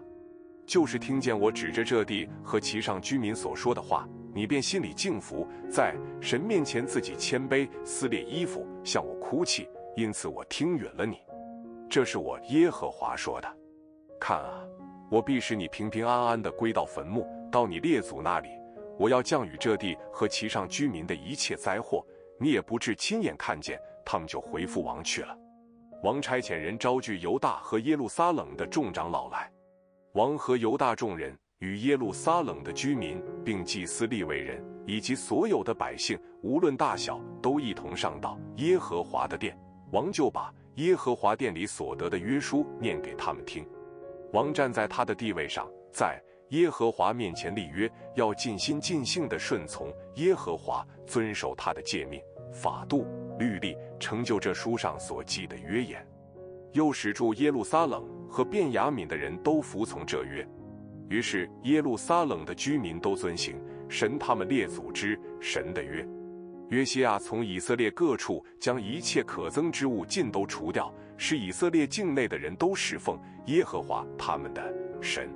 就是听见我指着这地和其上居民所说的话，你便心里敬服，在神面前自己谦卑，撕裂衣服，向我哭泣。因此我听允了你，这是我耶和华说的。看啊，我必使你平平安安的归到坟墓，到你列祖那里。我要降雨这地和其上居民的一切灾祸，你也不至亲眼看见，他们就回复王去了。王差遣人招聚犹大和耶路撒冷的众长老来，王和犹大众人与耶路撒冷的居民，并祭司立位人以及所有的百姓，无论大小，都一同上到耶和华的殿。王就把耶和华殿里所得的约书念给他们听。王站在他的地位上，在耶和华面前立约，要尽心尽性的顺从耶和华，遵守他的诫命、法度、律例，成就这书上所记的约言。又使住耶路撒冷和便雅悯的人都服从这约。于是耶路撒冷的居民都遵行神他们列祖之神的约。约西亚从以色列各处将一切可憎之物尽都除掉，使以色列境内的人都侍奉耶和华他们的神。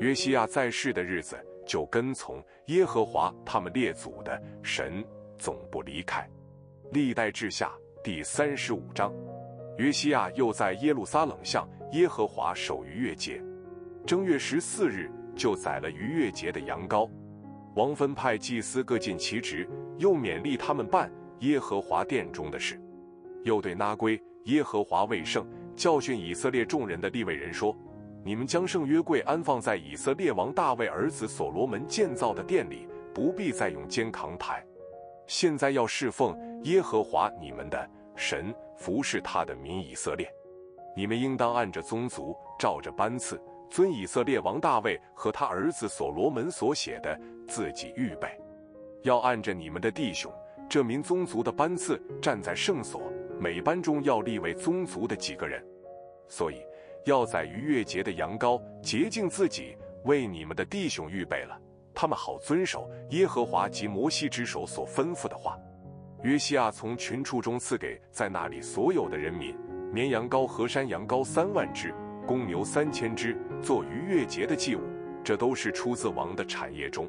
约西亚在世的日子，就跟从耶和华他们列祖的神，总不离开。历代志下第三十五章。约西亚又在耶路撒冷向耶和华守逾越节，正月十四日就宰了逾越节的羊羔。王分派祭司各尽其职。又勉励他们办耶和华殿中的事，又对那归耶和华为圣、教训以色列众人的立位人说：“你们将圣约柜安放在以色列王大卫儿子所罗门建造的殿里，不必再用肩扛抬。现在要侍奉耶和华你们的神，服侍他的民以色列。你们应当按着宗族，照着班次，遵以色列王大卫和他儿子所罗门所写的，自己预备。”要按着你们的弟兄这名宗族的班次站在圣所，每班中要立为宗族的几个人。所以要在逾越节的羊羔洁净自己，为你们的弟兄预备了，他们好遵守耶和华及摩西之手所吩咐的话。约西亚从群畜中赐给在那里所有的人民，绵羊羔和山羊羔三万只，公牛三千只，做逾越节的祭物，这都是出自王的产业中。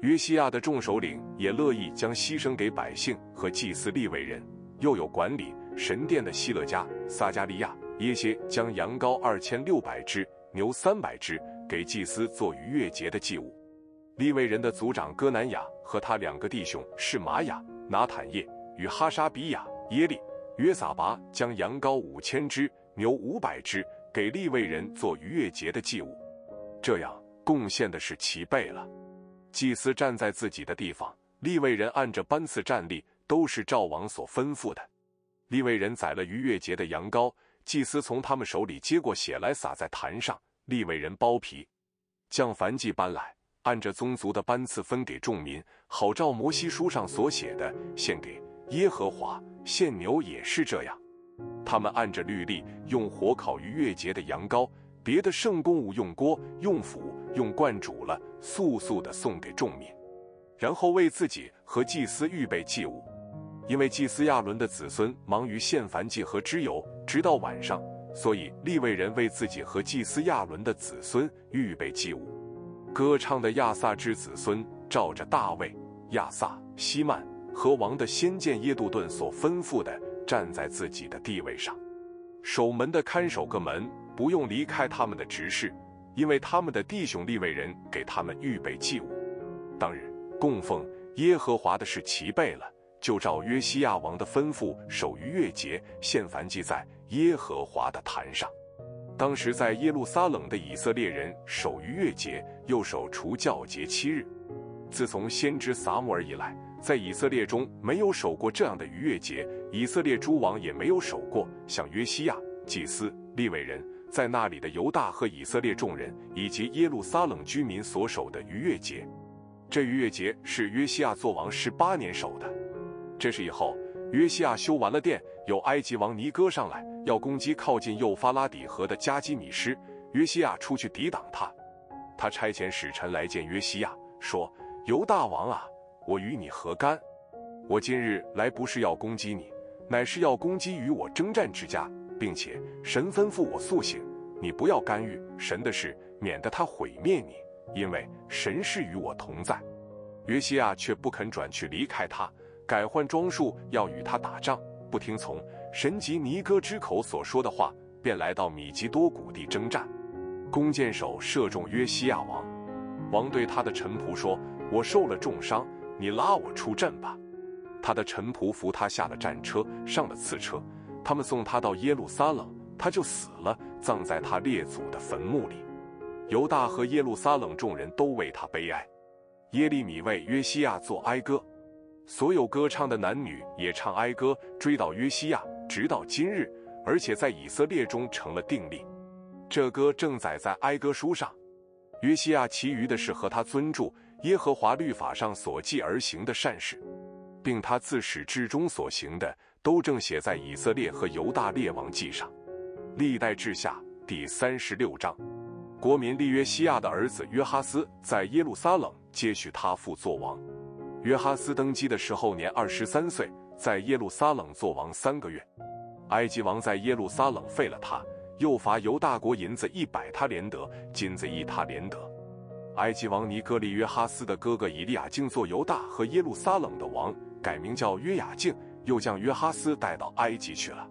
约西亚的众首领也乐意将牺牲给百姓和祭司立位人，又有管理神殿的希勒家、撒加利亚、耶些将羊羔二千六百只、牛三百只给祭司做逾越节的祭物。立位人的族长哥南雅和他两个弟兄是玛雅、拿坦叶与哈沙比亚、耶利、约撒拔将羊羔五千只、牛五百只给立位人做逾越节的祭物，这样贡献的是齐备了。祭司站在自己的地方，立位人按着班次站立，都是赵王所吩咐的。立位人宰了逾越节的羊羔，祭司从他们手里接过血来撒在坛上。立位人剥皮，将燔祭搬来，按着宗族的班次分给众民，好照摩西书上所写的献给耶和华。献牛也是这样，他们按着律例用火烤逾越节的羊羔。别的圣公物用锅、用釜、用罐煮了，速速的送给众民，然后为自己和祭司预备祭物。因为祭司亚伦的子孙忙于献燔祭和脂油，直到晚上，所以立位人为自己和祭司亚伦的子孙预备祭物。歌唱的亚萨之子孙照着大卫、亚萨、希曼和王的先见耶杜顿所吩咐的，站在自己的地位上，守门的看守个门。不用离开他们的执事，因为他们的弟兄立位人给他们预备祭物。当日供奉耶和华的是齐备了，就照约西亚王的吩咐守逾越节，献燔祭在耶和华的坛上。当时在耶路撒冷的以色列人守逾越节，又守除教节七日。自从先知撒母耳以来，在以色列中没有守过这样的逾越节，以色列诸王也没有守过像约西亚祭司立位人。在那里的犹大和以色列众人，以及耶路撒冷居民所守的逾越节，这逾越节是约西亚做王十八年守的。这是以后约西亚修完了殿，有埃及王尼哥上来要攻击靠近幼发拉底河的加基米施，约西亚出去抵挡他。他差遣使臣来见约西亚，说：“犹大王啊，我与你何干？我今日来不是要攻击你，乃是要攻击与我征战之家，并且神吩咐我速行，你不要干预神的事，免得他毁灭你，因为神是与我同在。”约西亚却不肯转去离开他，改换装束要与他打仗，不听从神及尼哥之口所说的话，便来到米吉多谷地征战。弓箭手射中约西亚王，王对他的臣仆说：“我受了重伤，你拉我出阵吧。”他的臣仆扶他下了战车，上了次车，他们送他到耶路撒冷，他就死了，葬在他列祖的坟墓里。犹大和耶路撒冷众人都为他悲哀。耶利米为约西亚作哀歌，所有歌唱的男女也唱哀歌，追悼约西亚，直到今日，而且在以色列中成了定例。这歌正载在哀歌书上。约西亚其余的是和他尊著耶和华律法上所记而行的善事，并他自始至终所行的，都正写在以色列和犹大列王记上。历代志下第三十六章。国民立约西亚的儿子约哈斯在耶路撒冷接续他父做王。约哈斯登基的时候年二十三岁，在耶路撒冷做王三个月。埃及王在耶路撒冷废了他。又罚犹大国银子一百他连德，金子一他连德。埃及王尼哥利约哈斯的哥哥以利亚敬做犹大和耶路撒冷的王，改名叫约雅敬，又将约哈斯带到埃及去了。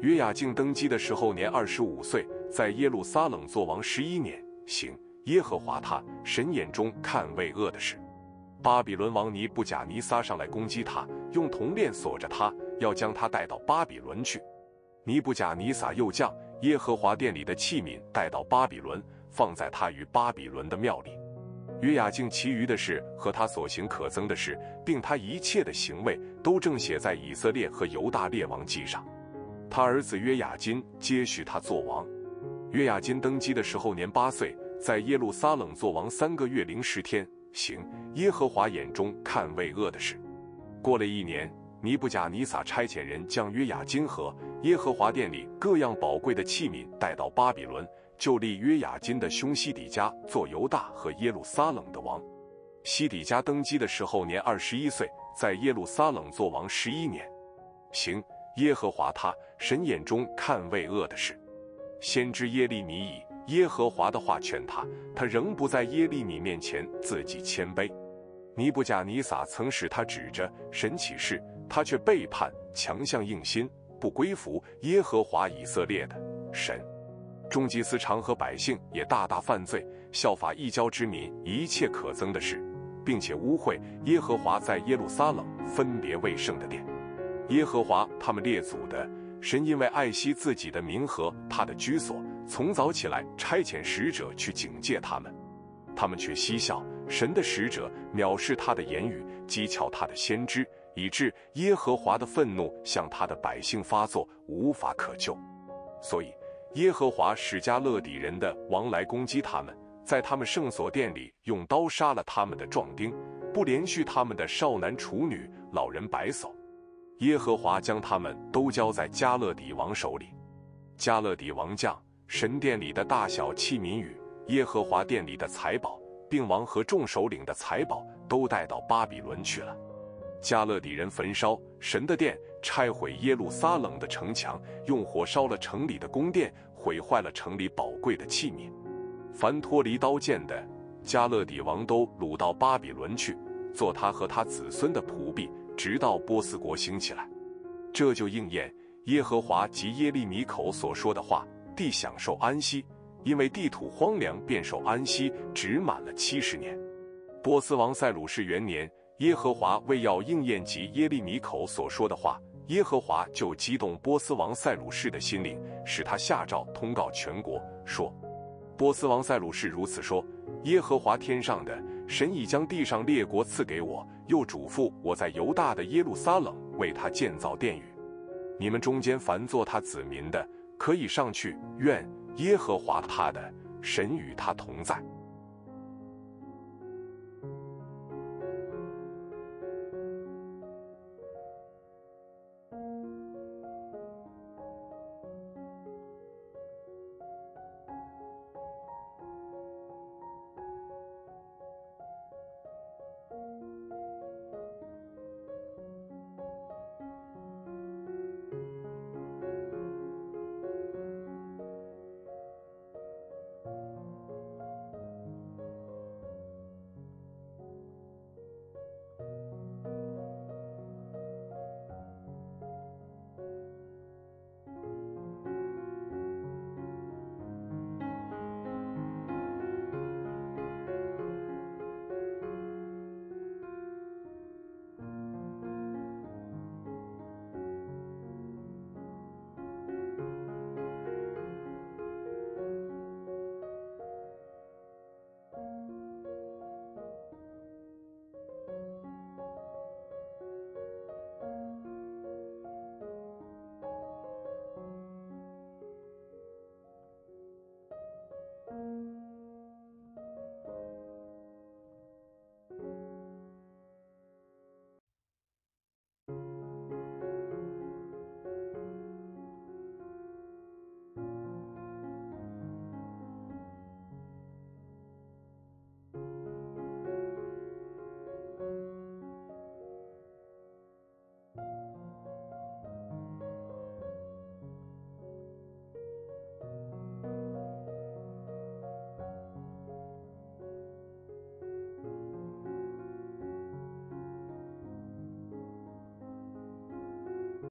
约雅敬登基的时候年二十五岁，在耶路撒冷做王十一年，行耶和华他神眼中看为恶的事。巴比伦王尼布甲尼撒上来攻击他，用铜链锁着他，要将他带到巴比伦去。尼布甲尼撒又将。耶和华殿里的器皿带到巴比伦，放在他与巴比伦的庙里。约雅敬其余的事和他所行可憎的事，并他一切的行为，都正写在以色列和犹大列王记上。他儿子约雅金接续他做王。约雅金登基的时候年八岁，在耶路撒冷做王三个月零十天，行耶和华眼中看为恶的事。过了一年。尼布甲尼撒差遣人将约雅金和耶和华殿里各样宝贵的器皿带到巴比伦，就立约雅金的兄西底家做犹大和耶路撒冷的王。西底家登基的时候年二十一岁，在耶路撒冷做王十一年，行耶和华他神眼中看为恶的事。先知耶利米以耶和华的话劝他，他仍不在耶利米面前自己谦卑。尼布甲尼撒曾使他指着神起誓。他却背叛，强项硬心，不归服耶和华以色列的神。众祭司常和百姓也大大犯罪，效法异教之民一切可憎的事，并且污秽耶和华在耶路撒冷分别为圣的殿。耶和华他们列祖的神，因为爱惜自己的名和他的居所，从早起来差遣使者去警戒他们，他们却嬉笑神的使者，藐视他的言语，讥诮他的先知。以致耶和华的愤怒向他的百姓发作，无法可救。所以耶和华使加勒底人的王来攻击他们，在他们圣所殿里用刀杀了他们的壮丁，不连续他们的少男处女、老人白叟。耶和华将他们都交在加勒底王手里。加勒底王将神殿里的大小器皿与耶和华殿里的财宝，并王和众首领的财宝，都带到巴比伦去了。加勒底人焚烧神的殿，拆毁耶路撒冷的城墙，用火烧了城里的宫殿，毁坏了城里宝贵的器皿。凡脱离刀剑的，加勒底王都掳到巴比伦去，做他和他子孙的仆婢，直到波斯国兴起来。这就应验耶和华及耶利米口所说的话：地享受安息，因为地土荒凉，便受安息，只满了七十年。波斯王塞鲁士元年。耶和华为要应验及耶利米口所说的话，耶和华就激动波斯王塞鲁士的心灵，使他下诏通告全国，说：“波斯王塞鲁士如此说：耶和华天上的神已将地上列国赐给我，又嘱咐我在犹大的耶路撒冷为他建造殿宇。你们中间凡做他子民的，可以上去，愿耶和华他的神与他同在。”